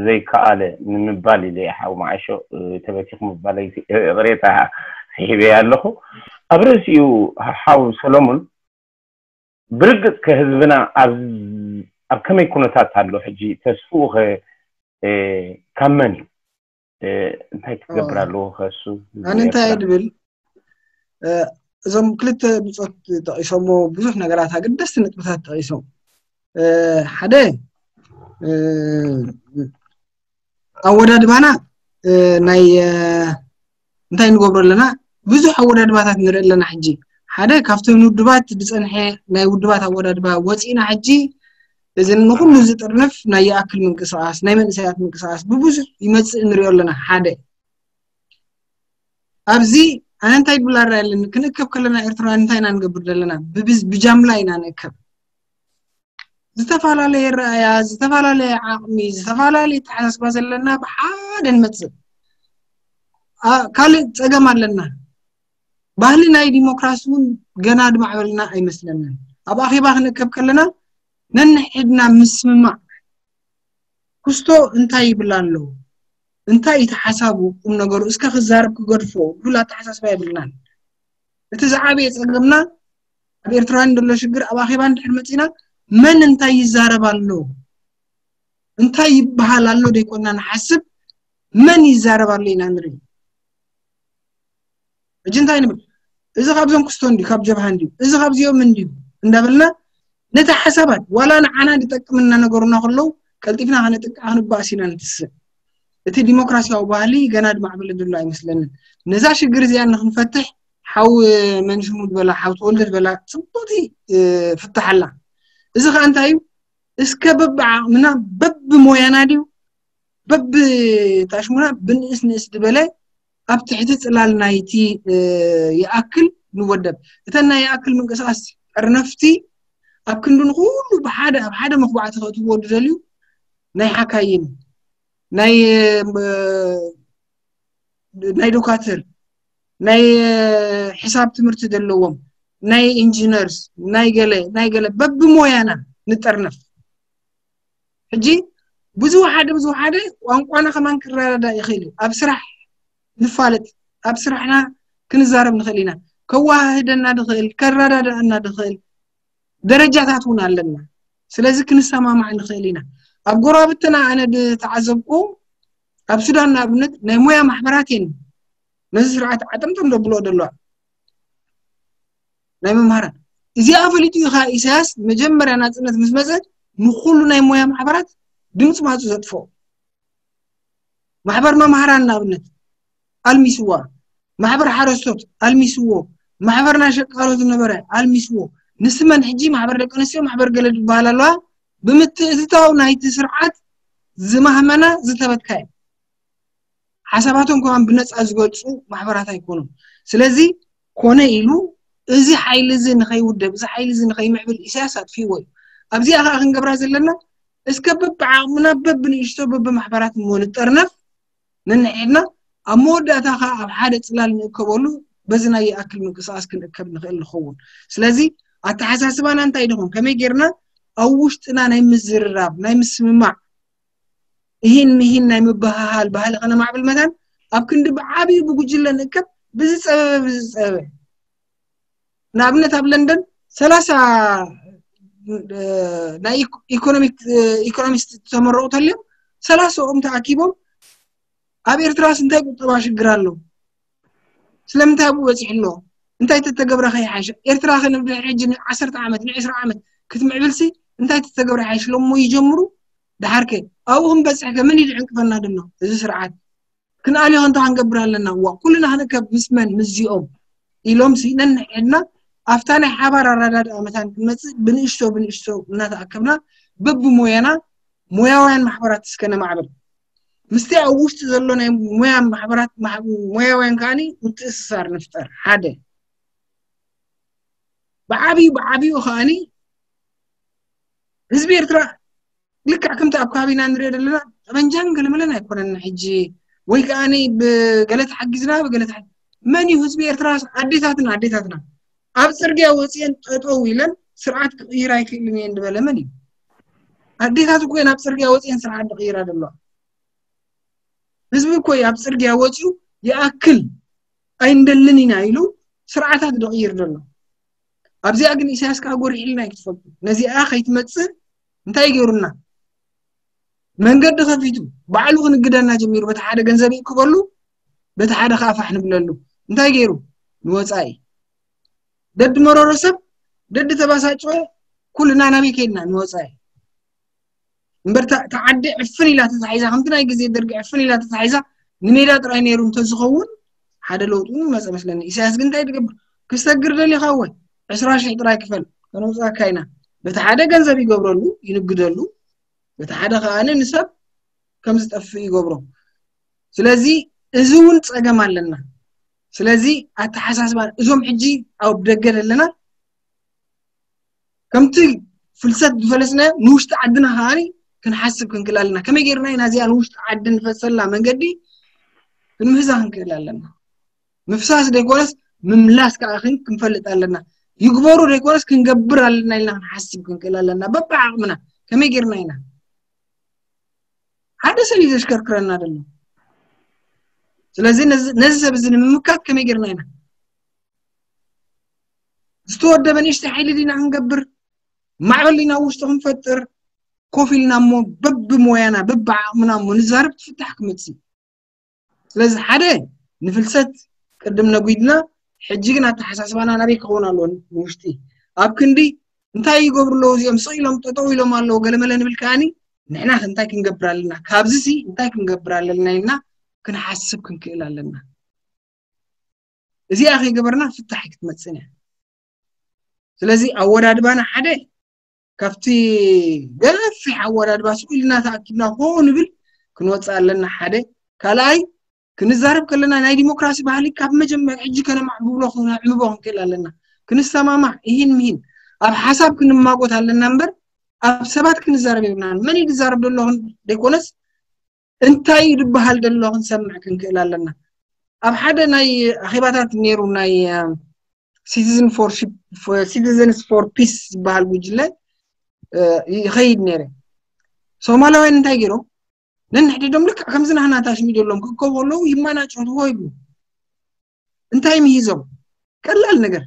ዘይከኣለ ንምባል ኢለ ሓዊ ማዓሾ ተበቲኹ ምባለይ ቅሬታ ስሒበየ ኣለኹ ኣብ ርእሲኡ ሓዊ ሰሎሙን ብርግፅ ከህዝብና ኣብ ከመይ ኩነታት ኣሎ ሕጂ ተስፍኡ ኸ ካብ መን? እዩ እንታይ ክገብር ኣለዎ ከሱ ኣነ እንታይ ድብል እዞም ክልተ ብፆት ጠቂሶሞ ብዙሕ ነገራት ኣገደስቲ ነጥብታት ጠቂሶም ሓደ ኣወዳድባና ናይ እንታይ ንገብሮ ኣለና? ብዙሕ ኣወዳድባታት ንርኢ ኣለና ሕጂ። ሓደ ካብቶም ውድባት ዝፀንሐ ናይ ውድባት ኣወዳድባ ወፂና ሕጂ እዚ ንኩሉ ዝጥርንፍ ናይ ይኣክል ምንቅስቃስ ናይ መንእሰያት ምንቅስቃስ ብብዙሕ ይመፅእ ንሪኦ ኣለና ሓደ። ኣብዚ ኣነ እንታይ ድብል ኣለኒ? ክንእከብ ከለና ኤርትራ እንታይ ኢና ንገብር ዘለና? ብጃምላ ኢና ንእከብ። ዝተፈላለየ ረኣያ ዝተፈላለየ ዓቕሚ ዝተፈላለየ ተሓሳስባ ዘለና ብሓደ ንመፅእ ካልእ ፀገም ኣለና። ባህሊ ናይ ዲሞክራሲ እውን ገና ድማዕበልና ኣይመስለንን። ኣብ ኣኼባ ክንእከብ ከለና ነንሕድና ምስምማዕ ክስቶ እንታይ ይብል ኣሎ? እንታይ እቲ ሓሳቡ ቁም ነገሩ እስከ ክዛረብ ክገድፎ ዱላ ኣተሓሳስባ የብልናን? እቲ ዝዓበየ ፀገምና ኣብ ኤርትራውያን ዘሎ ሽግር ኣብ ኣኼባ እንድሕር መፂና መን እንታይ ይዛረብ ኣሎ? እንታይ ይበሃል ኣሎ ደይኮንና ንሓስብ? መን ይዛረብ ኣሎ ኢና ንርኢ? ሕጂ እንታይ ንብል? እዚ ካብዞም ክስቶ እንድዩ? ካብ ጀብሃ እንድዩ? እዚ ካብዚኦም እንድዩ? እንዳበልና ነቲ ሓሳባት ዋላ ንዓና ዝጠቅምና ነገሩና ከለዉ ቀልጢፍና ከነጥቃ ክንባእስ ኢና ንትስእ እቲ ዲሞክራሲያዊ ባህሊ ገና ድማዕበለ ዘሎ ኣይመስለንን ነዛ ሽግር እዚኣ ንክንፈትሕ ሓው መንሽሙ ዝበላ ሓው ተወልደ ዝበላ ፅቡቕቲ ፍታሓላ እዚ ከዓ እንታይ እዩ እስከ በቢ ዓቕምና በቢ ሞያና ድዩ በቢ ታሽሙና ብንእስ ንእስ ድበለ ኣብ ትሕቲ ፅላል ናይቲ ይኣክል ንወደብ እተን ናይ ይኣክል ምንቅስቃስ ጠርነፍቲ ኣብ ክንዲ ንኩሉ ብሓደ ኣብ ሓደ መክባዕቲ ከእትዎ ዝደልዩ ናይ ሓካይን ናይ ናይ ዶካተር ናይ ሒሳብ ትምህርቲ ዘለዎም ናይ ኢንጂነርስ ናይ ገለ ናይ ገለ በብሞያና ንጠርነፍ ሕጂ ብዙ ሓደ ብዙ ሓደ ቋንቋና ከማን ክረዳዳ ይኽእል እዩ ኣብ ስራሕ ንፋለጥ ኣብ ስራሕና ክንዛረብ ንኽእል ኢና ከዋህደና ድኽእል ከረዳዳእና ድኽእል ደረጃታት እውን ኣለና ስለዚ ክንሰማማዕ ንኽእል ኢና ኣብ ጎረባብትና ኣነ ተዓዘብኩ ኣብ ሱዳን ንኣብነት ናይ ሞያ ማሕበራት የን ነዚ ስርዓት ዓጠምጠም ዘብልዎ ዘለዋ ናይ መምሃራት እዚኣ ፈሊጡ ኢኻ ኢሳያስ መጀመርያ ናፅነት ምስ መፀ ንኩሉ ናይ ሞያ ማሕበራት ድምፂ ማፁ ዘጥፎ ማሕበር መምሃራን ንኣብነት ኣልሚስዋ ማሕበር ሓረስቶት ኣልሚስዎ ማሕበርና ሸቃሎት ዝነበረ ኣልሚስዎ ንስመን ሕጂ ማሕበር ደቂ ኣንስትዮ ማሕበር ገለ ዝበሃል ኣለዋ። ብምትእትታው ናይቲ ስርዓት ዝማህመና ዝተበትካ እዩ። ሓሳባቶም ከማን ብነፃ ዝገልፁ ማሕበራት ኣይኮኑም ስለዚ ኮነ ኢሉ እዚ ሓይሊ እዚ ንኸይውደብ እዚ ሓይሊ እዚ ንኸይምዕብል ኢሳያስ ኣጥፊዎ እዩ። ኣብዚኣ ከዓ ክንገብራ ዘለና እስከ በቢ ዓቕሙና በቢ ንእሽቶ በቢ ማሕበራት እሞ ንጠርነፍ ነንሕድና ኣብ መወዳእታ ከዓ ኣብ ሓደ ፅላል ንእከበሉ በዚ ናይ ይኣክል ምንቅስቃስ ክንእከብ ንኽእል ንኸውን። ስለዚ ኣተሓሳስባና እንታይ ድኹም ከመይ ጌርና ኣብ ውሽጥና ናይ ምዝርራብ ናይ ምስምማዕ ይህን ምሂን ናይ ምበሃሃል ባህሊ ከነማዕብል መታን ኣብ ክንዲ ብዓብዪ ብጉጅለ ንእከብ ብዝፀበበ ብዝፀበበ ንኣብነት ኣብ ለንደን ሰላሳ ናይ ኢኮኖሚስት ተመረቑ ተልዮም ሰላሳኦም ተኣኪቦም ኣብ ኤርትራስ እንታይ ቁጠባ ሽግር ኣሎ ስለምንታይ ኣብኡ በፂሑ ኣሎ እንታይ ተተገብረ ከይሓሸ ኤርትራ ክንብድሕሪ ሕጂ ንዓሰርተ ዓመት ንዕስራ ዓመት ክትምዕብልሲ እንታይ ተተገብረ ሓይሽሎ እሞ ይጀምሩ ድሓርከ ኣብኡ ክንበፅሕ ከ መን ኢሉ ዕንቅፈና ደሎ እዚ ስርዓት ክንኣልዮ ከንታ ክንገብር ኣለና ዋ ኩልና ክንከብ ምስ መን ምስዚኦም ኢሎም ሲ ነንሕድና ኣብታ ናይ ሓባር ኣረዳድኣ መታን ክንመፅእ ብንእሽቶ ብንእሽቶ እናተኣከብና በብሞያና ሞያውያን ማሕበራት እስከ ነማዕብል ምስቲ ኣብ ውሽጢ ዘሎ ናይ ሞያ ማሕበራት ሞያውያን ከዓኒ ምትእስሳር ንፍጠር ሓደ ብዓብዩ ብዓብዩ ከዓኒ ህዝቢ ኤርትራ ልክዕ ከምቲ ኣብ ከባቢና ንሪኦ ዘለና ጠመንጃን ገለመለን ኣይኮነና ሕጂ። ወይ ከዓኒ ብገለ ተሓጊዝና ብገለ መን እዩ ህዝቢ ኤርትራ? ኣዴታትና ኣዴታትና ኣብ ፅርግያ ወፅአን ጠጠው ኢለን ስርዓት ክቅይራ ኣይክእልን እየ እንድበለ መን እዩ? ኣዴታት እኮ ኣብ ፅርግያ ወፅአን ስርዓት ንቅይራ ደለዋ ህዝቢ እኮ ኣብ ፅርግያ ወፂኡ ይኣክል ኣይንደልን ኢና ኢሉ ስርዓታት ድቅይር ደሎ ኣብዚኣ ግን ኢሳያስ ከዓ ጎሪሒልና ይክትፈልጡ ነዚኣ ከይትመፅእ እንታይ ገይሩና? መንገዲ ከፊቱ ባዕሉ ክንግደና ጀሚሩ በቲ ሓደ ገንዘብ ይክበሉ በቲ ሓደ ከዓ ፋሕ ንብለሉ። እንታይ ገይሩ? ንወፃኢ። ደዲ መረሮ ሰብ ደዲ ተባሳጭወ ኩልና ናበይ ከይድና? ንወፃኢ። እምበር ተዓዲ ዕፍን ኢላ ተታሒዛ ከምቲ ናይ ግዜ ደርጊ ዕፍን ኢላ ተታሒዛ ንሜዳ ጥራይ ነይሩ እንተዝኸውን ሓደ ለውጡ መፀ መስለኒ። ኢሳያስ ግን እንታይ ትገብር? ክስተግር ደሊኻ ወይ ዕስራ ሽሕ ጥራይ ክፈል። ከነውፃካ ኢና በቲ ሓደ ገንዘብ ይገብረሉ ይንግደሉ። በቲ ሓደ ከዓነ ንሰብ ከም ዝጠፍእ ይገብሮ። ስለዚ እዚ እውን ፀገም ኣለና። ስለዚ ኣተሓሳስባ እዞም ሕጂ ኣብ ደገ ዘለና ከምቲ ፍልሰት ዝፈለስናዮ ንውሽጢ ዓድና ከዓኒ ክንሓስብ ክንክእል ኣለና። ከመይ ጌርና ኢና እዚኣ ንውሽጢ ዓዲ ንፈሰላ መንገዲ ክንምህዛ ክንክእል ኣለና። ምፍሳስ ደይኮነስ ምምላስ ከዓ ክንፈልጥ ኣለና يقبرو ريكوست كنقبر لنا إلا نحسب كنكلا لنا. ببع عمنا كم يقرنا هنا هذا سلي تشكر كرنا دلنا سلازي نزب بزن مكات كم يقرنا هنا استوى دبن يشتحيل لنا نقبر علينا وش تهم فتر. كوفي لنا مو بب مويانا بب عمنا مو. نزارب تفتح كمتسي. سلاز حدا نفلسات قدمنا قيدنا ሕጂ ግን ኣተሓሳስባና ናበይ ክኸውን ኣለዎ ንውሽጢ ኣብ ክንዲ እንታይ ይገብሩ ኣለዉ እዚኦም? ስቕ ኢሎም ጠጠው ኢሎም ኣለዉ። ገለመለ ንብል ከዓኒ ንሕና እንታይ ክንገብር ኣለና? ካብዚ ሲ እንታይ ክንገብር ኣለና ኢልና ክንሓስብ ክንክእል ኣለና። እዚኣ ከይገበርና ፍታሕ ክትመፅን እያ። ስለዚ ኣወዳድባና ሓደ ካብቲ ገፊሕ ኣወዳድባ ኢልና ተኣኪብና ኮ ንብል ክንወፅእ ኣለና ሓደ ካልኣይ ክንዛረብ ከለና ናይ ዲሞክራሲ ባህሊ ካብ መጀመር ሕጂ ከነማዕብብሎ ክነዕምቦ ክንክእል ኣለና። ክንሰማማዕ ይህን ምሂን። ኣብ ሓሳብ ክንማጎት ኣለና እምበር ኣብ ሰባት ክንዛረብ የብልና መን እዩ ዝዛረብ ደይኮነስ እንታይ እዩ ዝበሃል ክንሰምዕ ክንክእል ኣለና። ኣብ ሓደ ናይ ኣኼባታት ነይሩ ናይ Citizens for Peace ዝበሃል ጉጅለ ይኸይድ ነይረ። ሶማላውያን እንታይ ገይሮም ነንሕድዶም ልክዕ ከምዚ ናህና ታሽሚደሎም ክከቡ ከለዉ ይመናጨትዎ ይብሉ እንታይ ምሂዞም ቀላል ነገር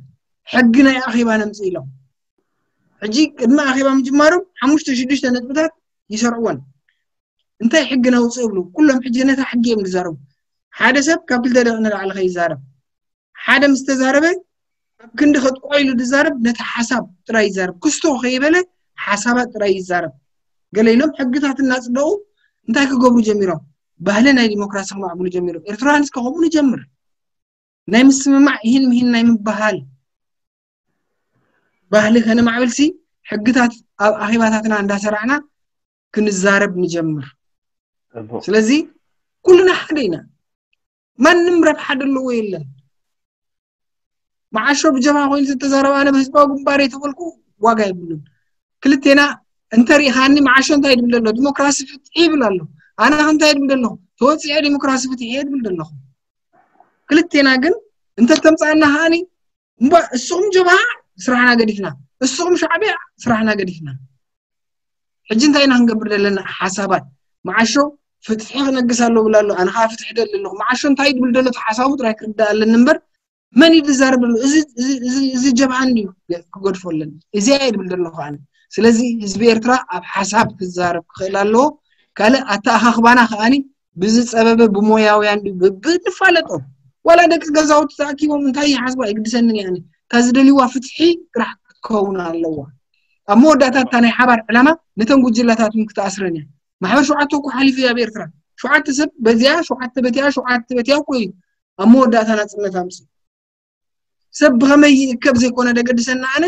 ሕጊ ናይ ኣኼባ ነምፅ ኢሎም ሕጂ ቅድሚ ኣኼባ ምጅማሮም ሓሙሽተ ሽዱሽተ ነጥብታት ይሰርዕዎን እንታይ ሕጊ ነውፅእ ይብሉ ኩሎም ሕጂ ነታ ሕጊ እዮም ዝዛረቡ ሓደ ሰብ ካብ ክልተ ደቂ ንላዕሊ ከይዛረብ ሓደ ምስ ተዛረበ ኣብ ክንዲ ከጥቆ ኢሉ ዝዛረብ ነቲ ሓሳብ ጥራይ ይዛረብ ክስቶ ከይበለ ሓሳባት ጥራይ ይዛረብ ገለ ኢሎም ሕግታት እናፅደቁ እንታይ ክገብሩ ጀሚሮም ባህሊ ናይ ዲሞክራሲ ክማዕብሉ ጀሚሮም ኤርትራውያንስ ከኸምኡ ንጀምር ናይ ምስምማዕ ይህን ምሂን ናይ ምባሃል ባህሊ ከነማዕበልሲ ሕግታት ኣብ ኣኼባታትና እንዳሰራዕና ክንዛረብ ንጀምር ስለዚ ኩልና ሓደ ኢና ማንም ረብሓ ደለዎ የለን መዓሾ ብጀማ ኮይኑ ዝተዛረበ ኣነ ብህዝባዊ ግንባር የተፈልኩ ዋጋ የብሉን ክልቴና እንተሪኢኻኒ መዓሾ እንታይ ድብል ኣሎ ዲሞክራሲ ፍትሒ ይብል ኣሎ ኣነ እንታይ ድብል ኣለኹ ተወፂዐ ዲሞክራሲ ፍትሒ እየ ድብል ዘለኹ ክልቴና ግን እንተተምፃእና ከዓኒ እምባ እስኹም ጀብሃ ስራሕና ገዲፍና እስኹም ሻዕብያ ስራሕና ገዲፍና ሕጂ እንታይ ኢና ክንገብር ዘለና ሓሳባት መዓሾ ፍትሒ ክነግስ ኣሎ ብላ ኣሎ ኣነ ከዓ ፍትሒ ደሊ ኣለኹ መዓሾ እንታይ ድብል ደሎ ሓሳቡ ጥራይ ክርዳእ ኣለኒ እምበር መን እዩ ዝዛረብ ዘሎ እዚ ጀብሃን እዩ ክገድፎ ኣለኒ እዚያ እየ ድብል ዘለኹ ኣነ ስለዚ ህዝቢ ኤርትራ ኣብ ሓሳብ ክዛረብ ክኽእል ኣለዎ ካልእ ኣተኣኻኽባና ከዓኒ ብዝፀበበ ብሞያውያን ብንፋለጦም ዋላ ደቂ ገዛውቲ ተኣኪቦም እንታይ ይሓስባ ይግድሰኒ እኔ እታ ዝደልይዋ ፍትሒ ጥራሕ ክትከውን ኣለዋ ኣብ መወዳእታ እታ ናይ ሓባር ዕላማ ነተን ጉጅላታት እውን ክትኣስረን እያ ማሕበር ሸውዓተ እኮ ሓሊፉ እያ ኣብ ኤርትራ ሸውዓተ ሰብ በዚያ ሸውዓተ በቲያ ሸውዓተ በቲያ እኮ እዩ ኣብ መወዳእታ ናፅነት ኣምፅኡ ሰብ ብኸመይ ይእከብ ዘይኮነ ደገድሰና ኣነ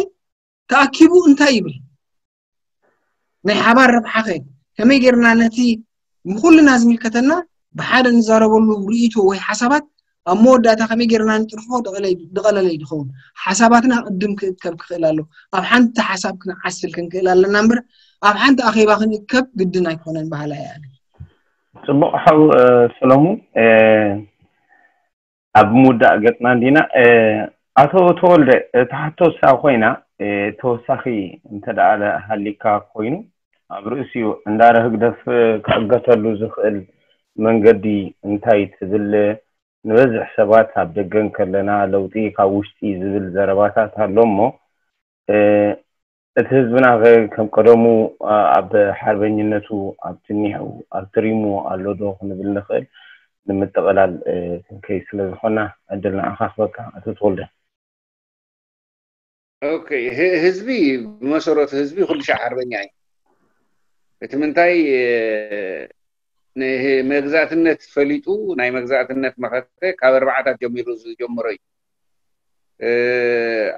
ተኣኪቡ እንታይ ይብል ናይ ሓባር ረብሓ ኸ ከመይ ጌርና ነቲ ንኩልና ዝምልከተና ብሓደ ንዛረበሉ ርእቶ ወይ ሓሳባት ኣብ መወዳእታ ከመይ ጌርና ንጥርፎ ደቐለለይ ድኸውን ሓሳባትና ቅድም ክእከብ ክኽእል ኣሎ ኣብ ሓንቲ ሓሳብ ክንዓስል ክንክእል ኣለና እምበር ኣብ ሓንቲ ኣኼባ ክንእከብ ግድን ኣይኮነን ባህላ እያ ፅቡቅ ሓው ሰሎሙን ኣብ ምውዳእ ገፅና እንዲና ኣቶ ተወልደ እቲ ሓቶሳ ኮይና ተወሳኺ እንተደኣ ሃሊካ ኮይኑ ኣብ ርእሲኡ እንዳረ ህግደፍ ክዕገተሉ ዝኽእል መንገዲ እንታይ ትብል ንበዝሕ ሰባት ኣብ ደገን ከለና ለውጢ ካብ ውሽጢ ዝብል ዘረባታት ኣሎ እሞ እቲ ህዝብና ከም ቀደሙ ኣብ ሓርበኝነቱ ኣብ ትኒሑ ኣብ ትሪሙ ኣሎ ዶ ክንብል ንኽእል ንምጥቕላል ክንከይ ስለ ዝኾና ዕድል ንዓኻ ክበካ እቲ ትወልደ ኦኬ ህዝቢ ብመሰረቱ ህዝቢ ኩሉ ሻዕ ሓርበኛ እዩ እቲ ምንታይ መግዛእትነት ፈሊጡ ናይ መግዛእትነት መኸተ ካብ ኣርባዕታት ጀሚሩ ዝጀምሮ እዩ።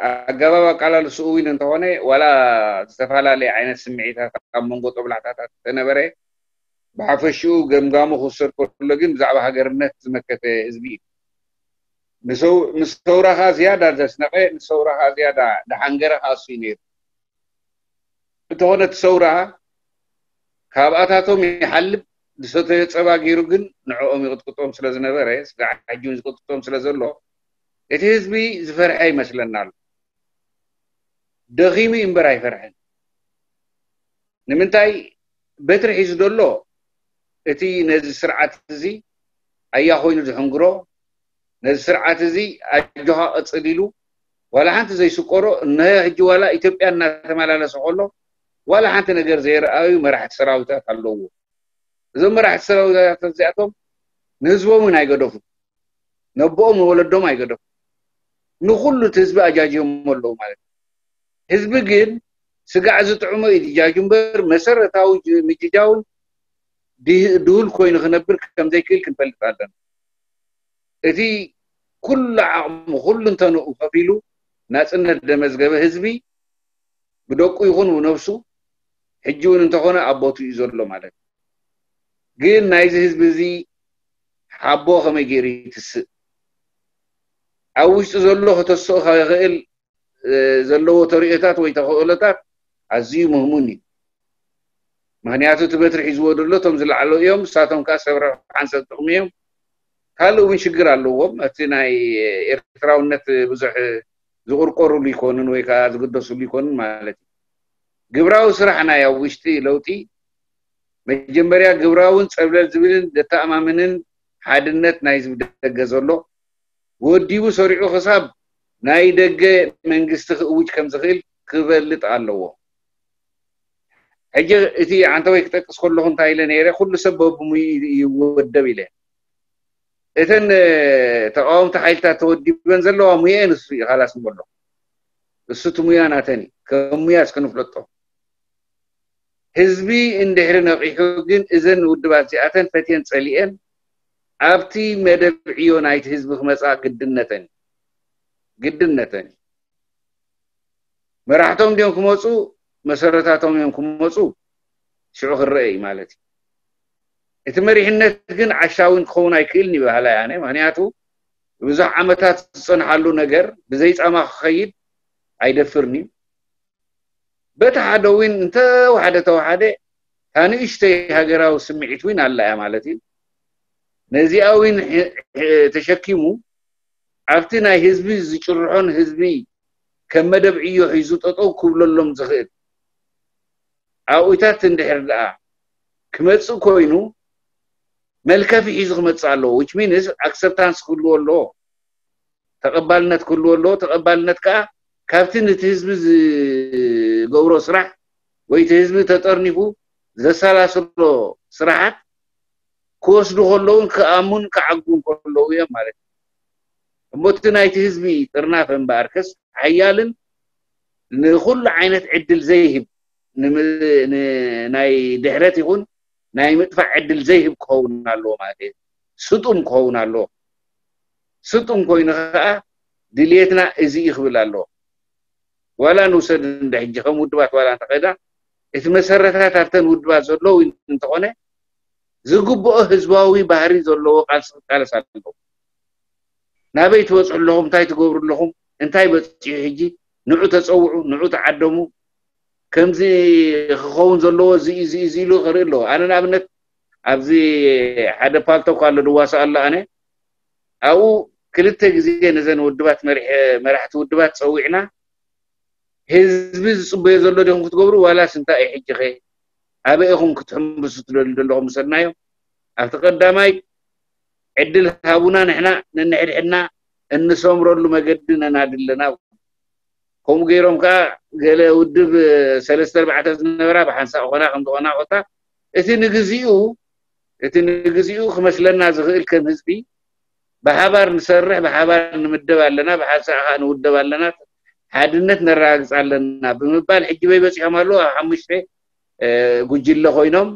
ኣገባብ ኣቃላልስኡ እውን እንተኾነ ዋላ ዝተፈላለየ ዓይነት ስምዒታት ኣብ መንጎ ጦብላሕታታት ተነበረ። ብሓፈሽኡ ገምጋሙ ክውሰድ ከሎ ግን ብዛዕባ ሃገርነት ዝመከተ ህዝቢ እዩ። ምስ ዝያዳ ዘስነቐ ምስ ሰውራኻ ዝያዳ ደሓንገረኻ እሱ እዩ ነይሩ። እንተኾነ እቲ ካብኣታቶም ይሓልብ። ዝሰተዮ ፀባ ገይሩ ግን ንዕኦም ይቅጥቅጦም ስለ ዝነበረ ስጋዕ ሕጂውን ዝቅጥቅጦም ስለ ዘሎ እቲ ህዝቢ ዝፈርሐ ይመስለና ኣሎ ደኺሙ እምበር ኣይፈርሐን። ንምንታይ በትሪ ሒዙ ደሎ እቲ ነዚ ስርዓት እዚ ኣያ ኮይኑ ዝሕንግሮ ነዚ ስርዓት እዚ ኣጆኻ ቅፅል ኢሉ ዋላ ሓንቲ ዘይስቆሮ እነሀ ሕጂ ዋላ ኢትዮጵያ እናተመላለሰ ከሎ ዋላ ሓንቲ ነገር ዘይረኣዩ መራሕቲ ሰራዊታት ኣለዎ እዞም መራሕቲ ሰራዊታት እዚኣቶም ንህዝቦምን ኣይገደፉ ነቦኦም ንወለዶም ኣይገደፉ ንኩሉ እቲ ህዝቢ ኣጃጅዮም ኣለዉ ማለት እዩ። ህዝቢ ግን ስጋዕ ዝጥዕሞ እዩ ድጃጁ እምበር መሰረታዊ ምጅጃውን ድሁል ኮይኑ ክነብር ከም ዘይክእል ክንፈልጥ ኣለና። እቲ ኩሉ ዓቕሙ ኩሉ እንተንኡ ከፊሉ ናፅነት ደመዝገበ ህዝቢ ብደቁ ይኹን ብነብሱ ሕጂ እውን እንተኾነ ኣቦቱ እዩ ዘሎ ማለት እዩ ግን ናይዚ ህዝቢ እዚ ሓቦ ከመይ ገይሩ ይትስእ? ኣብ ውሽጢ ዘሎ ክተስኦ ይኽእል ዘለዎ ተሪኦታት ወይ ተኽእሎታት ኣዝዩ ምህሙን እዩ። ምክንያቱ እቲ በትሪ ሒዝዎ ደሎ እቶም ዝለዓሉ እዮም ንሳቶም ከዓ ሰብ ረብሓን ሰብ ጥቕሚ እዮም። ካልእ እውን ሽግር ኣለዎም። እቲ ናይ ኤርትራውነት ብዙሕ ዝቁርቆርሉ ይኮኑን ወይ ከዓ ዝግደስሉ ይኮኑን ማለት እዩ ግብራዊ ስራሕ ናይ ኣብ ውሽጢ ለውጢ መጀመርያ ግብራውን ፀብለል ዝብልን ዘተኣማምንን ሓድነት ናይ ህዝቢ ደገ ዘሎ ወዲቡ ሰሪዑ ክሳብ ናይ ደገ መንግስቲ ክእውጅ ከም ዝኽእል ክበልጥ ኣለዎ። ሕጂ እቲ ዓንተ ወይ ክጠቅስ ከለኹ እንታይ ኢለ ነይረ? ኩሉ ሰብ በብሙዩ ይወደብ ኢለ። እተን ተቃወምቲ ሓይልታት ተወዲበን ዘለዋ ሙየአን እሱ እዩ። ካላስ እሱ እቲ ሙያ ናተን ከም ሙያ እስክንፍለጦ ህዝቢ እንድሕሪ ነቂሑ ግን እዘን ውድባት እዚኣተን ፈትየን ፀሊአን ኣብቲ መደብ ዕዮ ናይቲ ህዝቢ ክመፃ ግድነተን ግድነተን። መራሕቶም ድዮም ክመፁ መሰረታቶም እዮም ክመፁ ሽዑ ክረአ እዩ ማለት እዩ። እቲ መሪሕነት ግን ዓሻውን ክኸውን ኣይክእልን ይባህላ ኣነ ምክንያቱ ብዙሕ ዓመታት ዝፀንሓሉ ነገር ብዘይፃማ ክኸይድ ኣይደፍርን እዩ بتحدوين انت وحدة توحدة؟ أنا إشتي هاجرا وسمعت وين الله يا مالتي. نزي أوين تشكيمو. عفتي ناي هزبي زيشرحون هزبي كم مدب إيو حيزو تطو كبل اللهم زخير أويتات تندحر لأ. كمتسو كوينو. ملكا في حيز غمتس علو. Which means acceptance كلو الله تقبلنا كلو الله تقبلنا كأ. كابتن تهزب ዝገብሮ ስራሕ ወይ እቲ ህዝቢ ተጠርኒፉ ዘሰላስሎ ስራሓት ክወስዱ ከለውን ክኣሙን ክዓጉን ከለዉ እዮም ማለት እዩ እሞ እቲ ናይቲ ህዝቢ ጥርናፍ እምበኣርከስ ሓያልን ንኩሉ ዓይነት ዕድል ዘይህብ ናይ ድሕረት ይኹን ናይ ምጥፋዕ ዕድል ዘይህብ ክኸውን ኣለዎ ማለት እዩ ስጡም ክኸውን ኣለዎ ስጡም ኮይኑ ከዓ ድልየትና እዚ ይክብል ኣለዎ ዋላ ንውሰድ እንደ ሕጂ ከም ውድባት ዋላ እንተኸዳ እቲ መሰረታት ኣብተን ውድባት ዘለዎ እንተኾነ ዝግብኦ ህዝባዊ ባህሪ ዘለዎ ቃልሲ ክቃለስ ኣለዎ። ናበይ ትበፅሑ ኣለኹም እንታይ ትገብሩ ኣለኹም እንታይ በፂሑ ሕጂ? ንዑ ተፀውዑ ንዑ ተዓደሙ ከምዚ ክኸውን ዘለዎ እዚ ኢሉ ክርኢ ኣለዎ። ኣነ ንኣብነት ኣብዚ ሓደ ፓልቶክ ኣሎ ድዋሶ ኣሎ ኣነ። ኣብኡ ክልተ ግዜ ነዘን ውድባት መራሕቲ ውድባት ፀዊዕና ህዝቢ ዝፅበዮ ዘሎ ዲኹም ክትገብሩ ዋላስ እንታይ እዩ ሕጂ ኸ ኣበይ ኢኹም ክትሕምብሱ ትደልዩ ዘለኹም ምሰድናዮ ኣብቲ ቀዳማይ ዕድል ሃቡና ንሕና ነንሕድሕድና እንሰምረሉ መገዲ ነናድለና ከምኡ ገይሮም ከዓ ገለ ውድብ ሰለስተ ኣርባዕተ ዝነበራ ብሓንሳእ ኮና ከም ዝኾና ቆታ እቲ ንግዚኡ እቲ ንግዚኡ ክመስለና ዝኽእል ከም ህዝቢ ብሓባር ንሰርሕ ብሓባር ንምደብ ኣለና ብሓንሳእ ከዓ ንውደብ ኣለና ሓድነት ነረጋግፅ ኣለና ብምባል ሕጂ በይ በፂሖም ኣለዉ። ኣብ ሓሙሽተ ጉጅለ ኮይኖም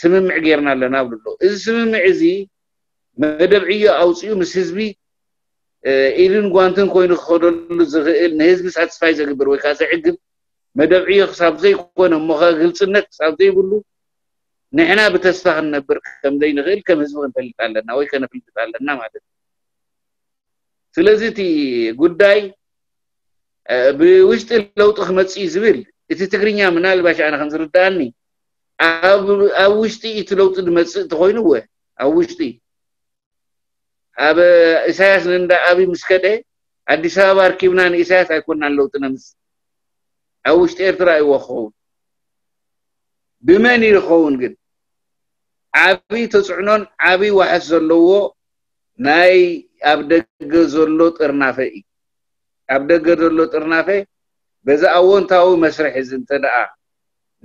ስምምዕ ጌርና ኣለና ብልሎ እዚ ስምምዕ እዚ መደብ ዕዮ ኣውፅኡ ምስ ህዝቢ ኢድን ጓንትን ኮይኑ ክኸደሉ ዝኽእል ንህዝቢ ሳትስፋይ ዘግብር ወይ ከዓ ዘዕግብ መደብ ዕዮ ክሳብ ዘይኮነ እሞ ኸ ግልፅነት ክሳብ ዘይብሉ ንሕና ብተስፋ ክንነብር ከም ዘይንኽእል ከም ህዝቢ ክንፈልጥ ኣለና ወይ ከነፍልጥ ኣለና ማለት እዩ። ስለዚ እቲ ጉዳይ ብውሽጢ ለውጢ ክመፅእ ዝብል እቲ ትግርኛ ምናልባሽ ኣነ ከም ዝርዳእኒ ኣብ ውሽጢ እቲ ለውጢ ዝመፅእ እንተኮይኑ ወ ኣብ ውሽጢ ኣብ ኢሳያስ ንንዳ ኣብይ ምስ ከደ ኣዲስ ኣበባ ርኪብና ንኢሳያስ ኣይኮናን ለውጢ ነምፅእ ኣብ ውሽጢ ኤርትራ እይዎ ክኸውን ብመን ይኸውን ግን ዓብይ ተፅዕኖን ዓብይ ዋሕስ ዘለዎ ናይ ኣብ ደገ ዘሎ ጥርናፈ እዩ ኣብ ደገ ዘሎ ጥርናፈ በዛ ኣወንታዊ መስርሕ እዚ እንተ ደኣ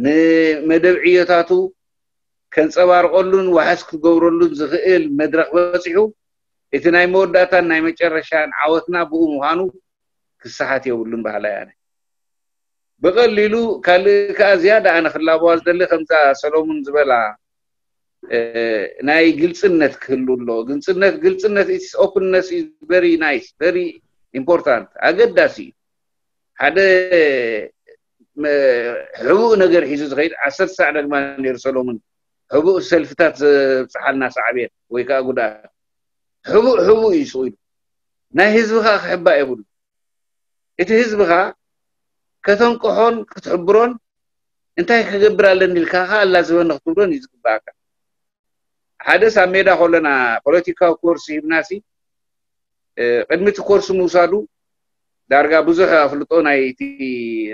ንመደብ ዕዮታቱ ከንፀባርቀሉን ዋሕስ ክገብረሉን ዝኽእል መድረክ በፂሑ እቲ ናይ መወዳእታን ናይ መጨረሻን ዓወትና ብኡ ምዃኑ ክሰሓት የብሉን ባህላ ያነ ብቀሊሉ ካልእ ከዓ ዝያዳ ኣነ ክላበዋ ዝደሊ ከምዛ ሰሎሙን ዝበላ ናይ ግልፅነት ክህሉ ኣሎ። ግልፅነት ግልፅነት openness is very nice very important ኣገዳሲ ሓደ ሕቡእ ነገር ሒዙ ዝኸይድ ዓሰርተ ሳዕ ደግማ ነይሩ ሰሎሙን ሕቡእ ሰልፍታት ዘብፅሓልና ሳዕብየት ወይ ከዓ ጉዳት ሕቡእ ሕቡእ እዩ ስቑ ኢሉ። ናይ ህዝብኻ ክሕባእ የብሉ። እቲ ህዝብኻ ከተንቅሖን ክትሕብሮን እንታይ ክገብር ኣለኒ ኢልካ ካ? ኣላ ዝበነ ክትብሎን እዩ ዝግባእካ ሓደ ሳብ ሜዳ ከለና ፖለቲካዊ ኮርሲ ሂብናሲ ቅድሚ እቲ ኮርሲ ምውሳዱ ዳርጋ ብዙሕ ኣፍልጦ ናይቲ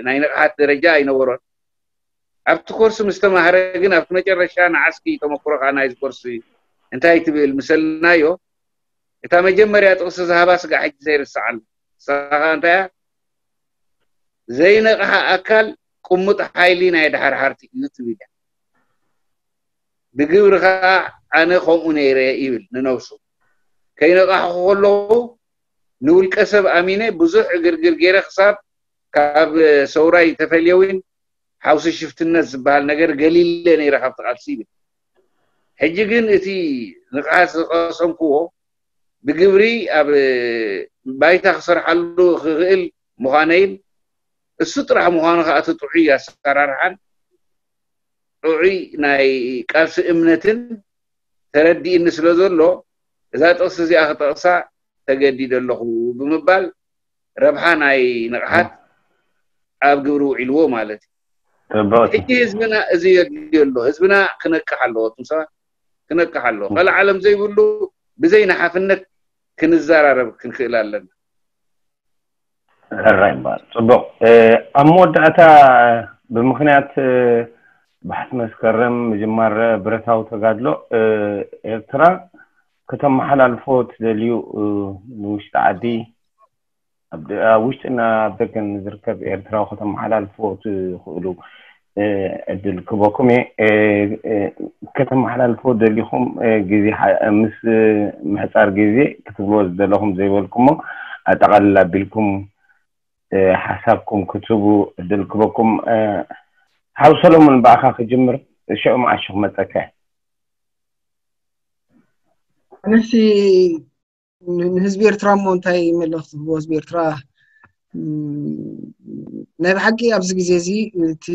ናይ ንቕሓት ደረጃ ኣይነበሮን ኣብቲ ኮርሲ ምስ ተማሃረ ግን ኣብቲ መጨረሻ ንዓስኪ ተመክሮ ከዓ ናይዚ ኮርሲ እንታይ ትብል ምሰልናዮ እታ መጀመርያ ጥቕሲ ዝሃባ ስጋ ሕጂ ዘይርስዓሉ ንስኻ እንታይ እያ ዘይነቕሓ ኣካል ቁሙጥ ሓይሊ ናይ ድሓር ሓርቲ እዩ ትብል እያ ብግብሪ ከዓ ኣነ ከምኡ ነይረ ይብል ንነብሱ ከይነቕሓኹ ከለኹ ንውልቀ ሰብ ኣሚነ ብዙሕ እግርግር ገይረ ክሳብ ካብ ሰውራይ ተፈልየውን ሓውሲ ሽፍትነት ዝበሃል ነገር ገሊለ ነይረ ካብቲ ቃልሲ ይብል ሕጂ ግን እቲ ንቕሓት ዝቐሰምክዎ ብግብሪ ኣብ ባይታ ክሰርሓሉ ክኽእል ምዃነይን እሱ ጥራሕ ምዃኑ ከዓ እቲ ጥዑይ ኣሰራርሓን ጥዑይ ናይ ቃልሲ እምነትን ተረዲእኒ ስለ ዘሎ እዛ ጥቕሲ እዚኣ ክጠቕሳ ተገዲድ ኣለኹ ብምባል ረብሓ ናይ ንቕሓት ኣብ ግብሪ ውዒልዎ ማለት እዩ። ሕጂ ህዝብና እዚ የድልዮ ኣሎ ህዝብና ክነቅሕ ኣለዎ እቶም ሰባት ክነቅሕ ኣለዎ። ካልእ ዓለም ዘይብሉ ብዘይ ንሓፍነት ክንዘራረብ ክንክእል ኣለና። ሕራይ እምበር ፅቡቅ። ኣብ መወዳእታ ብምክንያት ባሕቲ መስከረም ምጅማር ብረታዊ ተጋድሎ ኤርትራ كتم حنا الفوت لليو آه، نوش تعدي أبدا آه، وش أنا بكن نزركب إيرترا وختم حنا الفوت آه، خلو أدل إيه كتم حنا الفوت دليهم جزي مس محصار جزي كتبوا دلهم زي بالكم أتغلى بالكم حسابكم كتبوا دل كباكم حاول من بعخا خجمر شو مع شو متكه ኣነሲ ንህዝቢ ኤርትራ እሞ እንታይ መልእክቲ ክህቦ ህዝቢ ኤርትራ ናይ ብሓቂ ኣብዚ ግዜ እዚ እቲ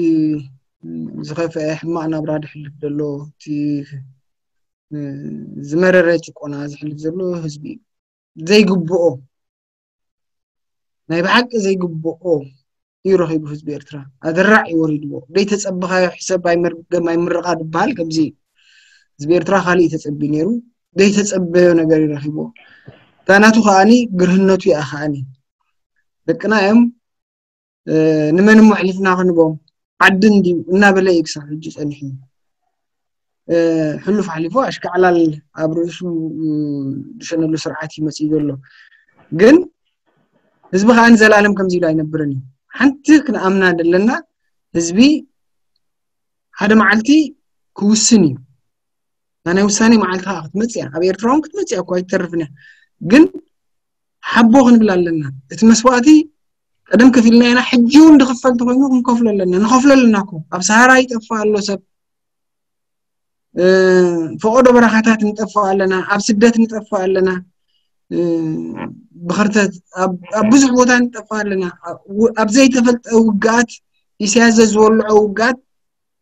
ዝኸፍአ ሕማቅ ናብራ ዝሕልፍ ዘሎ እቲ ዝመረረ ጭቆና ዝሕልፍ ዘሎ ህዝቢ እዩ ዘይግብኦ ናይ ብሓቂ ዘይግብኦ እዩ ረኪቡ ህዝቢ ኤርትራ ኣደራዕ እዩ ወሪድዎ ደይተፀብኻዮ ሕሰብ ኣይምርቃ ዝበሃል ከምዚ ህዝቢ ኤርትራ ካሊእ ተፀቢ ነይሩ ዘይተፀበዮ ነገር ይረኪቦ እታ ናቱ ከዓኒ ግርህነቱ እያ ከዓኒ ደቅና እዮም ንመን እሞ ኣሕሊፍና ክንቦም ዓዲ እንድዩ እናበለ እዩ ክሳብ ሕጂ ፀኒሑ ሕሉፍ ሓሊፎ ኣሽከዕላል ኣብ ርእሱ ዝሸነሉ ስርዓት እዩ ዘሎ። ግን ህዝቢ ከዓ ንዘለኣለም ከምዚ ኢሉ ኣይነብርን እዩ። ሓንቲ ክንኣምና ዘለና ህዝቢ ሓደ መዓልቲ ክውስን እዩ ናይ ውሳኔ መዓልቲ ከዓ ክትመፅእ እያ ኣብ ኤርትራ እውን ክትመፅእ እያ እኳ ይተርፍን እያ ግን ሓቦ ክንብል ኣለና እቲ መስዋእቲ ቀደም ከፊልና ኢና ሕጂ እውን ድኽፈል እንተኮይኑ ክንከፍሎ ኣለና ንኸፍሎ ኣለና እኮ ኣብ ሰሃራ ይጠፋ ኣሎ ሰብ ፈቆዶ በረኻታት ንጠፍእ ኣለና ኣብ ስደት ንጠፍእ ኣለና ብክርተት ኣብ ብዙሕ ቦታ ንጠፍእ ኣለና ኣብ ዘይተፈልጠ ውግኣት ኢሳያስ ዝበልዖ ውግኣት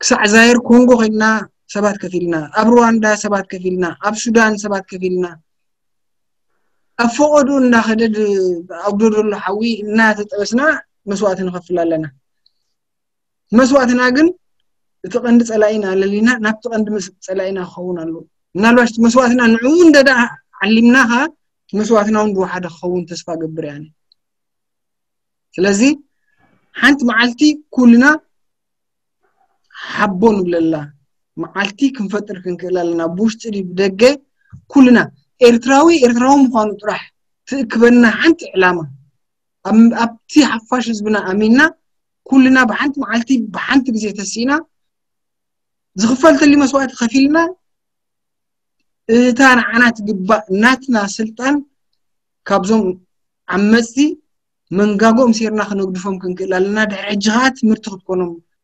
ክሳዕ ዛይር ኮንጎ ኮይና ሰባት ከፊልና ኣብ ሩዋንዳ ሰባት ከፊልና ኣብ ሱዳን ሰባት ከፊልና ኣብ ፈቆዱ እንዳኸደድ ኣብዶ ዘሎ ሓዊ እናተጠበስና መስዋእቲ ንኸፍል ኣለና። መስዋእትና ግን እቲ ቀንዲ ፀላኢና ለሊና ናብቲ ቀንዲ ፀላኢና ክኸውን ኣለዎ። ምናልባሽ መስዋእትና ንዕኡ እንደዳ ዓሊምና መስዋእትና እውን ብዋሓደ ክኸውን ተስፋ ገብር እያ ስለዚ ሓንቲ መዓልቲ ኩልና ሓቦ ንብለላ መዓልቲ ክንፈጥር ክንክእል ኣለና ብውሽጢ ድ ብደገ ኩልና ኤርትራዊ ኤርትራዊ ምኳኑ ጥራሕ ትእክበና ሓንቲ ዕላማ ኣብቲ ሓፋሽ ህዝብና ኣሚንና ኩልና ብሓንቲ መዓልቲ ብሓንቲ ግዜ ተሲኢና ዝኽፈል ተሊ መስዋእቲ ከፊልና እታ ንዓና ትግባእ ናትና ስልጣን ካብዞም ዓመፅቲ መንጋጎኦም ሴርና ክነግድፎም ክንክእል ኣለና ድሕሪ ሕጂ ከዓ ትምህርቲ ክትኮኖም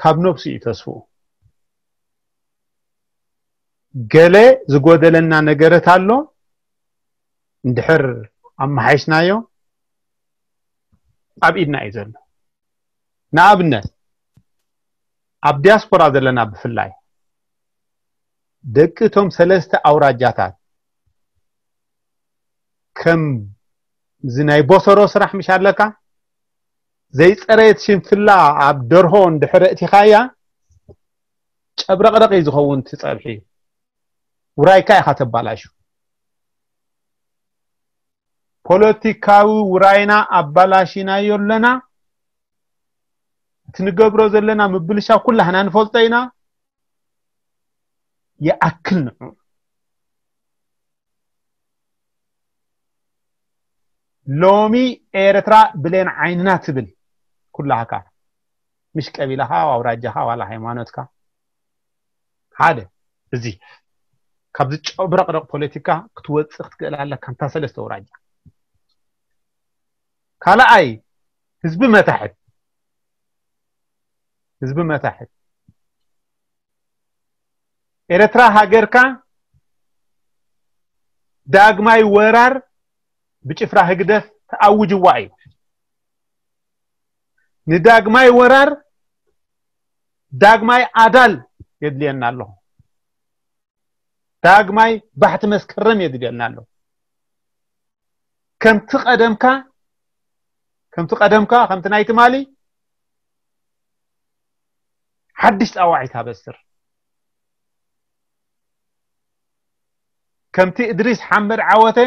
ካብ ነብሱ እዩ ተስፍኡ ገለ ዝጎደለና ነገረት ኣሎ እንድሕር ኣመሓይሽናዮ ኣብ ኢድና እዩ ዘሎ። ንኣብነት ኣብ ዲያስፖራ ዘለና ብፍላይ ደቂ እቶም ሰለስተ ኣውራጃታት ከም እዚ ናይ ቦሰሮ ስራሕ ምሽ ኣለካ ዘይፀረየት ሽንፍላ ኣብ ደርሆ እንድሕር እቲኻያ ጨብረቕረቕ እዩ ዝኸውን እቲ ፀብሒ። ውራይካ ኢኻ ተባላሹ። ፖለቲካዊ ውራይና ኣባላሽናዮ ኣለና። እቲ ዘለና ምብልሻው ኩላህና ንፈልጦ ኢና። ይኣክል ንዑ። ሎሚ ኤርትራ ብሌን ዓይንና ትብል ኩላሃካ ምሽ ቀቢላኻ ኣውራጃኻ ዋላ ሃይማኖትካ ሓደ እዚ ካብዚ ጨብረቅረቅ ፖለቲካ ክትወፅእ ክትክእል ኣለካ እንታ ሰለስተ ኣውራጃ ካልኣይ ህዝቢ መታሕት ህዝቢ መታሕት ኤርትራ ሃገርካ ዳግማይ ወራር ብጭፍራ ህግደፍ ተኣውጅዋ እዩ ንዳግማይ ወራር ዳግማይ ኣዳል የድልየና ኣለኹ ዳግማይ ባሕቲ መስከረም የድልየና ኣሎ ከምቲ ቀደምካ ከምቲ ቀደምካ ከምቲ ናይ ትማሊ ሓድሽ ጣዋዒት ኣበስር ከምቲ እድሪስ ሓመድ ዓወተ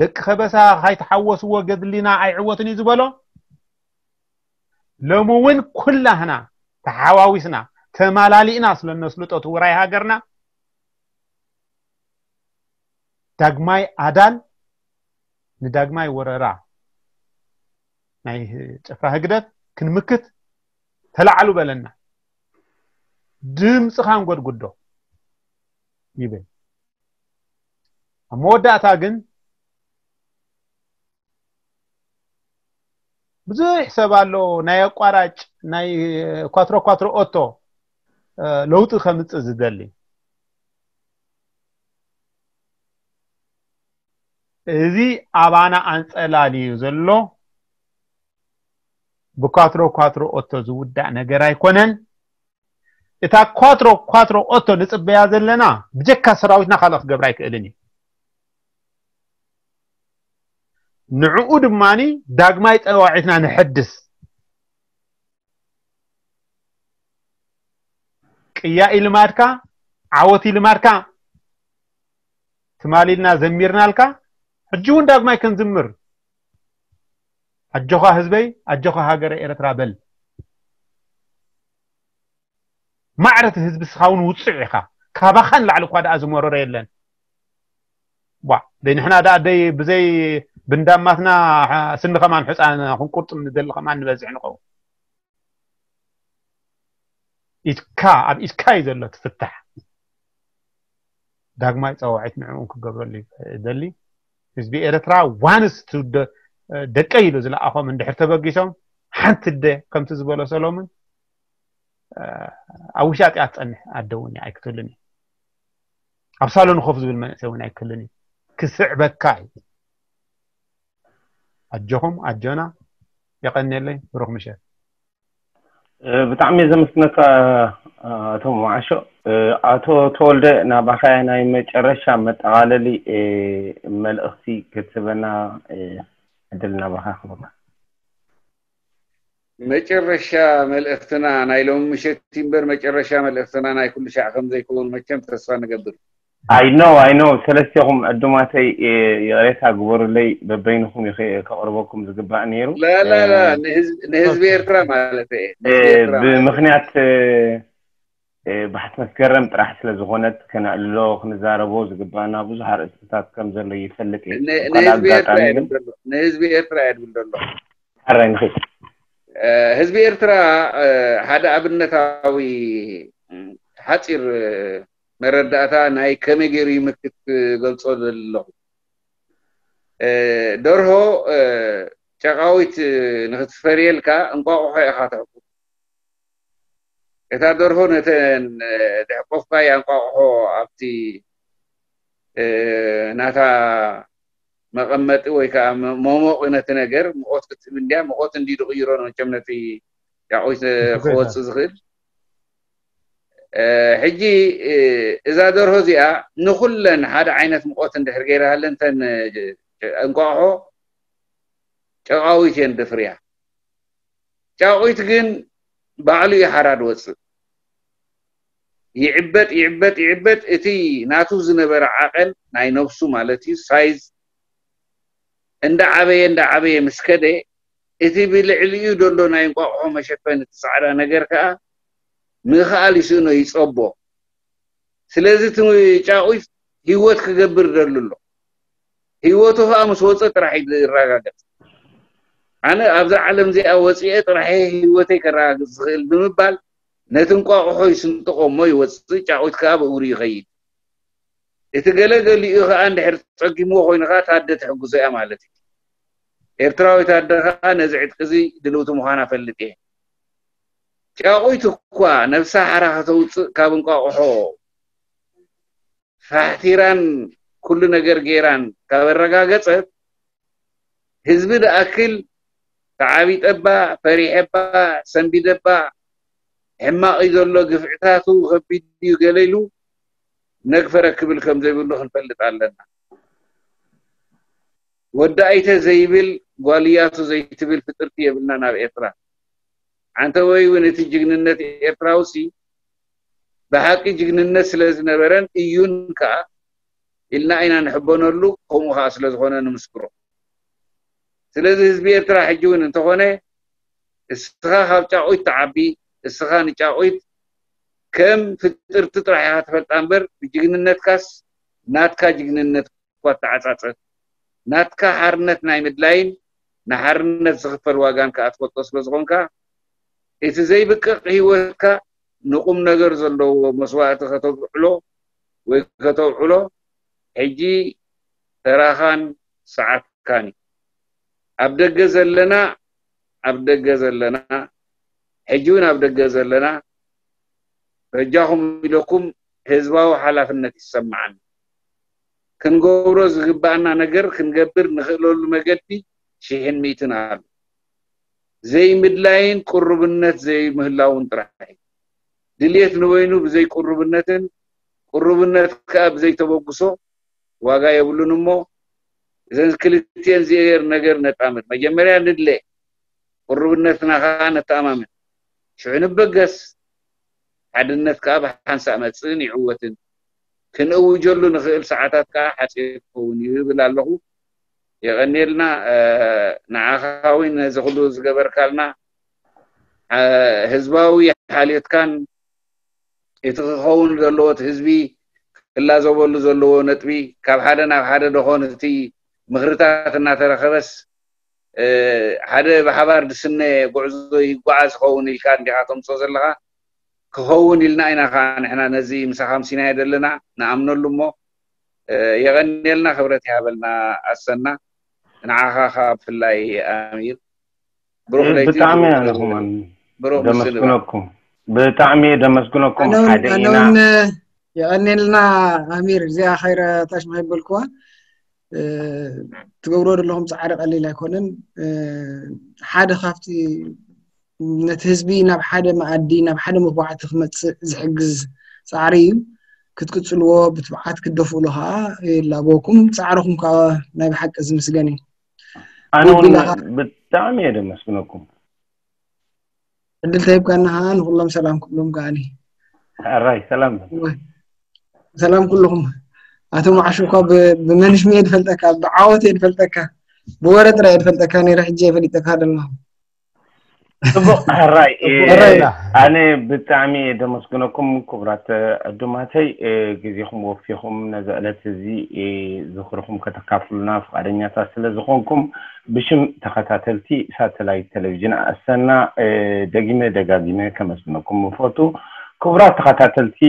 ደቂ ከበሳ ካይተሓወስዎ ገድሊና ኣይዕወትን እዩ ዝበሎ ሎሚ እውን ኩላህና ተሓዋዊስና ተማላሊእና ስለነስልጦ ትውራይ ሃገርና ዳግማይ ኣዳል ንዳግማይ ወረራ ናይ ጭፍራ ህግደት ክንምክት ተላዕሉ በለና ድምፅኻ ንጎድጉዶ ይብል ኣብ መወዳእታ ግን ብዙሕ ሰብ ኣሎ ናይ ኣቋራጭ ናይ ኳትሮ ኳትሮ ኦቶ ለውጢ ከምፅእ ዝደሊ። እዚ ኣባና ኣንፀላልዩ ዘሎ። ብኳትሮ ኳትሮ ኦቶ ዝውዳእ ነገር ኣይኮነን። እታ ኳትሮ ኳትሮ ኦቶ ንፅበያ ዘለና ብጀካ ሰራዊትና ካልኦት ክገብራ ኣይክእልን እዩ ንዕኡ ድማኒ ዳግማይ ጠዋዒትና ንሕድስ ቅያኢ ልማድካ ዓወቲ ልማድካ ትማሊልና ዘሚርናልካ ሕጂ እውን ዳግማይ ክንዝምር ኣጆኻ ህዝበይ ኣጆኻ ሃገረ ኤርትራ በል ማዕረት ህዝቢ ስኻ እውን ውፅዕ ኢኻ ካባኻ ንላዕሊ እኳ ደኣ ዝመረሮ የለን ዋ ንሕና ደኣ ደይ ብዘይ ብንዳማትና ስኒ ከማን ሕፃን ክንቁርጥም ንደሊ ከማን ንበዝሕ ንኸውን ኢድካ ኣብ ኢድካ እዩ ዘሎ ትፍታሕ ዳግማይ ፀዋዒት ንዕኡ ክገብረሉ ይደሊ ህዝቢ ኤርትራ ዋንስ ደቀ ኢሉ ዝለኣኾም እንድሕር ተበጊሶም ሓንቲ ደ ከምቲ ዝበሎ ሰሎምን ኣብ ውሽጢ እያ ትፀንሕ ኣደ እውን ኣይክትልን እዩ ኣብ ሳሎን ኮፍ ዝብል መንእሰይ እውን ኣይክልን እዩ ክስዕበካ እዩ ኣጆኹም ኣጆና የቀኒየለይ ብሩክ ምሸት ብጣዕሚ እየ ዘመስግነካ ኣቶ ማዓሾ ኣቶ ተወልደ ናባኻ ናይ መጨረሻ መጠቃለሊ መልእክቲ ክትበና ዕድል ናባኻ ክበካ መጨረሻ መልእክትና ናይ ሎሚ ምሸት እምበር መጨረሻ መልእክትና ናይ ኩሉ ሻዕ ከም ዘይከውን መቸም ተስፋ ንገብር ኣይኖ ኣይኖ ሰለስቲኹም ዕዱማተይ የሬታ ግበሩለይ በበይንኹም ከቅርበኩም ዝግባእ ነይሩ ላላላ ንህዝቢ ኤርትራ ማለት ብምክንያት ባሕቲ መስገረም ጥራሕ ስለ ዝኮነት ከነዕልሎ ክንዛረቦ ዝግባእና ብዙሕ ኣርእስትታት ከም ዘሎ ይፈልጥ ንህዝቢ ኤርትራ እየ ድብል ዘሎ ሓራይ ንኽእል ህዝቢ ኤርትራ ሓደ ኣብነታዊ ሓፂር መረዳእታ ናይ ከመይ ገይሩ ይምክት ገልፆ ዘለኹ ደርሆ ጨቃዊት ንክትፈርየልካ እንቋቁሖ ኢኻ ተሕቁ እታ ደርሆ ነተን ድሕቆፍካያ እንቋቁሖ ኣብቲ ናታ መቐመጢ ወይ ከዓ መሞቂ ነቲ ነገር ምቆት ክትብ እንድያ ምቆት እንዲዱ ቅይሮ መቸም ነቲ ጫቆይት ክወፅእ ዝኽእል ሕጂ እዛ ደርሆ እዚኣ ንኩለን ሓደ ዓይነት ምቆት እንድሕር ገይራሃለን እንተን እንቋቁሖ ጨቃዊት እየን ድፍርያ። ጫቁይት ግን ባዕሉ እዩ ሓራድ ወፅእ። ይዕበጥ ይዕበጥ ይዕበጥ እቲ ናቱ ዝነበረ ዓቀን ናይ ነብሱ ማለት እዩ size እንዳዓበየ እንዳዓበየ ምስ ከደ እቲ ብልዕሊኡ ዘሎ ናይ እንቋቁሖ መሸፈን እቲ ፃዕዳ ነገር ከዓ ምኽኣል ይስእኖ ይፀቦ ስለዚ እቲ ጫቁት ሂወት ክገብር ደሉ ኣሎ ሂወቱ ከዓ ምስ ወፀ ጥራሕ ይረጋገፅ ኣነ ኣብዛ ዓለም እዚኣ ወፂአ ጥራሕ ሂወተይ ከረጋግፅ ዝኽእል ብምባል ነቲ እንቋቁሖ ይስንጥቆ እሞ ይወፅእ ጫቁት ከዓ ብእግሩ ይኸይድ እቲ ገለገሊኡ ከዓ እንድሕር ፀጊምዎ ኮይኑ ከዓ ታደ ትሕጉዞ እያ ማለት እዩ ኤርትራዊት ኣደ ከዓ ነዚ ዕጥቂ እዚ ድልውቲ ምዃና ፈልጥ እየ ጫቁይት እኳ ነብሳ ሓራ ከተውፅእ ካብ እንቋቁሖ ፋሕቲራን ኩሉ ነገር ጌራን ካብ ኣረጋገፀት ህዝቢ ደኣክል ተዓቢጠባ ፈሪሐባ ሰንቢደባ ሕማቅ እዩ ዘሎ ግፍዕታቱ ከቢድ እዩ ገለ ኢሉ ነግፈረ ክብል ከም ዘይብሉ ክንፈልጥ ኣለና። ወዳእይተ ዘይብል ጓልያቱ ዘይትብል ፍጥርቲ የብልና ናብ ኤርትራ አንተ ወይ እቲ ጅግንነት ኤርትራውሲ ብሓቂ ጅግንነት ስለ ዝነበረን እዩን ከዓ ኢልና ኢና ንሕበነሉ ከምኡ ከዓ ስለ ዝኾነ ንምስክሮ። ስለዚ ህዝቢ ኤርትራ ሕጂ እውን እንተኾነ እስኻ ካብ ጫቁት ተዓቢ እስኻ ንጫቆይት ከም ፍጥርቲ ጥራሕ ኢኻ ትፈልጣ እምበር ብጅግንነትካስ ናትካ ጅግንነት እኳ ተዓፃፀፍ ናትካ ሓርነት ናይ ምድላይን ንሓርነት ዝኽፈል ዋጋን ከዓ ትፈልጦ ስለ ዝኾንካ እቲ ዘይብቅቕ ሂወትካ ንቁም ነገር ዘለዎ መስዋእቲ ከተውዕሎ ወይ ከተውዕሎ ሕጂ ተራኻን ሰዓትካን እዩ። ኣብ ደገ ዘለና ኣብ ደገ ዘለና ሕጂ እውን ኣብ ደገ ዘለና በጃኹም ኢለኩም ህዝባዊ ሓላፍነት ይሰማዓኒ። ክንገብሮ ዝግባአና ነገር ክንገብር ንኽእለሉ መገዲ ሽሕን ሚእትን ኣሎ ዘይምድላይን ቁርብነት ዘይምህላውን ጥራሕ እዩ ድልየት ንበይኑ ብዘይ ቁርብነትን ቁርብነት ከዓ ብዘይተበግሶ ዋጋ የብሉን እሞ እዘን ክልትኤን ዚአር ነገር ነጣምር መጀመርያ ንድለ ቁርብነትና ከዓ ነተኣማምን ሽዑ ንበገስ ሓድነት ከዓ ብሓንሳእ መፅእን ይዕወትን። ክንእውጀሉ ንኽእል ሰዓታት ከዓ ሓፂር ክኸውን ይብል ኣለኹ የቐኒልና ንዓኻ እውን ነዚ ኩሉ ዝገበርካልና ህዝባዊ ሓልዮትካን እቲ ክኸውን ዘለዎ እቲ ህዝቢ ክላዘበሉ ዘለዎ ነጥቢ ካብ ሓደ ናብ ሓደ ደኾን እቲ ምክርታት እናተረኸበስ ሓደ ብሓባር ድስነ ጉዕዞ ይጓዓዝ ክኸውን ኢልካ እንዲኻ ተምፅኦ ዘለካ ክኸውን ኢልና ኢና ከዓ ንሕና ነዚ ምሳኻ ምሲና ዘለና ንኣምነሉ እሞ የቐኒልና ክብረት ይሃበልና ኣሰና ንዓኻ ኻ ብፍላይ ኣሚር ብሩክ ብጣዕሚ ኣለኹም ደመስግነኩም ብጣዕሚ ደመስግነኩም ሓደ ኢና የቐኒልና ኣሚር እዚኣ ኸይረ ታሽማ ይበልክዋ ትገብሮ ዘለኹም ፃዕሪ ቀሊል ኣይኮነን ሓደ ካብቲ ነቲ ህዝቢ ናብ ሓደ መኣዲ ናብ ሓደ መብባዕቲ ክመፅእ ዝሕግዝ ፃዕሪ እዩ ክትቅፅልዎ ብትብዓት ክደፍእሉ ከዓ የላቦኩም ፃዕርኩም ከዓ ናይ ብሓቂ ዝምስገን እዩ ኣነ እውን ብጣዕሚ እየ ደመስግነኩም ዕድል ተሂብካና ከዓ ንኩሎም ሰላም ክብሎም ከዓኒ ኣራይ ሰላም ሰላም ኩልኩም ኣቶ ማዓሹ እኳ ብመንሽሚ እየ ድፈልጠካ ብዓወት እየ ድፈልጠካ ብወረ ጥራይ እየ ድፈልጠካ ነይረ ሕጂ የፈሊጠካ ደለኹ ፅቡቅ ሕራይ ኣነ ብጣዕሚ ደመስግነኩም ክቡራት ዕዱማተይ ግዜኹም ወፊኹም ነዚ ዕለት እዚ ዝኽርኩም ከተካፍሉና ፍቃደኛታት ስለ ዝኾንኩም ብሽም ተኸታተልቲ ሳተላይት ቴሌቭዥን ኣሰና ደጊመ ደጋጊመ ከመስግነኩም ንፈቱ ክቡራት ተኸታተልቲ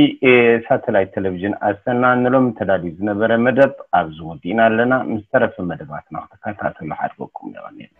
ሳተላይት ቴሌቭዥን ኣሰና ንሎም ተዳልዩ ዝነበረ መደብ ኣብዚ ወዲእና ኣለና። ምስ ተረፈ መደባትና ክትከታተሉ ሓድገኩም ይቐኒል